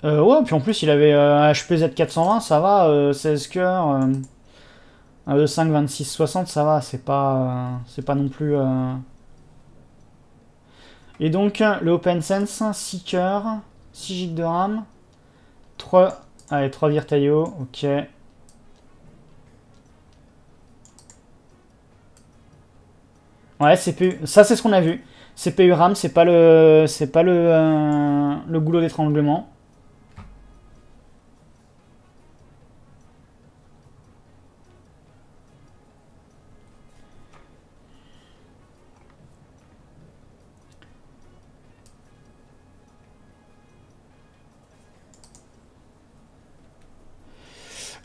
euh, ouais, puis en plus, il avait euh, HP Z420, ça va, 16 euh, cœurs, un E5 26 60, ça va, c'est pas, c'est pas non plus... Et donc, le OpenSense, 6 cœurs, 6 Go de RAM, 3, allez, 3 Virtaio, ok. Ouais, CPU, ça c'est ce qu'on a vu. CPU RAM, c'est pas le, c'est pas le, le goulot d'étranglement.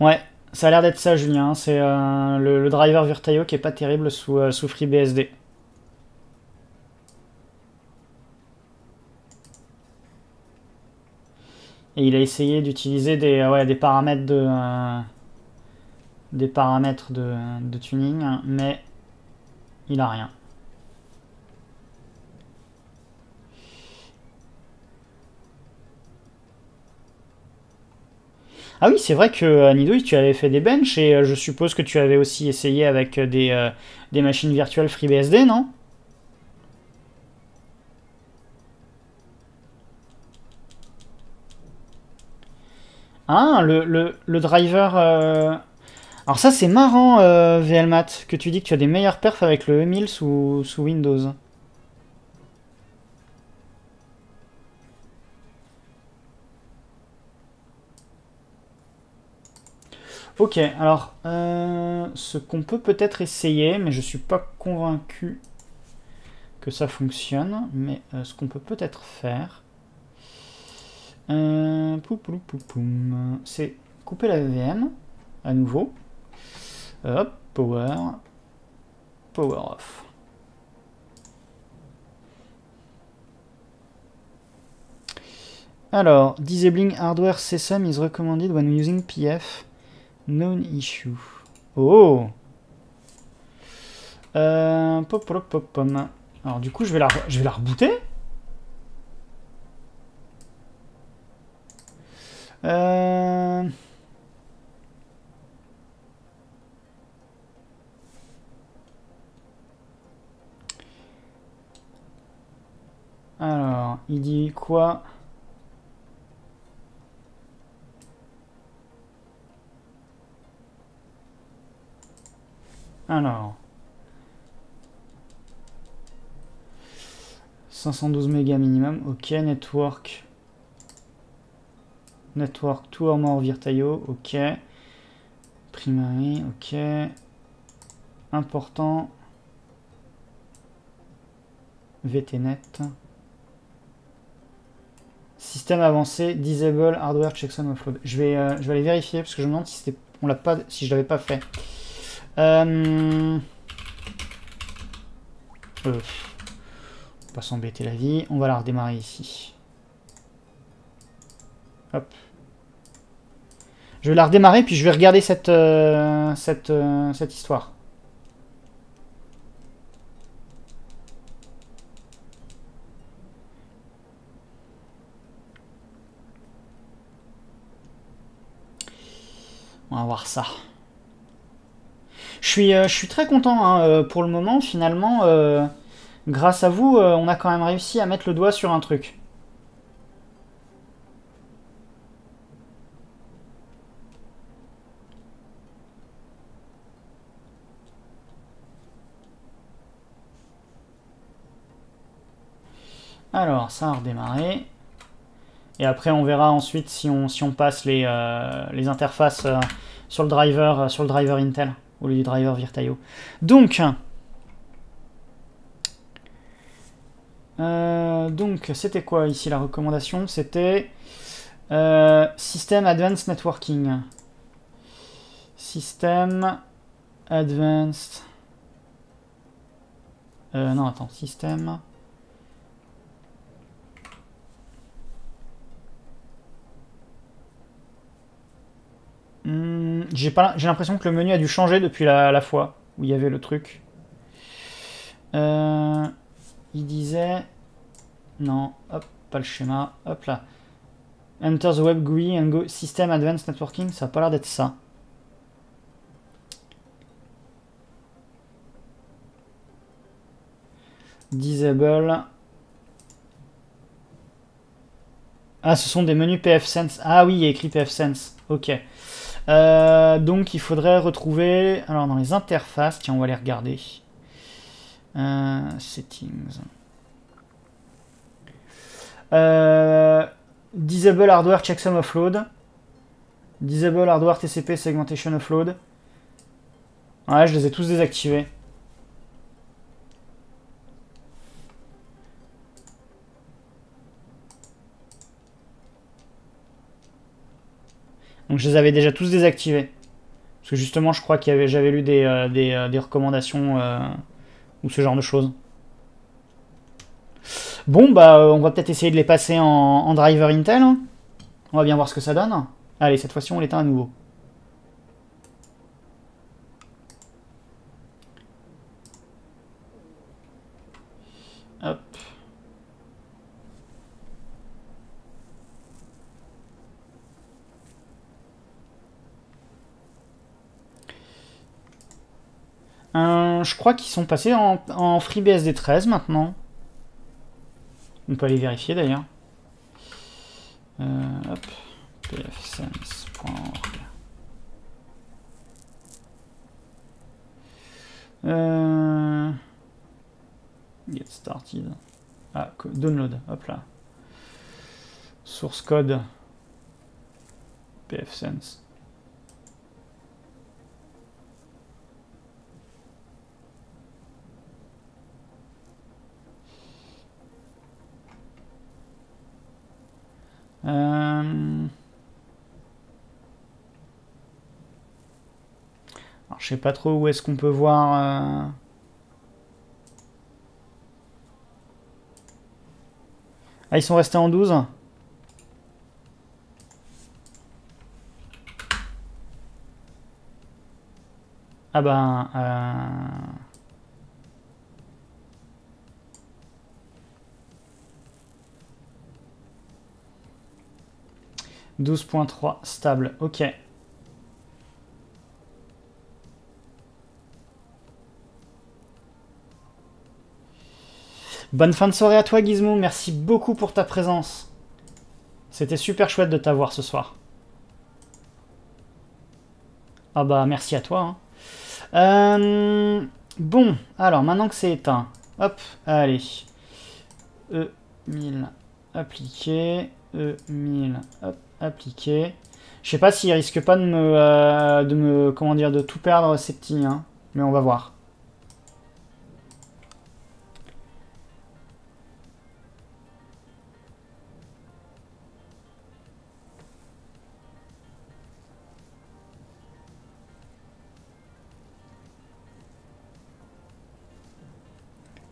Ouais, ça a l'air d'être ça, Julien. C'est euh, le, driver Virtaio qui est pas terrible sous, euh, sous FreeBSD. Et il a essayé d'utiliser des, ouais, des paramètres de euh, des paramètres de, de, tuning, mais il a rien. Ah oui, c'est vrai que euh, tu avais fait des benches et euh, je suppose que tu avais aussi essayé avec euh, des, machines virtuelles FreeBSD, non? Ah, le, le, driver... Alors ça, c'est marrant, VLMAT, que tu dis que tu as des meilleurs perfs avec le E1000 sous, sous Windows. Ok, alors, euh, ce qu'on peut peut-être essayer, mais je suis pas convaincu que ça fonctionne, mais euh, ce qu'on peut peut-être faire, euh, c'est couper la VM à nouveau. Hop, power, power off. Alors, disabling hardware sesame is recommended when using PF. Non-issue. Oh euh, pop, pop, pop. Alors du coup, je vais la, je vais la rebooter. Euh... Alors, il dit quoi? Alors. 512 mégas minimum. Ok, network. Network, tout or more Virtaio. Ok. Primary, ok. Important. VTNet. Système avancé, disable, hardware, checksum, offload. Je vais, euh, je vais aller vérifier parce que je me demande si, on pas, si je l'avais pas fait. Euh... Euh... On va s'embêter la vie. On va la redémarrer ici. Hop. Je vais la redémarrer, puis je vais regarder cette, euh, cette, cette histoire. On va voir ça. Je suis, euh, je suis très content hein, pour le moment. Finalement, grâce à vous, on a quand même réussi à mettre le doigt sur un truc. Alors, ça a redémarré. Et après, on verra ensuite si on, si on passe les, euh, les interfaces euh, sur, le driver, euh, sur le driver Intel au lieu du driver Virtaio. Donc, donc c'était quoi ici la recommandation? C'était System Advanced Networking. System Advanced... non, attends, System... Hmm, j'ai l'impression que le menu a dû changer depuis la, fois où il y avait le truc. Euh, il disait... Non, hop, pas le schéma. Hop là. Enter the web GUI and go System Advanced Networking, ça a pas l'air d'être ça. Disable. Ah, ce sont des menus pfSense. Ah oui, il y a écrit pfSense. Ok. Euh, donc il faudrait retrouver, alors dans les interfaces, tiens on va les regarder. Euh, settings. Euh, disable hardware checksum offload. Disable hardware TCP segmentation offload. Ouais, je les ai tous désactivés. Donc je les avais déjà tous désactivés. Parce que justement, je crois que j'avais lu des, euh, euh, des, recommandations euh, ou ce genre de choses. Bon, bah, on va peut-être essayer de les passer en, driver Intel. Hein. On va bien voir ce que ça donne. Allez, cette fois-ci, on l'éteint à nouveau. Hop. Euh, je crois qu'ils sont passés en, FreeBSD 13 maintenant. On peut aller vérifier d'ailleurs. Euh, hop, pfsense.org. Euh, get started. Ah, download, hop là. Source code pfSense. Euh... Je sais pas trop où est-ce qu'on peut voir... Euh... Ah, ils sont restés en 12 Ah ben... Euh... 12.3 stable, ok. Bonne fin de soirée à toi Gizmo, merci beaucoup pour ta présence. C'était super chouette de t'avoir ce soir. Ah bah merci à toi. Hein. Euh, bon, alors maintenant que c'est éteint, hop, allez. E1000 appliqué, E1000 hop appliquer. Je sais pas s'il risque pas de me, euh, de me, comment dire, de tout perdre ces petits, hein, mais on va voir.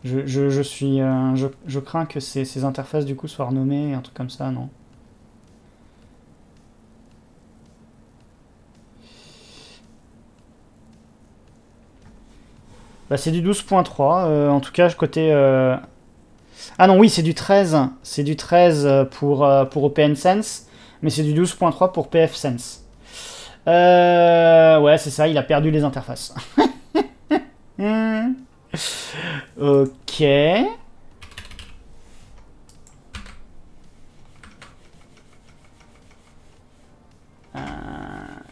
Je, suis, euh, je, crains que ces, ces interfaces du coup soient renommées, un truc comme ça, non? Bah, c'est du 12.3, euh, en tout cas, côté... euh, Ah non, oui, c'est du 13. C'est du 13 pour, euh, pour OpenSense, mais c'est du 12.3 pour PFSense. Euh... Ouais, c'est ça, il a perdu les interfaces. [laughs] Ok.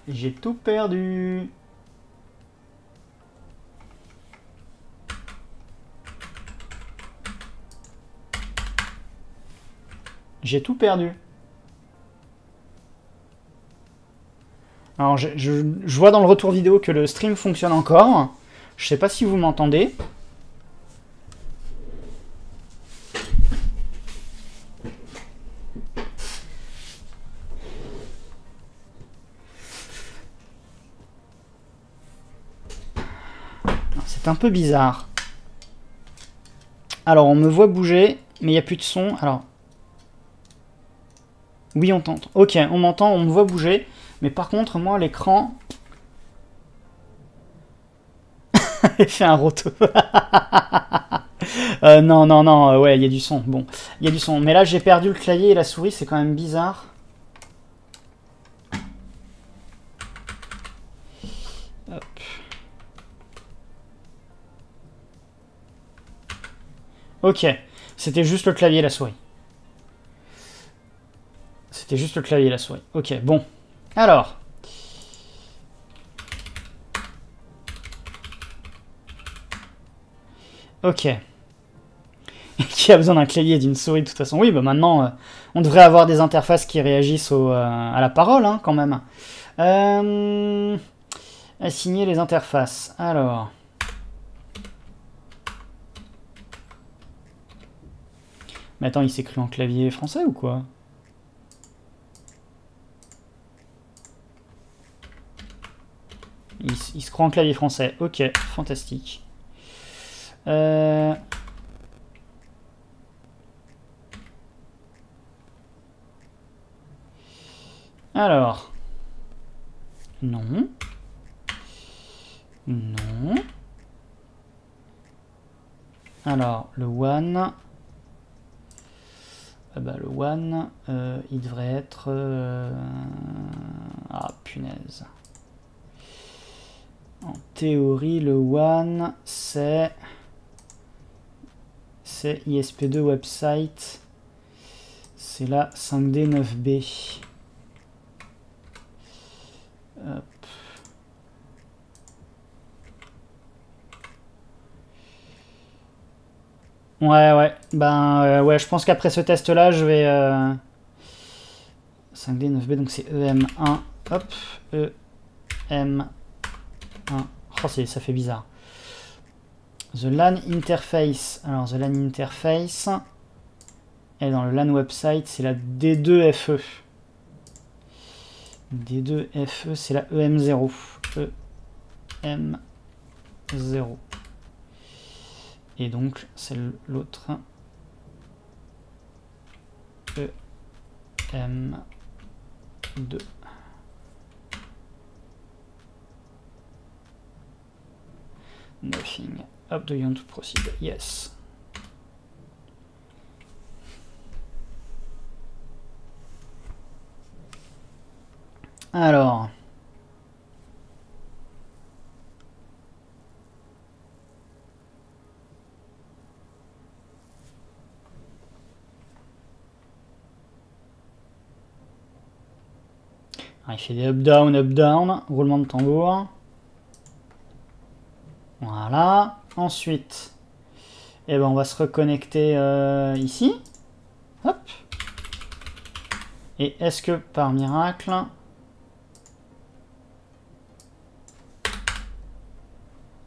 J'ai tout perdu. J'ai tout perdu. Alors, je, vois dans le retour vidéo que le stream fonctionne encore. Je sais pas si vous m'entendez. C'est un peu bizarre. Alors, on me voit bouger, mais il n'y a plus de son. Alors. Oui, on t'entend. Ok, on m'entend, on me voit bouger. Mais par contre, moi, l'écran. [laughs] Il fait un roto. [laughs] Euh, non, non, non, euh, ouais, il y a du son. Bon, il y a du son. Mais là, j'ai perdu le clavier et la souris, c'est quand même bizarre. Hop. Ok, c'était juste le clavier et la souris. C'était juste le clavier et la souris. Ok, bon. Alors. Ok. [laughs] qui a besoin d'un clavier et d'une souris de toute façon? Oui, bah maintenant, euh, on devrait avoir des interfaces qui réagissent euh, à la parole, hein, quand même. Euh, assigner les interfaces. Alors. Mais attends, il s'écrit en clavier français ou quoi? Il, se croit en clavier français. Ok, fantastique. Euh, Alors. Non. Non. Alors, le one. Ah bah, le one, euh, il devrait être. euh, Ah, punaise. En théorie, le one, c'est. C'est ISP2 website. C'est la 5D 9B. Hop. Ouais, ouais. Ben, euh, ouais, je pense qu'après ce test-là, je vais. euh, 5D 9B, donc c'est EM1. Hop. EM1. Oh, c'est- ça fait bizarre. The LAN interface. Alors, the LAN interface. Et dans le LAN website, c'est la D2FE. D2FE, c'est la E EM0. EM0. Et donc, c'est l'autre. EM2. Nothing. Up, do you want to proceed? Yes. Alors. Ah, il fait des up-down, up-down, roulement de tambour. Voilà. Ensuite, eh ben, on va se reconnecter euh, ici. Hop. Et est-ce que par miracle...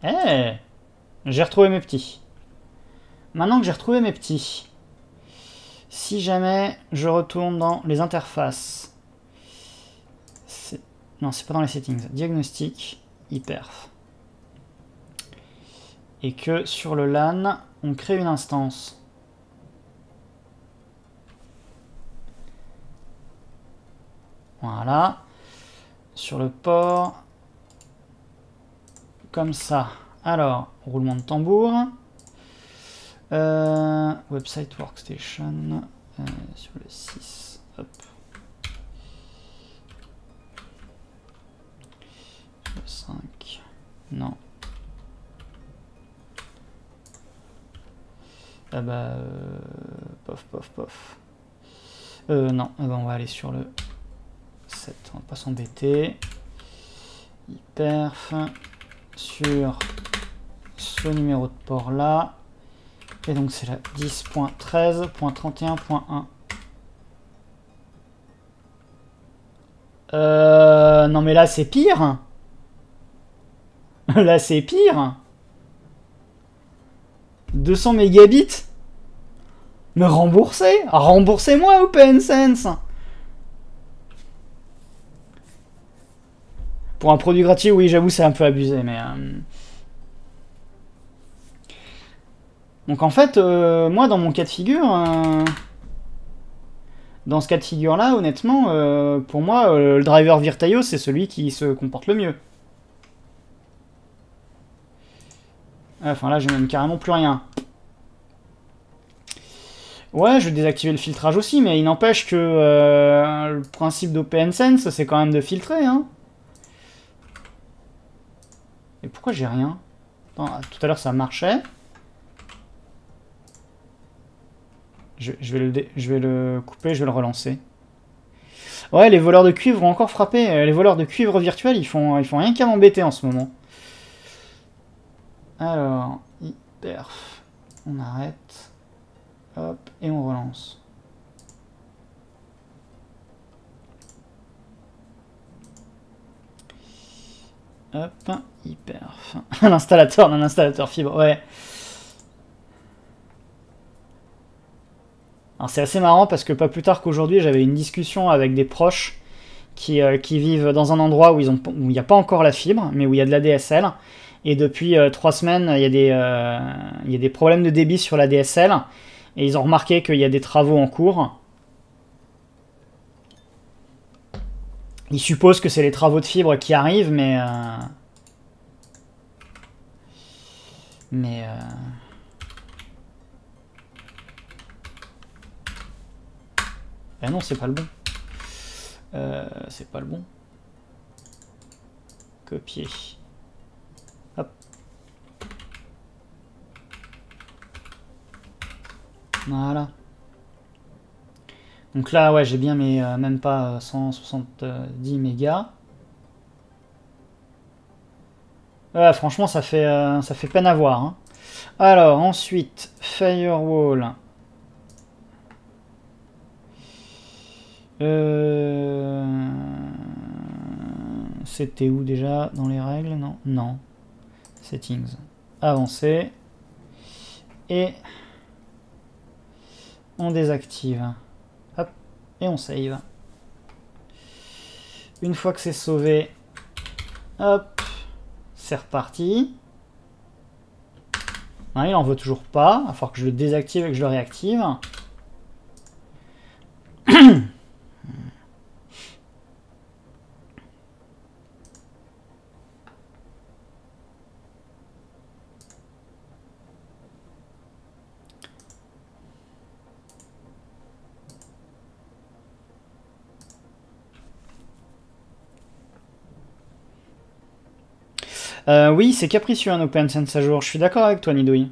Eh J'ai retrouvé mes petits. Maintenant que j'ai retrouvé mes petits, si jamais je retourne dans les interfaces, non, c'est pas dans les settings, diagnostic, hyperf, et que sur le LAN, on crée une instance. Voilà. Sur le port, comme ça. Alors, roulement de tambour. Euh, website Workstation euh, sur le 6. Hop. Le 5. Non. Ah bah... Euh, pof, pof, pof. Euh, non, ah bah on va aller sur le 7. On va pas s'embêter. Hyperf. Sur ce numéro de port là. Et donc c'est la 10.13.31.1. Euh, non mais là c'est pire. [laughs] là c'est pire. 200 mégabits. Me rembourser? Remboursez-moi OpenSense! Pour un produit gratuit, oui, j'avoue, c'est un peu abusé, mais... Euh, Donc en fait, euh, moi dans mon cas de figure, euh, dans ce cas de figure là, honnêtement, euh, pour moi, le driver Virtaio c'est celui qui se comporte le mieux. Enfin là, j'ai même carrément plus rien. Ouais, je vais désactiver le filtrage aussi, mais il n'empêche que le principe d'OpenSense, c'est quand même de filtrer. Hein. Et pourquoi j'ai rien? Attends, Tout à l'heure ça marchait. Je, vais le je vais le couper, je vais le relancer. Ouais, les voleurs de cuivre ont encore frappé. Euh, les voleurs de cuivre virtuels, ils font, ils font rien qu'à m'embêter en ce moment. Alors, hyperf. On arrête. Hop, et on relance. Hop, hyperf. L'installateur [laughs] d'un installateur fibre, ouais. c'est assez marrant parce que pas plus tard qu'aujourd'hui, j'avais une discussion avec des proches qui, euh, vivent dans un endroit où il n'y a pas encore la fibre, mais où il y a de la DSL. Et depuis euh, trois semaines, il y, a des, euh, il y a des problèmes de débit sur la DSL. Et ils ont remarqué qu'il y a des travaux en cours. Ils supposent que c'est les travaux de fibre qui arrivent, mais... Mais... Ah non, c'est pas le bon. Euh, c'est pas le bon. Copier. Voilà. Donc là, ouais, j'ai bien, mais euh, même pas 170 mégas. franchement, ça fait, euh, ça fait peine à voir. Hein. Alors, ensuite, Firewall. Euh, c'était où déjà dans les règles? Non. Non. Settings. Avancer. Et on désactive. Hop. Et on save. Une fois que c'est sauvé, hop, c'est reparti. il en veut toujours pas. Il va que je le désactive et que je le réactive. [clears throat] Euh, oui, c'est capricieux un OpenSense à jour. Je suis d'accord avec toi, Nidouille.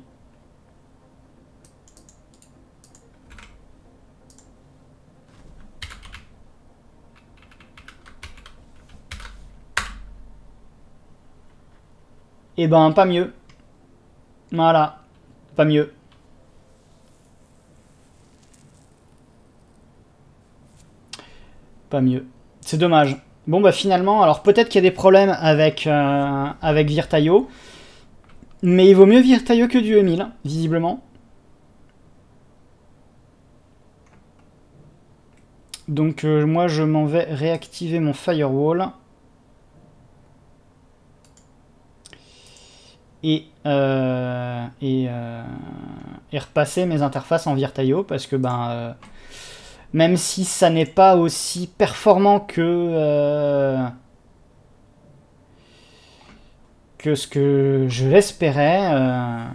Eh ben, pas mieux. Voilà. Pas mieux. Pas mieux. C'est dommage. Bon bah finalement, alors peut-être qu'il y a des problèmes avec, euh, avec Virtaio, mais il vaut mieux Virtaio que du E1000, visiblement. Donc euh, moi je m'en vais réactiver mon firewall. Et, euh, et, et, repasser mes interfaces en Virtaio parce que ben même si ça n'est pas aussi performant que, euh, ce que je l'espérais,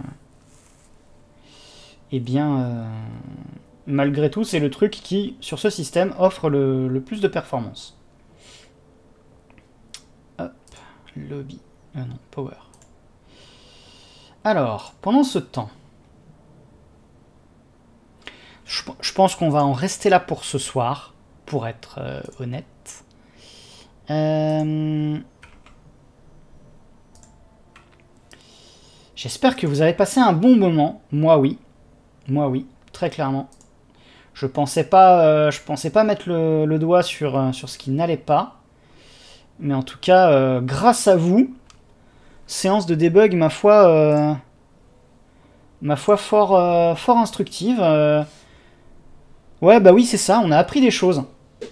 eh bien, malgré tout, c'est le truc qui, sur ce système, offre le, plus de performance. Hop, lobby. Non, power. Alors, pendant ce temps, je, pense qu'on va en rester là pour ce soir, pour être euh, honnête. Euh, j'espère que vous avez passé un bon moment. Moi oui. Moi oui, très clairement. Je pensais pas, euh, je pensais pas mettre le, doigt sur, sur ce qui n'allait pas. Mais en tout cas, grâce à vous, séance de debug, ma foi, ma foi fort, fort instructive. Ouais, bah oui, c'est ça, on a appris des choses.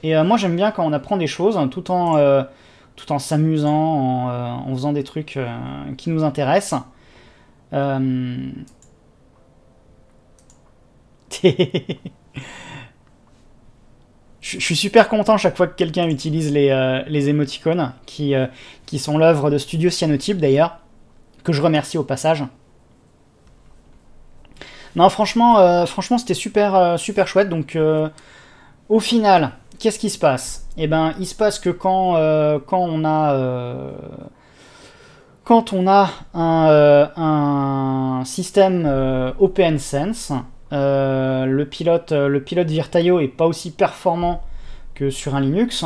Et euh, moi, j'aime bien quand on apprend des choses hein, tout en, euh, tout en s'amusant, en, euh, faisant des trucs qui nous intéressent. [laughs] Je suis super content chaque fois que quelqu'un utilise les, les émoticônes, qui, qui sont l'œuvre de Studio Cyanotype d'ailleurs, que je remercie au passage. Non, franchement, euh, franchement c'était super, euh, super chouette. Donc, euh, au final, qu'est-ce qui se passe? Eh ben, il se passe que quand, on a un, système OpenSense, le pilote, le pilote Virtaio est pas aussi performant que sur un Linux,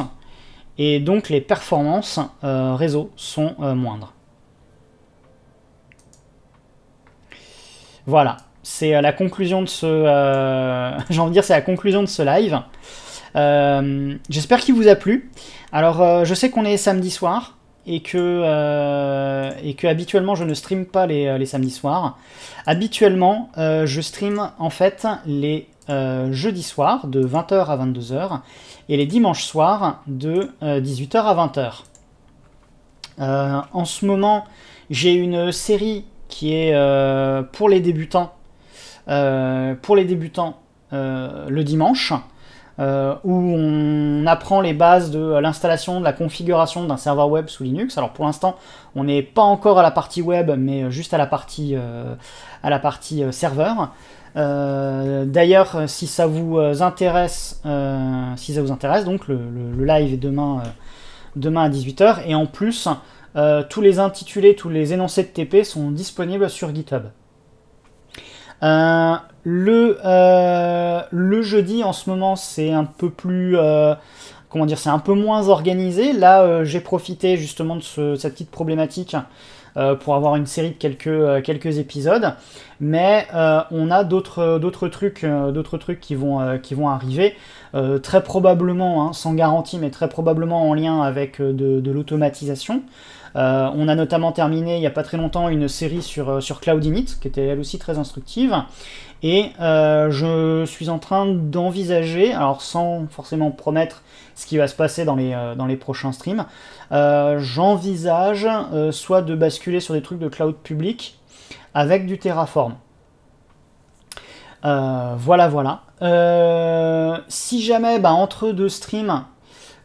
et donc les performances réseau sont moindres. Voilà c'est euh, la conclusion de ce. Euh, [laughs] j'ai envie de dire, c'est la conclusion de ce live. Euh, j'espère qu'il vous a plu. Alors, je sais qu'on est samedi soir et que, et que habituellement je ne stream pas les, les samedis soirs. Habituellement, je stream en fait les jeudis soirs de 20h à 22h et les dimanches soirs de 18h à 20h. en ce moment, j'ai une série qui est pour les débutants pour les débutants euh, le dimanche. Euh, où on apprend les bases de l'installation, de la configuration d'un serveur web sous Linux. Alors pour l'instant, on n'est pas encore à la partie web, mais juste à la partie, à la partie serveur. D'ailleurs, si ça vous intéresse, si ça vous intéresse, donc le, live est demain, demain à 18h, et en plus, tous les intitulés, tous les énoncés de TP sont disponibles sur GitHub. Euh, le, euh, le jeudi en ce moment c'est un peu plus euh, comment dire c'est un peu moins organisé. Là j'ai profité justement de, cette petite problématique pour avoir une série de quelques, épisodes. Mais on a d'autres, trucs, qui vont, arriver, très probablement, hein, sans garantie, mais très probablement en lien avec de l'automatisation. Euh, on a notamment terminé il n'y a pas très longtemps une série sur, euh, sur Cloud Init, qui était elle aussi très instructive. Et euh, je suis en train d'envisager, alors sans forcément promettre ce qui va se passer dans les, prochains streams, j'envisage soit de basculer sur des trucs de cloud public avec du Terraform. voilà, voilà. si jamais, bah, entre deux streams,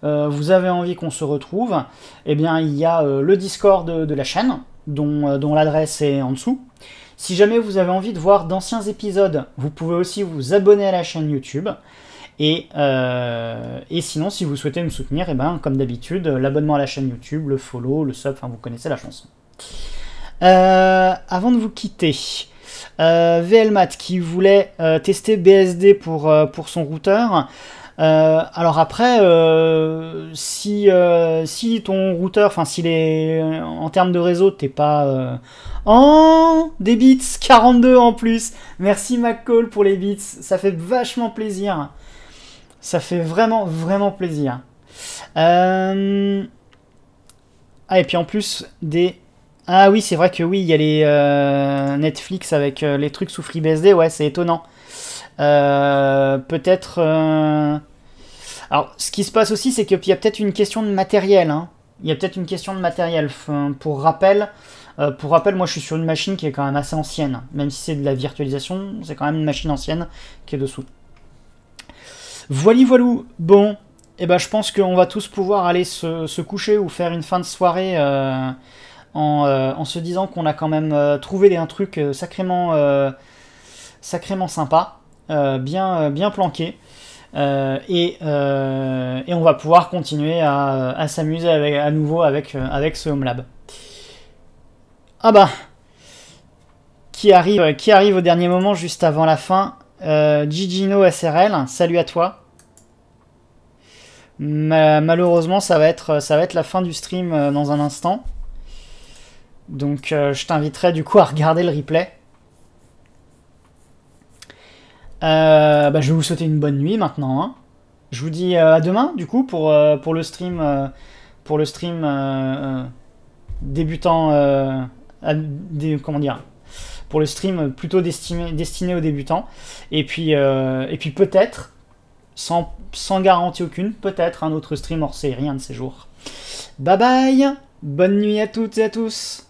euh, vous avez envie qu'on se retrouve, eh bien il y a euh, le Discord de, la chaîne, euh, dont, l'adresse est en dessous. Si jamais vous avez envie de voir d'anciens épisodes, vous pouvez aussi vous abonner à la chaîne YouTube. Et, sinon, si vous souhaitez me soutenir, eh ben, comme d'habitude, l'abonnement à la chaîne YouTube, le follow, le sub, enfin vous connaissez la chanson. avant de vous quitter, VLMAT qui voulait tester BSD pour, pour son routeur, euh, alors après, euh, si, euh, si ton routeur, enfin si les, en termes de réseau, t'es pas en des bits 42 en plus. Merci McCall pour les bits, ça fait vachement plaisir. Ça fait vraiment vraiment plaisir. Ah et puis en plus des ah oui, c'est vrai que oui, il y a les Netflix avec les trucs sous FreeBSD, ouais, c'est étonnant. Euh, peut-être. Euh, alors, ce qui se passe aussi, c'est qu'il y a peut-être une question de matériel. Hein. Il y a peut-être une question de matériel. pour rappel, euh, pour rappel, moi je suis sur une machine qui est quand même assez ancienne. Même si c'est de la virtualisation, c'est quand même une machine ancienne qui est dessous. Voili voilou. Bon, et eh ben, je pense qu'on va tous pouvoir aller se, coucher ou faire une fin de soirée en, se disant qu'on a quand même trouvé un truc sacrément, sacrément sympa, bien, bien planqué. Et, on va pouvoir continuer à, s'amuser à nouveau avec, ce Home Lab. Ah bah qui arrive, au dernier moment juste avant la fin. Euh, Gigino SRL, salut à toi. malheureusement, ça va, être, ça va être la fin du stream euh, dans un instant. Donc euh, je t'inviterai du coup à regarder le replay. Bah, je vais vous souhaiter une bonne nuit maintenant. Hein. Je vous dis à demain du coup pour, pour le stream, pour le stream débutant, comment dire, pour le stream plutôt destiné, destiné aux débutants. Et puis, euh, puis peut-être, sans, sans garantie aucune, peut-être un autre stream hors série un de ces jours. Bye bye Bonne nuit à toutes et à tous